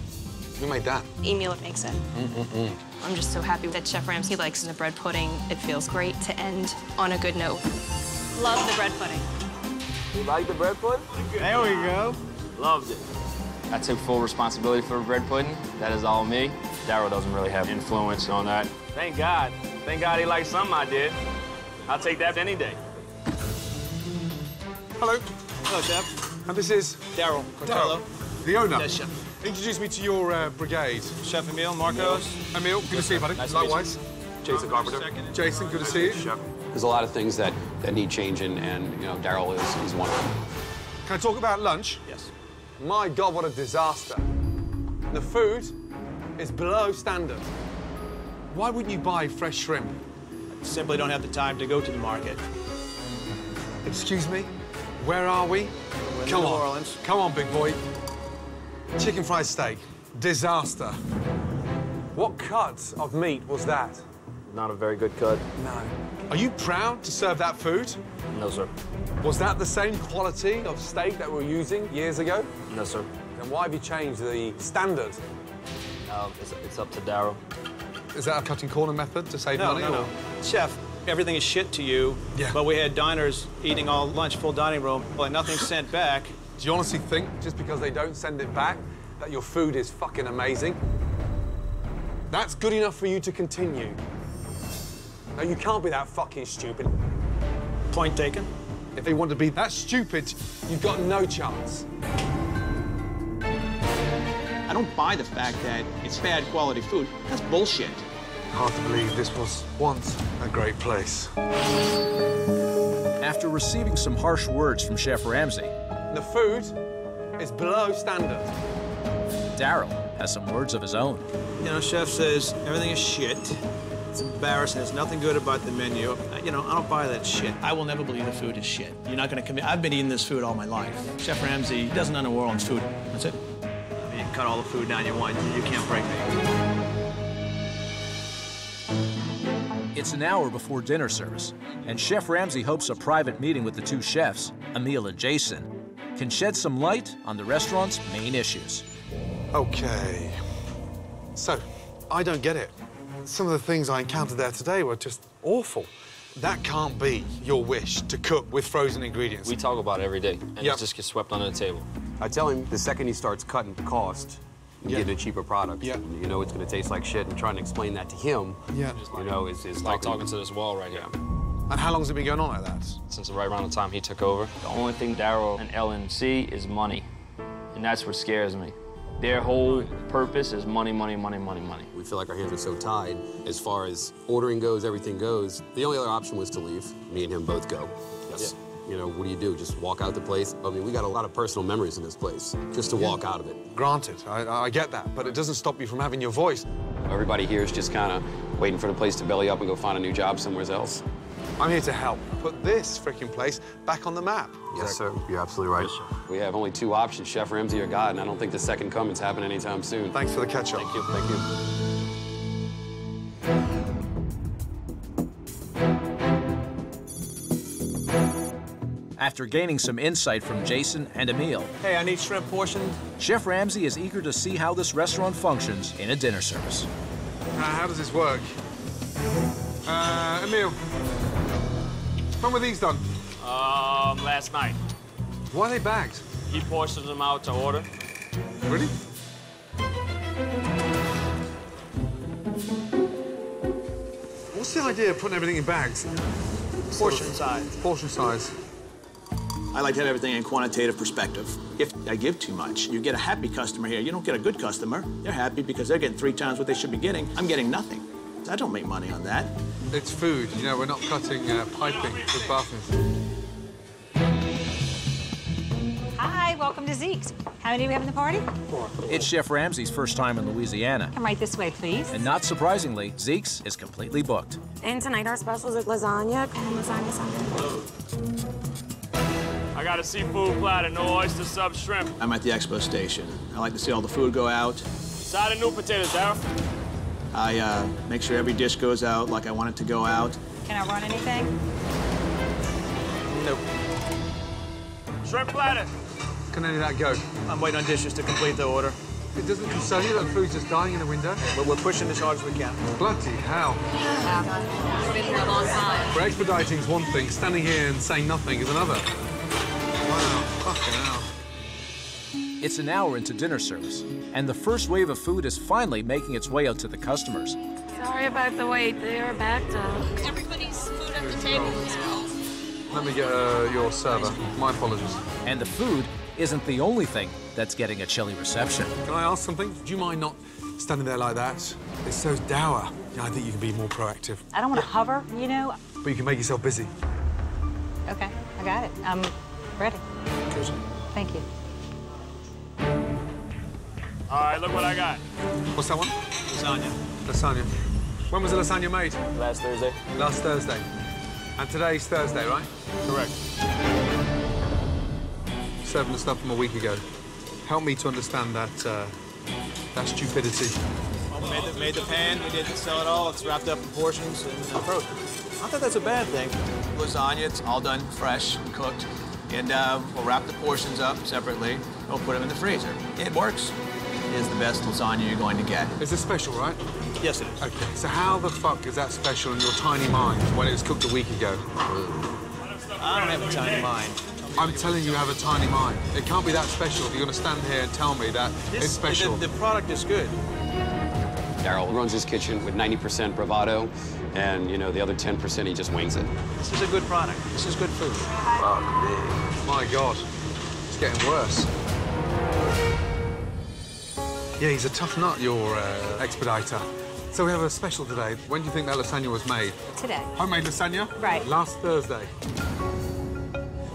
Speaker 52: Who made that?
Speaker 25: Emil makes it.
Speaker 52: Mm-mm-mm.
Speaker 25: I'm just so happy that Chef Ramsay likes the bread pudding. It feels great to end on a good note. Love the bread pudding.
Speaker 44: You like the bread pudding?
Speaker 46: There we go.
Speaker 44: Loved it. I took full responsibility for bread pudding. That is all me. Daryl doesn't really have influence on that. Thank God. Thank God he liked something I did. I'll take that any day.
Speaker 52: Hello.
Speaker 46: Hello, Chef.
Speaker 52: And this is?
Speaker 46: Daryl Cortello.
Speaker 52: The owner?
Speaker 46: Yes, Chef.
Speaker 52: Introduce me to your uh, brigade.
Speaker 46: Chef Emil Marcos.
Speaker 52: Emil, good to see you, buddy.
Speaker 46: Nice to meet you.
Speaker 52: Likewise.
Speaker 43: Jason Carpenter.
Speaker 52: Jason, good to see you.
Speaker 43: There's a lot of things that, that need changing, and you know, Daryl is, is one of them.
Speaker 52: Can I talk about lunch?
Speaker 46: Yes.
Speaker 10: My God, what a disaster. The food is below standard. Why wouldn't you buy fresh shrimp?
Speaker 46: I Simply don't have the time to go to the market.
Speaker 10: Excuse me? Where are we?
Speaker 46: We're in
Speaker 10: Come
Speaker 46: New
Speaker 10: on.
Speaker 46: Orleans.
Speaker 10: Come on, big boy. Chicken fried steak. Disaster. What cut of meat was that?
Speaker 44: Not a very good cut.
Speaker 10: No. Are you proud to serve that food?
Speaker 44: No, sir.
Speaker 10: Was that the same quality of steak that we were using years ago?
Speaker 44: No, sir.
Speaker 10: Then why have you changed the standard?
Speaker 44: Um, it's, it's up to Daryl.
Speaker 10: Is that a cutting corner method to save
Speaker 46: No,
Speaker 10: money?
Speaker 46: no, no.
Speaker 10: or-
Speaker 46: Chef, everything is shit to you.
Speaker 10: Yeah.
Speaker 46: But we had diners eating all lunch, full dining room, like nothing sent back.
Speaker 10: Do you honestly think just because they don't send it back that your food is fucking amazing? That's good enough for you to continue. No, you can't be that fucking stupid.
Speaker 46: Point taken.
Speaker 10: If they want to be that stupid, you've got no chance.
Speaker 46: I don't buy the fact that it's bad quality food. That's bullshit.
Speaker 52: Hard to believe this was once a great place.
Speaker 1: After receiving some harsh words from Chef Ramsay,
Speaker 10: The food is below standard.
Speaker 1: Daryl has some words of his own.
Speaker 46: You know, chef says everything is shit. It's embarrassing. There's nothing good about the menu. Uh, You know, I don't buy that shit. I will never believe the food is shit. You're not going to commit. I've been eating this food all my life. Chef Ramsay doesn't know New Orleans food. That's it. I mean, you cut all the food down you want. You can't break me.
Speaker 1: It's an hour before dinner service, and Chef Ramsay hopes a private meeting with the two chefs, Emil and Jason, can shed some light on the restaurant's main issues.
Speaker 52: Okay. So, I don't get it. Some of the things I encountered there today were just awful. That can't be your wish to cook with frozen ingredients.
Speaker 44: We talk about it every day, and
Speaker 52: Yep.
Speaker 44: it just gets swept under the table.
Speaker 43: I tell him the second he starts cutting cost and
Speaker 52: Yeah.
Speaker 43: getting a cheaper product,
Speaker 52: Yeah.
Speaker 43: you know it's going to taste like shit, and trying to explain that to him,
Speaker 52: Yeah.
Speaker 43: you know, is, is
Speaker 44: like talking to this wall right here.
Speaker 52: And how long's it been going on like that?
Speaker 44: Since right around the time he took over. The only thing Daryl and Ellen see is money. And that's what scares me. Their whole purpose is money, money, money, money, money.
Speaker 43: We feel like our hands are so tied as far as ordering goes, everything goes. The only other option was to leave. Me and him both go. Yes. You know, what do you do? Just walk out the place? I mean, we got a lot of personal memories in this place. Just to walk out of it.
Speaker 52: Granted, I, I get that, but it doesn't stop you from having your voice.
Speaker 43: Everybody here is just kind of waiting for the place to belly up and go find a new job somewhere else.
Speaker 52: I'm here to help put this freaking place back on the map.
Speaker 43: Yes, sir. You're absolutely right. We have only two options, Chef Ramsay or God, and I don't think the second coming's happening anytime soon.
Speaker 52: Thanks for the catch-up.
Speaker 43: Thank you. Thank you.
Speaker 1: After gaining some insight from Jason and Emil,
Speaker 46: Hey, I need shrimp portioned.
Speaker 1: Chef Ramsay is eager to see how this restaurant functions in a dinner service.
Speaker 52: Uh, how does this work? Uh, Emil, when were these done?
Speaker 44: Um, last night.
Speaker 52: Why are they bagged?
Speaker 44: He portioned them out to order.
Speaker 52: Really? What's the idea of putting everything in bags?
Speaker 46: Portion size.
Speaker 52: Portion size.
Speaker 46: I like to have everything in quantitative perspective. If I give too much, you get a happy customer here. You don't get a good customer. They're happy because they're getting three times what they should be getting. I'm getting nothing. I don't make money on that.
Speaker 10: It's food. You know, we're not cutting uh, piping for bathrooms.
Speaker 47: Hi, welcome to Zeke's. How many do we have in the party? Four.
Speaker 1: It's Chef Ramsay's first time in Louisiana.
Speaker 47: Come right this way, please.
Speaker 1: And not surprisingly, Zeke's is completely booked.
Speaker 24: And tonight our specials are lasagna and lasagna something.
Speaker 53: I got a seafood platter, no oyster sub shrimp.
Speaker 46: I'm at the expo station. I like to see all the food go out.
Speaker 53: Side of new potatoes, Daryl.
Speaker 46: I uh, make sure every dish goes out like I want it to go out.
Speaker 47: Can I run anything?
Speaker 46: Nope.
Speaker 53: Shrimp platter.
Speaker 10: Can any of that go?
Speaker 46: I'm waiting on dishes to complete the order.
Speaker 10: It doesn't concern you that food's just dying in the window?
Speaker 46: We're, we're pushing as hard as we can.
Speaker 10: Bloody hell.
Speaker 54: We've been here a long time.
Speaker 10: For expediting's one thing, standing here and saying nothing is another.
Speaker 1: It's an hour into dinner service, and the first wave of food is finally making its way out to the customers.
Speaker 24: Sorry about the wait. They are backed up.
Speaker 54: Everybody's food at the table now.
Speaker 10: Let me get uh, your server. My apologies.
Speaker 1: And the food isn't the only thing that's getting a chilly reception.
Speaker 10: Can I ask something? Do you mind not standing there like that? It's so dour. I think you can be more proactive.
Speaker 47: I don't want to hover, you know.
Speaker 10: But you can make yourself busy.
Speaker 47: Okay, I got it. I'm ready.
Speaker 10: Good.
Speaker 47: Thank you.
Speaker 53: All right, look what I got.
Speaker 10: What's that one?
Speaker 46: Lasagna.
Speaker 10: Lasagna. When was the lasagna made?
Speaker 53: Last Thursday.
Speaker 10: Last Thursday. And today's Thursday, right?
Speaker 53: Correct.
Speaker 10: Serving the stuff from a week ago. Help me to understand that, uh, that stupidity.
Speaker 46: Well, we made the, made the pan. We didn't sell it all. It's wrapped up in portions and uh, frozen. I think that's a bad thing. Lasagna, it's all done fresh and cooked. And uh, we'll wrap the portions up separately. We'll put them in the freezer. It works. It is the best lasagna you're going to get.
Speaker 10: It's a special, right?
Speaker 46: Yes, it is.
Speaker 10: Okay, so how the fuck is that special in your tiny mind when it was cooked a week ago?
Speaker 46: I don't have a tiny mind.
Speaker 10: I'm telling you, you have a tiny mind. It can't be that special if you're going to stand here and tell me that
Speaker 46: This-
Speaker 10: it's special.
Speaker 46: The, the product is good.
Speaker 43: Daryl runs his kitchen with 90% bravado, and you know the other 10% he just wings it.
Speaker 46: This is a good product. This is good food.
Speaker 10: My God, it's getting worse. Yeah, he's a tough nut, your uh, expediter. So we have a special today. When do you think that lasagna was made?
Speaker 47: Today.
Speaker 10: Homemade lasagna?
Speaker 47: Right.
Speaker 10: Last Thursday.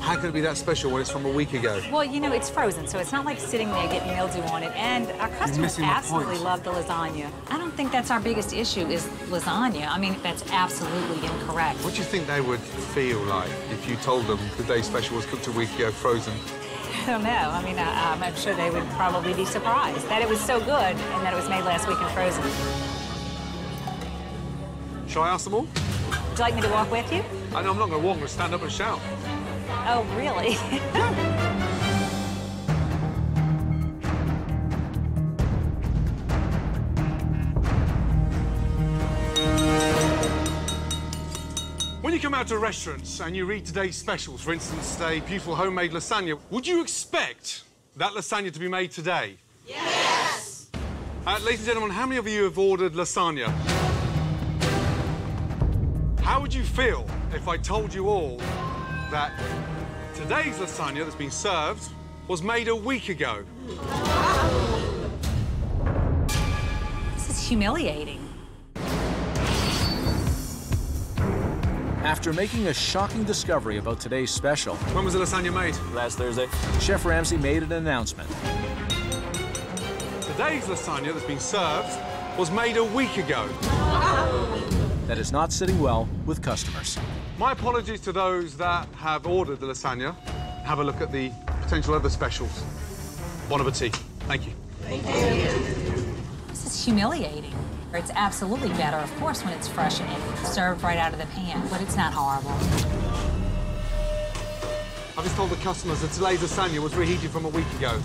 Speaker 10: How could it be that special when it's from a week ago?
Speaker 47: Well, you know, it's frozen, so it's not like sitting there getting mildew on it. And our customers absolutely love the lasagna. I don't think that's our biggest issue is lasagna. I mean, that's absolutely incorrect.
Speaker 10: What do you think they would feel like if you told them the day special was cooked a week ago, frozen?
Speaker 47: I don't know. I mean, I, I'm sure they would probably be surprised that it was so good and that it was made last week and frozen.
Speaker 10: Shall I ask them all?
Speaker 47: Would you like me to walk with you?
Speaker 10: I know I'm not going to walk, I'm going to stand up and shout.
Speaker 47: Oh, really?
Speaker 10: come out to restaurants and you read today's specials, for instance, a beautiful homemade lasagna, would you expect that lasagna to be made today? Yes! Uh, ladies and gentlemen, how many of you have ordered lasagna? How would you feel if I told you all that today's lasagna that's been served was made a week ago?
Speaker 47: this is humiliating.
Speaker 1: After making a shocking discovery about today's special,
Speaker 10: When was the lasagna made?
Speaker 53: Last Thursday.
Speaker 1: Chef Ramsay made an announcement.
Speaker 10: Today's lasagna that's been served was made a week ago.
Speaker 1: that is not sitting well with customers.
Speaker 10: My apologies to those that have ordered the lasagna. Have a look at the potential other specials. Bon appetit. Thank you.
Speaker 47: This is humiliating. It's absolutely better, of course, when it's fresh and served right out of the pan, but it's not horrible.
Speaker 10: I've just told the customers that today's lasagna was reheated from a week ago.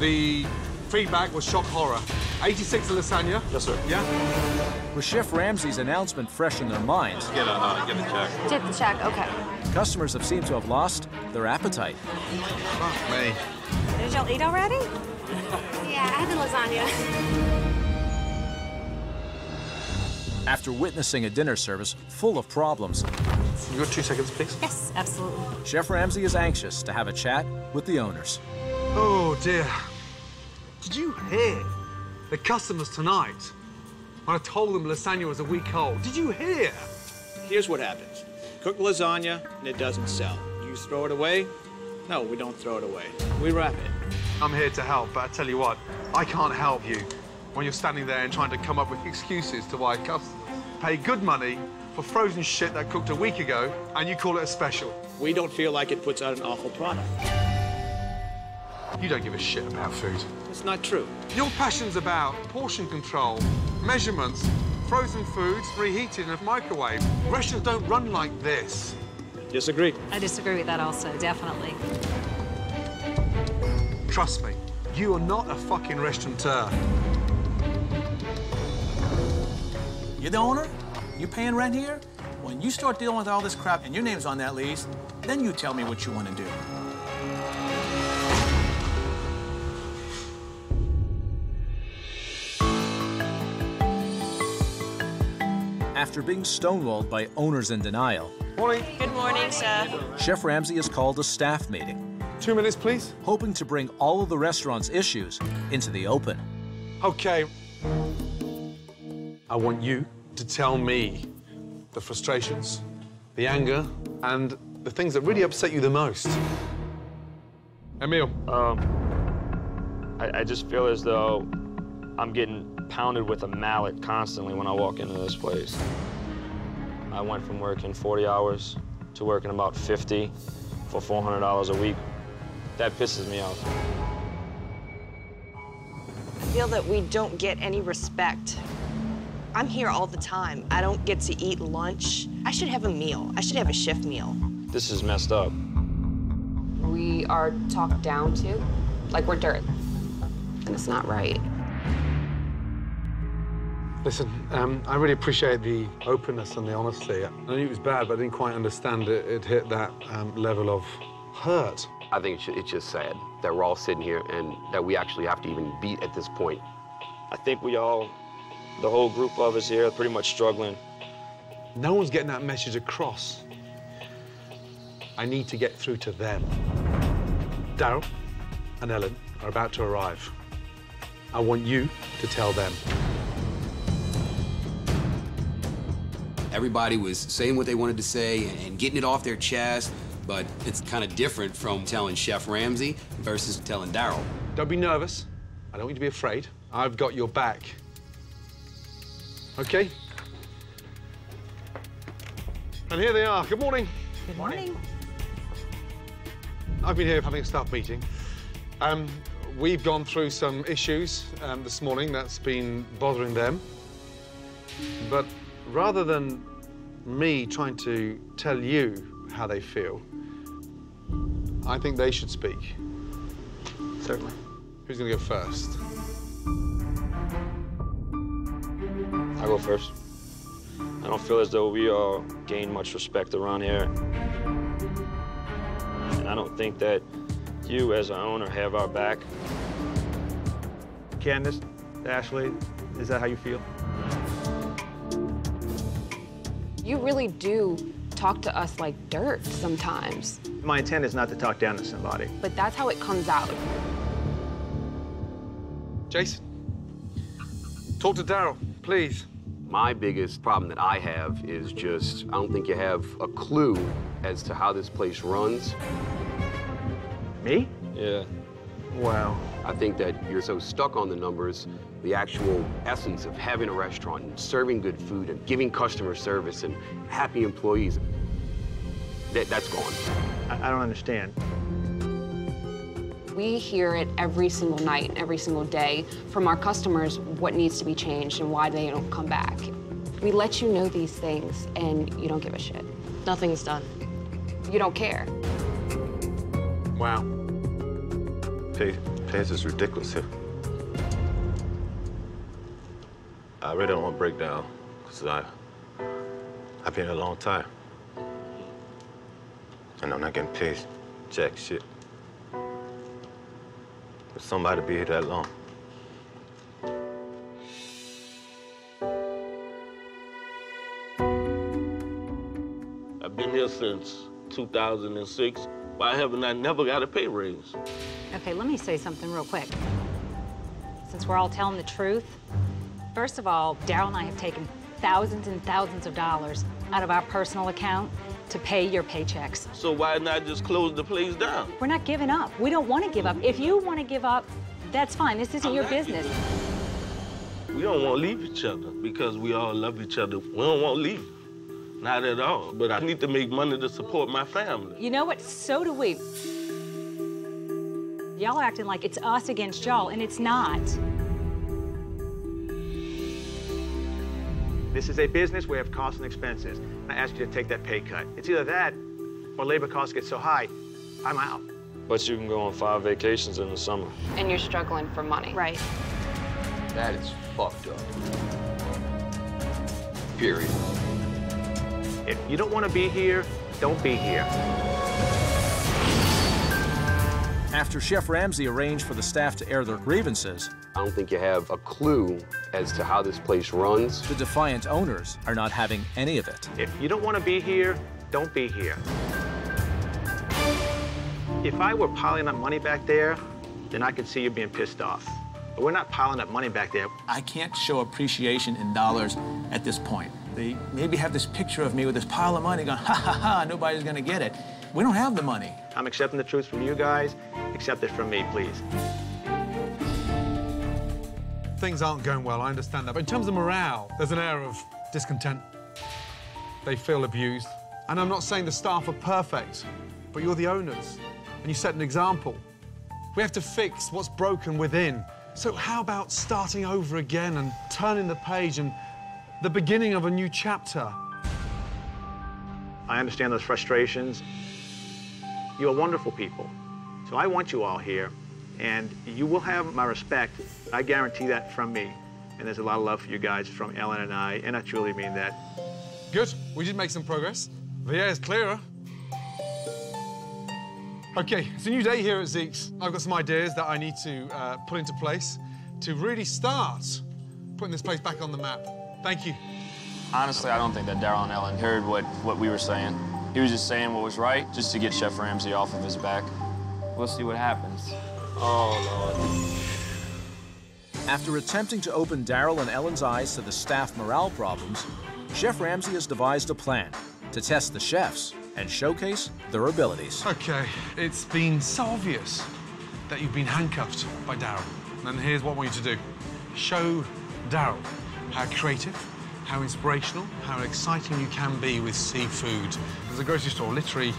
Speaker 10: The feedback was shock horror. 86 the lasagna.
Speaker 53: Yes, sir.
Speaker 10: Yeah?
Speaker 1: With Chef Ramsay's announcement fresh in their minds,
Speaker 53: Get a, uh, get a check.
Speaker 24: Get the check, okay.
Speaker 1: customers have seemed to have lost their appetite.
Speaker 10: Fuck me.
Speaker 47: Did y'all eat already?
Speaker 24: Yeah, I had the lasagna.
Speaker 1: After witnessing a dinner service full of problems,
Speaker 47: seconds.
Speaker 10: You got two seconds, please?
Speaker 47: Yes, absolutely.
Speaker 1: Chef Ramsay is anxious to have a chat with the owners.
Speaker 10: Oh, dear. Did you hear the customers tonight when I told them lasagna was a week old? Did you hear?
Speaker 46: Here's what happens. Cook lasagna and it doesn't sell. You throw it away? No, we don't throw it away. We wrap it.
Speaker 10: I'm here to help, but I tell you what, I can't help you when you're standing there and trying to come up with excuses to why customers pay good money for frozen shit that cooked a week ago and you call it a special.
Speaker 46: We don't feel like it puts out an awful product.
Speaker 10: You don't give a shit about food.
Speaker 46: It's not true.
Speaker 10: Your passion's about portion control, measurements, frozen foods reheated in a microwave. Restaurants don't run like this.
Speaker 46: Disagree.
Speaker 47: I disagree with that also, definitely.
Speaker 10: Trust me, you are not a fucking restaurateur.
Speaker 46: You're the owner? You paying rent here? When you start dealing with all this crap and your name's on that lease, then you tell me what you want to do.
Speaker 1: After being stonewalled by owners in denial,
Speaker 10: Morning.
Speaker 25: Good morning, Chef.
Speaker 1: Chef Ramsay has called a staff meeting.
Speaker 10: Two minutes, please.
Speaker 1: Hoping to bring all of the restaurant's issues into the open.
Speaker 10: Okay. I want you to tell me the frustrations, the anger, and the things that really upset you the most. Emil.
Speaker 44: Um, I, I just feel as though I'm getting pounded with a mallet constantly when I walk into this place. I went from working 40 hours to working about 50 for $400 a week. That pisses me off.
Speaker 24: I feel that we don't get any respect. I'm here all the time. I don't get to eat lunch. I should have a meal. I should have a shift meal.
Speaker 44: This is messed up.
Speaker 29: We are talked down to, like we're dirt. And it's not right.
Speaker 10: Listen, um, I really appreciate the openness and the honesty. I knew it was bad, but I didn't quite understand it. It hit that um, level of hurt.
Speaker 43: I think it's just sad that we're all sitting here and that we actually have to even be at this point.
Speaker 44: I think we all, the whole group of us here, are pretty much struggling.
Speaker 10: No one's getting that message across. I need to get through to them. Daryl and Ellen are about to arrive. I want you to tell them.
Speaker 55: Everybody was saying what they wanted to say and, and getting it off their chest, but it's kind of different from telling Chef Ramsay versus telling Daryl.
Speaker 10: Don't be nervous. I don't want you to be afraid. I've got your back. Okay? And here they are. Good morning.
Speaker 47: Good morning.
Speaker 10: I've been here having a staff meeting. Um, we've gone through some issues um, this morning that's been bothering them. But rather than me trying to tell you how they feel, I think they should speak.
Speaker 46: Certainly.
Speaker 10: Who's going to go first?
Speaker 44: I go first. I don't feel as though we all gain much respect around here. And I don't think that you, as an owner, have our back.
Speaker 46: Candace, Ashley, is that how you feel?
Speaker 29: You really do talk to us like dirt sometimes,
Speaker 46: My intent is not to talk down to somebody.
Speaker 29: but that's how it comes out.
Speaker 10: Jason, talk to Daryl, please.
Speaker 43: My biggest problem that I have is just I don't think you have a clue as to how this place runs.
Speaker 46: Me?
Speaker 44: Yeah.
Speaker 46: Wow.
Speaker 43: I think that you're so stuck on the numbers, the actual essence of having a restaurant and serving good food and giving customer service and happy employees, that, that's gone.
Speaker 46: I, I don't understand.
Speaker 29: We hear it every single night, and every single day from our customers what needs to be changed and why they don't come back. We let you know these things and you don't give a shit.
Speaker 24: Nothing's done.
Speaker 29: You don't care.
Speaker 10: Wow.
Speaker 56: Pay, pays is ridiculous here. I really don't want to break down because I, I've been here a long time. And I'm not getting paid jack shit. For somebody to be here that long.
Speaker 44: I've been
Speaker 56: here since 2006. Why haven't I never got a pay raise?
Speaker 47: Okay, let me say something real quick. Since we're all telling the truth, first of all, Daryl and I have taken thousands and thousands of dollars out of our personal account to pay your paychecks.
Speaker 56: So why not just close the place down?
Speaker 47: We're not giving up. We don't want to give up. If you want to give up, that's fine. This isn't your business.
Speaker 56: We don't want to leave each other because we all love each other. We don't want to leave. Not at all. But I need to make money to support my family.
Speaker 47: You know what? So do we. Y'all acting like it's us against y'all, and it's not.
Speaker 46: This is a business. We have costs and expenses. I ask you to take that pay cut. It's either that or labor costs get so high, I'm out.
Speaker 44: But you can go on five vacations in the summer.
Speaker 29: And you're struggling for money.
Speaker 47: Right.
Speaker 43: That is fucked up. Period.
Speaker 46: If you don't want to be here, don't be here.
Speaker 1: After Chef Ramsay arranged for the staff to air their grievances,
Speaker 57: I don't think you have a clue as to how this place runs.
Speaker 1: the defiant owners are not having any of it.
Speaker 46: If you don't want to be here, don't be here. If I were piling up money back there, then I could see you being pissed off. But we're not piling up money back there.
Speaker 58: I can't show appreciation in dollars at this point. They maybe have this picture of me with this pile of money going, ha ha ha, nobody's gonna get it. We don't have the money.
Speaker 46: I'm accepting the truth from you guys. Accept it from me, please.
Speaker 10: Things aren't going well, I understand that. But in terms of morale, there's an air of discontent. They feel abused. And I'm not saying the staff are perfect, but you're the owners, and you set an example. We have to fix what's broken within. So how about starting over again and turning the page and the beginning of a new chapter?
Speaker 46: I understand those frustrations. You are wonderful people. So I want you all here, and you will have my respect. I guarantee that from me. And there's a lot of love for you guys from Ellen and I, and I truly mean that.
Speaker 10: Good. We did make some progress. The air is clearer. Okay, it's a new day here at Zeke's. I've got some ideas that I need to uh, put into place to really start putting this place back on the map. Thank you.
Speaker 44: Honestly, I don't think that Daryl and Ellen heard what, what we were saying. He was just saying what was right, just to get Chef Ramsay off of his back. We'll see what happens.
Speaker 56: Oh,
Speaker 1: Lord. After attempting to open Daryl and Ellen's eyes to the staff morale problems, Chef Ramsay has devised a plan to test the chefs and showcase their abilities.
Speaker 10: Okay, it's been so obvious that you've been handcuffed by Daryl. And here's what I want you to do. Show Daryl how creative, how inspirational, how exciting you can be with seafood. There's a grocery store literally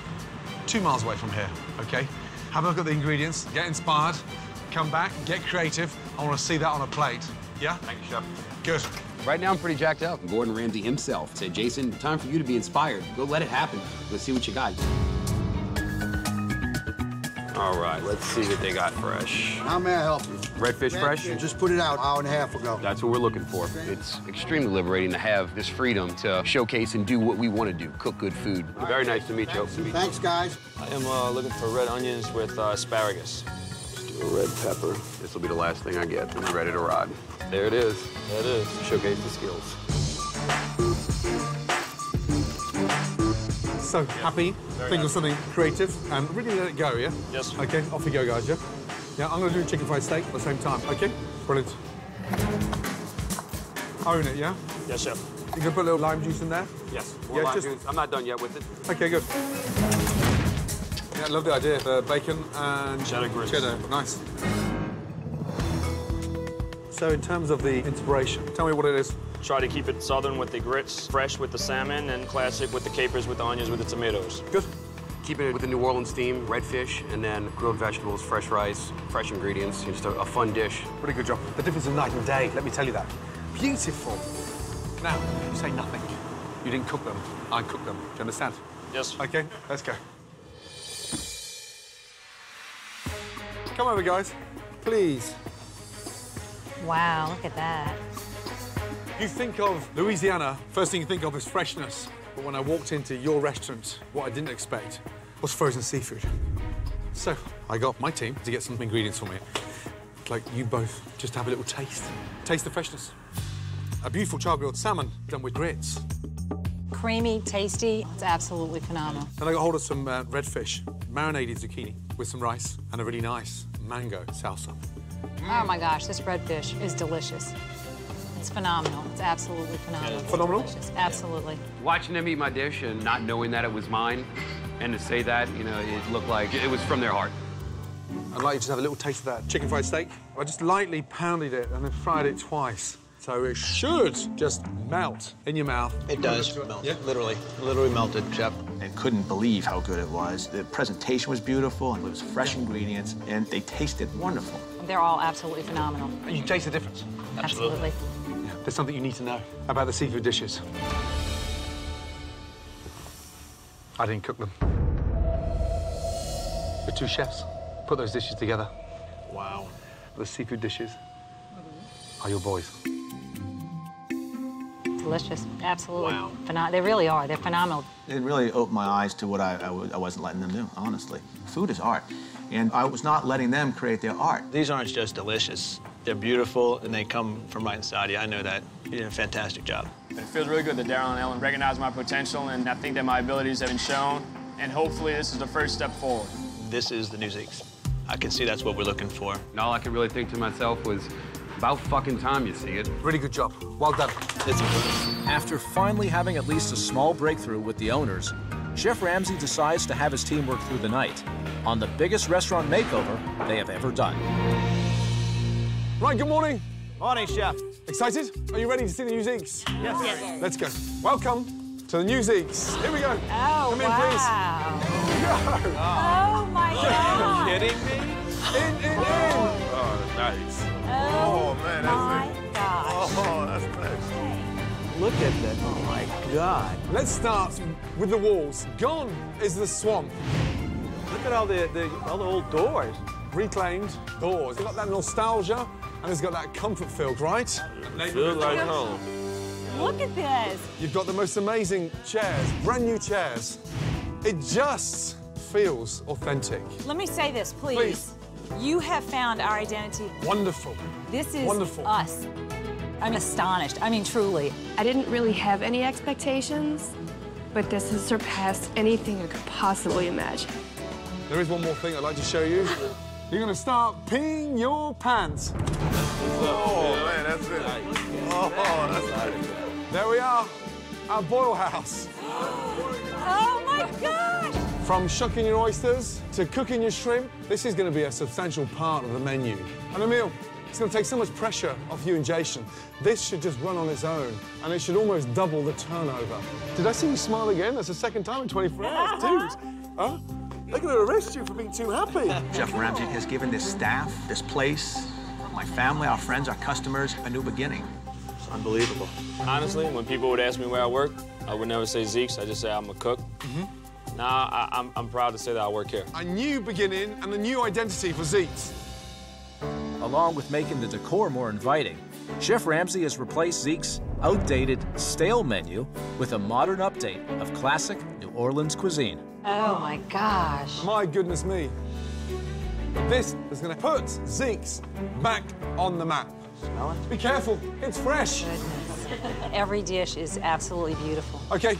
Speaker 10: two miles away from here, okay? Have a look at the ingredients, get inspired, come back, get creative. I want to see that on a plate. Yeah? Thank you, Chef. Good.
Speaker 57: Right now, I'm pretty jacked up. Gordon Ramsay himself said, Jason, time for you to be inspired. Go let it happen. Let's see what you got.
Speaker 43: All right, let's see what they got fresh.
Speaker 8: How may I help you?
Speaker 43: Redfish fresh?
Speaker 8: You just put it out an hour and a half ago.
Speaker 43: That's what we're looking for. It's extremely liberating to have this freedom to showcase and do what we want to do, cook good food. Very nice to meet you.
Speaker 8: Thanks, guys.
Speaker 44: I am uh, looking for red onions with uh, asparagus.
Speaker 43: Just do a red pepper. This will be the last thing I get. I'm ready to ride. There it is.
Speaker 44: There it is.
Speaker 43: Showcase the skills.
Speaker 10: So happy, think of something creative, and really let it go, yeah?
Speaker 44: Yes.
Speaker 10: Okay, off we go, guys, yeah? Yeah, I'm gonna do a chicken fried steak at the same time, okay? Brilliant. Own it, yeah?
Speaker 44: Yes, chef.
Speaker 10: You gonna put a little lime juice in there?
Speaker 43: Yes.
Speaker 10: Yeah,
Speaker 43: lime
Speaker 10: just-
Speaker 43: juice. I'm not done yet with it.
Speaker 10: Okay, good. Yeah, love the idea. The bacon and
Speaker 44: Cheddar grits.
Speaker 10: Cheddar, nice. So in terms of the inspiration, tell me what it is.
Speaker 44: Try to keep it southern with the grits, fresh with the salmon, and classic with the capers, with the onions, with the tomatoes.
Speaker 10: Good.
Speaker 57: Keeping it with the New Orleans theme, red fish, and then grilled vegetables, fresh rice, fresh ingredients. Just a, a fun dish.
Speaker 10: Pretty good job. The difference is night and day, let me tell you that. Beautiful. Now, you say nothing. You didn't cook them. I cooked them. Do you understand?
Speaker 44: Yes.
Speaker 10: Okay, let's go. Come over, guys. Please.
Speaker 47: Wow, look at that.
Speaker 10: You think of Louisiana, first thing you think of is freshness. But when I walked into your restaurant, what I didn't expect was frozen seafood. So I got my team to get some ingredients for me. Like you both just have a little taste. Taste the freshness. A beautiful char grilled salmon done with grits.
Speaker 47: creamy, tasty. It's absolutely phenomenal.
Speaker 10: And I got hold of some uh, red fish, marinated zucchini with some rice and a really nice mango salsa.
Speaker 47: Oh my gosh, this red fish is delicious. It's phenomenal. It's absolutely phenomenal.
Speaker 10: Phenomenal?
Speaker 47: Delicious. Absolutely.
Speaker 43: Watching them eat my dish and not knowing that it was mine, and to say that, you know, it looked like it was from their heart.
Speaker 10: I'd like you to have a little taste of that chicken fried steak. I just lightly pounded it and then fried it twice. So it should just melt in your mouth.
Speaker 46: It does melt, literally. Literally melted, Chef. I couldn't believe how good it was. The presentation was beautiful, and it was fresh ingredients, and they tasted wonderful.
Speaker 47: They're all absolutely phenomenal.
Speaker 10: And you taste the difference.
Speaker 47: Absolutely.
Speaker 10: Yeah, there's something you need to know about the seafood dishes. I didn't cook them. The two chefs put those dishes together.
Speaker 46: Wow.
Speaker 10: The seafood dishes are your boys.
Speaker 47: Delicious. Absolutely.
Speaker 46: Wow.
Speaker 47: Phenom- they really are. They're phenomenal.
Speaker 46: It really opened my eyes to what I wasn't letting them do, honestly. Food is art, and I was not letting them create their art.
Speaker 59: These aren't just delicious. They're beautiful, and they come from right inside you. I know that. You did a fantastic job.
Speaker 44: It feels really good that Daryl and Ellen recognize my potential, and I think that my abilities have been shown, and hopefully this is the first step forward.
Speaker 59: This is the new Zeke's. I can see that's what we're looking for.
Speaker 43: And all I could really think to myself was, about fucking time you see it.
Speaker 10: Really good job. Well done.
Speaker 1: After finally having at least a small breakthrough with the owners, Chef Ramsay decides to have his team work through the night on the biggest restaurant makeover they have ever done.
Speaker 10: Right, good morning.
Speaker 59: Morning, Chef.
Speaker 10: Excited? Are you ready to see the new Zeke's?
Speaker 59: Yes. Yes.
Speaker 10: Let's go. Welcome to the new Zeke's. Here we go.
Speaker 47: Oh,
Speaker 10: Come in,
Speaker 47: wow.
Speaker 10: please. Go.
Speaker 47: Oh, my God.
Speaker 59: Are you kidding me?
Speaker 10: In, in, in.
Speaker 56: Oh, nice.
Speaker 47: Oh, oh
Speaker 56: man,
Speaker 47: my
Speaker 56: that's
Speaker 47: gosh.
Speaker 56: Oh, that's nice.
Speaker 46: Look at that. Oh, my God.
Speaker 10: Let's start with the walls. Gone is the swamp.
Speaker 59: Look at all the, the all the old doors.
Speaker 10: Reclaimed doors. It's got that nostalgia and it's got that comfort feel, right?
Speaker 56: Feels like home.
Speaker 47: Look at this.
Speaker 10: You've got the most amazing chairs, brand new chairs. It just feels authentic.
Speaker 60: Let me say this, please. You have found our identity.
Speaker 10: Wonderful.
Speaker 60: This is
Speaker 10: Wonderful.
Speaker 60: us. I'm astonished. I mean, truly.
Speaker 25: I didn't really have any expectations, but this has surpassed anything I could possibly imagine.
Speaker 10: There is one more thing I'd like to show you. You're gonna start peeing your pants.
Speaker 56: Oh, man, that's it. Oh, that's nice.
Speaker 10: There we are, our boil house.
Speaker 60: Oh my gosh!
Speaker 10: From shucking your oysters to cooking your shrimp, this is going to be a substantial part of the menu. And Emil, it's going to take so much pressure off you and Jason. This should just run on its own, and it should almost double the turnover. Did I see you smile again? That's the second time in 24 hours, dude. Huh? They're going to arrest you for being too happy.
Speaker 46: Chef Ramsay has given this staff, this place, my family, our friends, our customers, a new beginning.
Speaker 59: It's unbelievable.
Speaker 44: Honestly, when people would ask me where I work, I would never say Zeke's. I just say I'm a cook. Mm-hmm. Now I, I'm, I'm proud to say that I work here.
Speaker 10: A new beginning and a new identity for Zeke's.
Speaker 1: Along with making the decor more inviting, Chef Ramsay has replaced Zeke's outdated, stale menu with a modern update of classic New Orleans cuisine.
Speaker 47: Oh, my gosh.
Speaker 10: My goodness me. This is going to put Zeke's back on the map.
Speaker 46: Smell it?
Speaker 10: Be careful, it's fresh.
Speaker 47: Every dish is absolutely beautiful.
Speaker 10: Okay,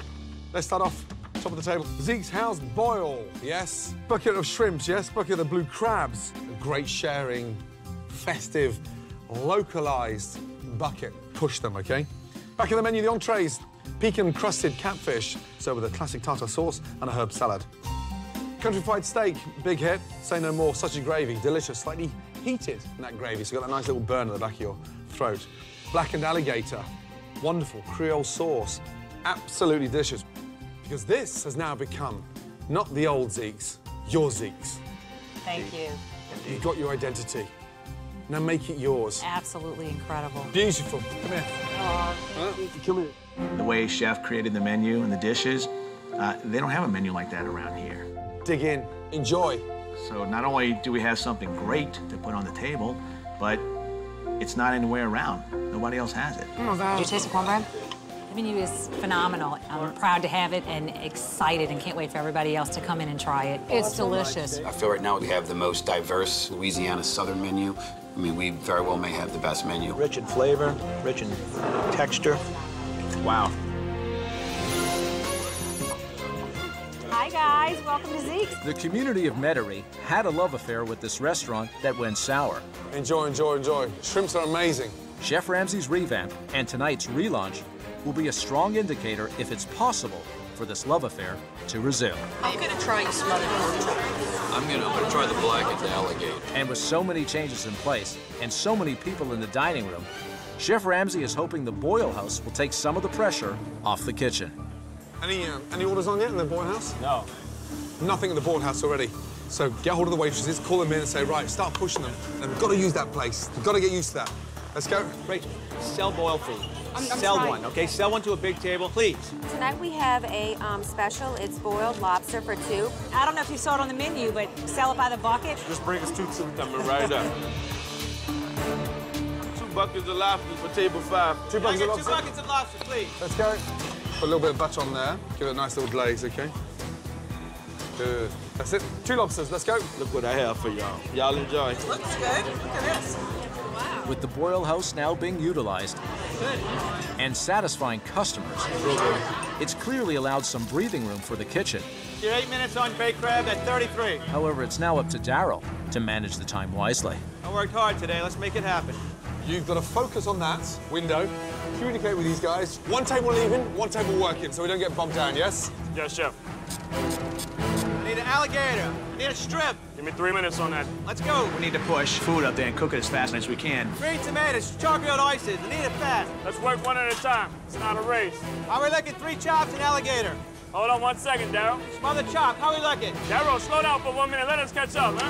Speaker 10: let's start off top of the table. Zeke's house boil, yes. Bucket of shrimps, yes. Bucket of blue crabs. A great sharing, festive, localized bucket. Push them, okay? Back in the menu, the entrees. Pecan crusted catfish, served with a classic tartar sauce and a herb salad. Country fried steak, big hit. Say no more. Such a gravy, delicious, slightly heated in that gravy, so you got that nice little burn at the back of your throat. Blackened alligator, wonderful Creole sauce, absolutely delicious. Because this has now become not the old Zeke's, your Zeke's.
Speaker 47: Thank you.
Speaker 10: You've got your identity. Now make it yours.
Speaker 47: Absolutely incredible.
Speaker 10: Beautiful. Come here. Come here.
Speaker 46: The way Chef created the menu and the dishes, uh, they don't have a menu like that around here.
Speaker 10: Dig in. Enjoy.
Speaker 46: So not only do we have something great to put on the table, but it's not anywhere around. Nobody else has it. Oh my God.
Speaker 47: Did you taste the cornbread? The menu is phenomenal. I'm proud to have it and excited and can't wait for everybody else to come in and try it. It's delicious.
Speaker 61: I feel right now we have the most diverse Louisiana Southern menu. I mean, we very well may have the best menu.
Speaker 59: Rich in flavor, rich in texture. Wow.
Speaker 62: Hi, guys. Welcome to Zeke's.
Speaker 1: The community of Metairie had a love affair with this restaurant that went sour.
Speaker 10: Enjoy, enjoy, enjoy. Shrimps are amazing.
Speaker 1: Chef Ramsay's revamp and tonight's relaunch will be a strong indicator if it's possible for this love affair to resume.
Speaker 63: I'm gonna try smothered pork chop.
Speaker 64: I'm gonna, I'm gonna try the blackened alligator.
Speaker 1: And with so many changes in place and so many people in the dining room, Chef Ramsay is hoping the boil house will take some of the pressure off the kitchen.
Speaker 10: Any um, any orders on yet in the board house?
Speaker 46: No.
Speaker 10: Nothing in the board house already. So get hold of the waitresses, call them in and say, right, start pushing them. And we've got to use that place. We've got to get used to that. Let's go.
Speaker 46: Rachel, sell boiled food.
Speaker 62: I'm- I'm
Speaker 46: sell
Speaker 62: trying.
Speaker 46: one, okay? Sell one to a big table, please.
Speaker 62: Tonight we have a um, special. It's boiled lobster for two. I don't know if you saw it on the menu, but sell it by the bucket.
Speaker 53: Just bring us two two coming right up. two buckets of lobster for table five.
Speaker 10: Two buckets of lobster.
Speaker 46: Two buckets of lobster, please.
Speaker 10: Let's go. Put a little bit of butter on there. Give it a nice little glaze, okay? Good. That's it. Two lobsters. Let's go.
Speaker 53: Look what I have for y'all. Y'all enjoy.
Speaker 63: Looks good. Look at this.
Speaker 1: With the boil house now being utilized and satisfying customers, it's clearly allowed some breathing room for the kitchen.
Speaker 46: You're eight minutes on baked crab at 33.
Speaker 1: However, it's now up to Daryl to manage the time wisely.
Speaker 46: I worked hard today. Let's make it happen.
Speaker 10: You've got to focus on that window. Communicate with these guys. One table leaving, one table working, so we don't get bumped down, yes?
Speaker 53: Yes, chef.
Speaker 46: I need an alligator. I need a strip.
Speaker 53: Give me three minutes on that.
Speaker 46: Let's go. We need to push food up there and cook it as fast as we can. Three tomatoes, chocolate oysters. I need it fast.
Speaker 53: Let's work one at a time. It's not a race.
Speaker 46: How we looking? Three chops and alligator.
Speaker 53: Hold on one second, Daryl.
Speaker 46: Smothered chop. How we like it?
Speaker 53: Daryl, slow down for one minute. Let us catch up, huh?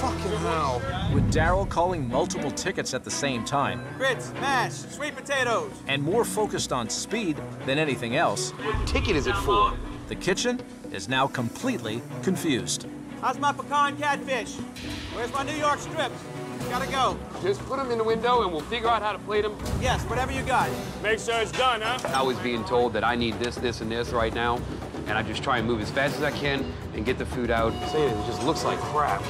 Speaker 10: Fucking hell.
Speaker 1: With Daryl calling multiple tickets at the same time
Speaker 46: Grits, mash, sweet potatoes.
Speaker 1: and more focused on speed than anything else,
Speaker 64: What ticket is it for?
Speaker 1: the kitchen is now completely confused.
Speaker 46: How's my pecan catfish? Where's my New York strips? Gotta go.
Speaker 64: Just put them in the window and we'll figure out how to plate them.
Speaker 46: Yes, whatever you got.
Speaker 53: Make sure it's done, huh?
Speaker 64: I was being told that I need this, this, and this right now, and I just try and move as fast as I can and get the food out. Say it, it just looks like crap.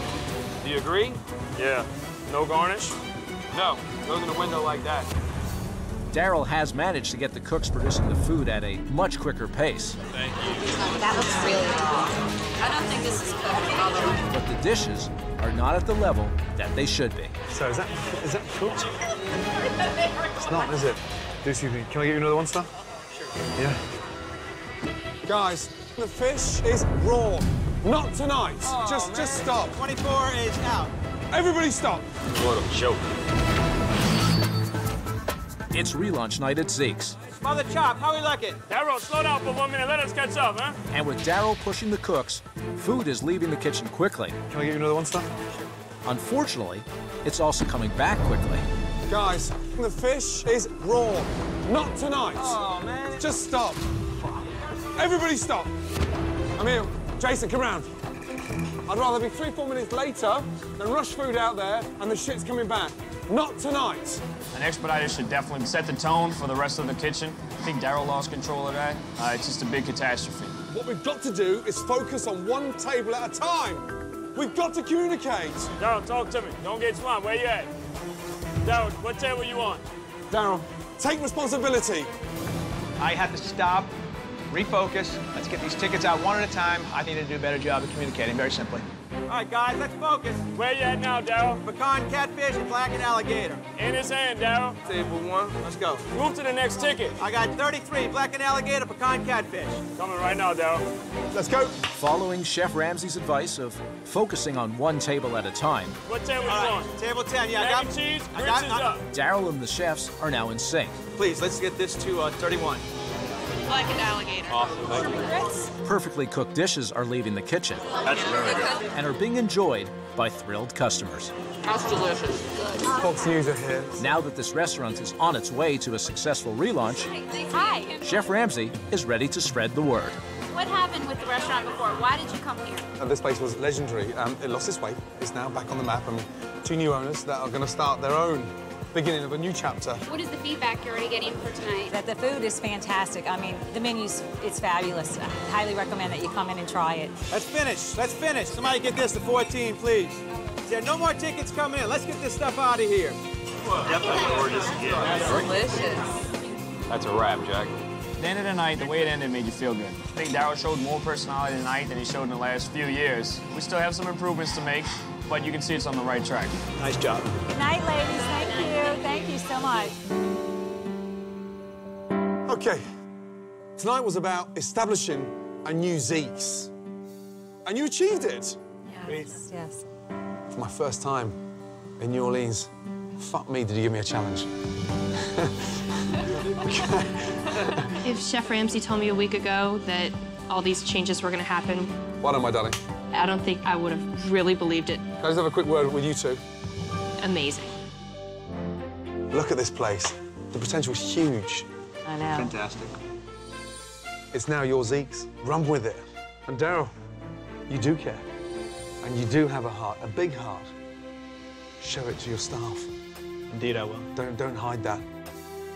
Speaker 64: Do you agree?
Speaker 53: Yeah. No garnish?
Speaker 64: No, goes in the window like that.
Speaker 1: Daryl has managed to get the cooks producing the food at a much quicker pace, Thank you.
Speaker 63: That looks really raw. I don't think this is cooked, although.
Speaker 1: but the dishes are not at the level that they should be.
Speaker 10: So is that is that cooked? It's not, is it? Do excuse me. Can I get you another one, sir? Sure. Yeah. Guys, the fish is raw. Not tonight.
Speaker 46: Oh,
Speaker 10: just just stop.
Speaker 46: 24 is out.
Speaker 10: Everybody stop.
Speaker 53: What a joke.
Speaker 1: It's relaunch night at Zeke's,
Speaker 46: Smothered chop. How we looking?
Speaker 53: Daryl, slow down for one minute. Let us catch up, huh?
Speaker 1: and with Daryl pushing the cooks, food is leaving the kitchen quickly.
Speaker 10: Can I get you another one, sir?
Speaker 1: Unfortunately, it's also coming back quickly.
Speaker 10: Guys, the fish is raw. Not tonight.
Speaker 46: Oh, man.
Speaker 10: Just stop. Everybody stop. I'm here. Jason, come round. I'd rather be three, four minutes later than rush food out there and the shit's coming back. Not tonight.
Speaker 44: An expediter should definitely set the tone for the rest of the kitchen. I think Daryl lost control of that. Uh, it's just a big catastrophe.
Speaker 10: What we've got to do is focus on one table at a time. We've got to communicate.
Speaker 53: Daryl, talk to me. Don't get smart. Where you at? Daryl, what table you on?
Speaker 10: Daryl, take responsibility.
Speaker 46: I had to stop, refocus. Let's get these tickets out one at a time. I need to do a better job of communicating, very simply. All right, guys, let's focus.
Speaker 53: Where you at now, Daryl?
Speaker 46: Pecan catfish and blackened alligator.
Speaker 53: In his hand, Daryl.
Speaker 46: Table one. Let's go.
Speaker 53: Move to the next ticket.
Speaker 46: I got 33 blackened alligator, pecan catfish.
Speaker 53: Coming right now, Daryl.
Speaker 10: Let's go.
Speaker 1: Following Chef Ramsay's advice of focusing on one table at a time,
Speaker 53: What table you
Speaker 46: All right,
Speaker 53: on?
Speaker 46: table 10. Yeah, I
Speaker 53: Mac
Speaker 46: got
Speaker 53: and cheese,
Speaker 46: I got-
Speaker 53: is
Speaker 46: I-
Speaker 53: up.
Speaker 1: Daryl and the chefs are now in sync.
Speaker 46: Please, let's get this to uh, 31.
Speaker 25: Blackened alligator.
Speaker 53: Awesome, thank you.
Speaker 1: Perfectly cooked dishes are leaving the kitchen
Speaker 53: That's very good.
Speaker 1: and are being enjoyed by thrilled customers.
Speaker 25: That's delicious.
Speaker 10: Fox News are here.
Speaker 1: Now that this restaurant is on its way to a successful relaunch,
Speaker 62: Hi.
Speaker 1: Chef Ramsay is ready to spread the word.
Speaker 62: What happened with the restaurant before? Why did you come here?
Speaker 10: And this place was legendary. Um, it lost its way. It's now back on the map. and two new owners that are going to start their own beginning of a new chapter.
Speaker 29: What is the feedback you're already getting for tonight?
Speaker 62: That the food is fantastic. I mean, the menu's it's fabulous. I highly recommend that you come in and try it.
Speaker 46: Let's finish. Let's finish. Somebody get this to 14, please. There no more tickets coming in. Let's get this stuff out of here.
Speaker 53: Definitely gorgeous again.
Speaker 63: Delicious.
Speaker 64: That's a wrap, Jack.
Speaker 44: the end of the night, the way it ended made you feel good. I think Daryl showed more personality tonight than he showed in the last few years. We still have some improvements to make, but you can see it's on the right track.
Speaker 46: Nice job.
Speaker 62: Good night, ladies. Thank you. Thank you so much.
Speaker 10: Okay. Tonight was about establishing a new Zeke's. And you achieved it.
Speaker 62: Yes, yes.
Speaker 10: For my first time in New Orleans. Fuck me, did you give me a challenge?
Speaker 25: If Chef Ramsay told me a week ago that all these changes were going to happen,
Speaker 10: Well done, my darling.
Speaker 25: I don't think I would have really believed it.
Speaker 10: Can I just have a quick word with you two?
Speaker 25: Amazing.
Speaker 10: Look at this place. The potential's huge.
Speaker 62: I know.
Speaker 46: Fantastic.
Speaker 10: It's now your Zeke's. Run with it. And Daryl, you do care. And you do have a heart, a big heart. Show it to your staff.
Speaker 46: Indeed, I will.
Speaker 10: Don't don't hide that.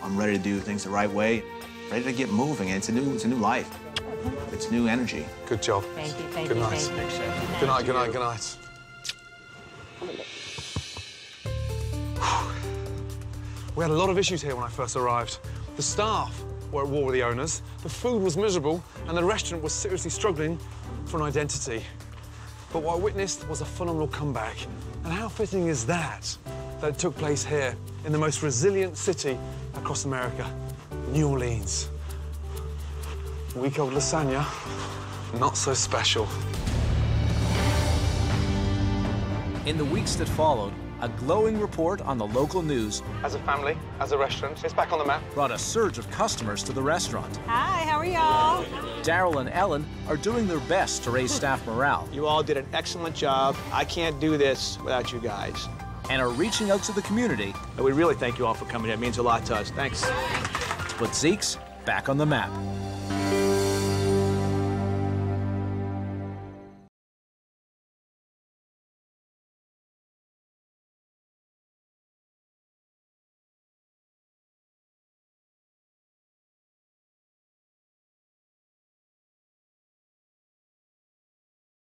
Speaker 65: I'm ready to do things the right way, ready to get moving. It's a new, it's a new life. It's new energy.
Speaker 10: Good job.
Speaker 62: Thank you, thank
Speaker 10: Good
Speaker 62: you,
Speaker 10: night.
Speaker 62: thank you.
Speaker 10: Good night, good night, good night. We had a lot of issues here when I first arrived. The staff were at war with the owners, the food was miserable, and the restaurant was seriously struggling for an identity. But what I witnessed was a phenomenal comeback. And how fitting is that, that it took place here, in the most resilient city across America, New Orleans. Week-old lasagna, not so special.
Speaker 1: In the weeks that followed, a glowing report on the local news
Speaker 10: As a family, as a restaurant, it's back on the map.
Speaker 1: brought a surge of customers to the restaurant.
Speaker 62: Hi, how are y'all?
Speaker 1: Daryl and Ellen are doing their best to raise staff morale
Speaker 46: You all did an excellent job. I can't do this without you guys.
Speaker 1: and are reaching out to the community
Speaker 46: And we really thank you all for coming here. It means a lot to us. Thanks.
Speaker 1: to put Zeke's back on the map.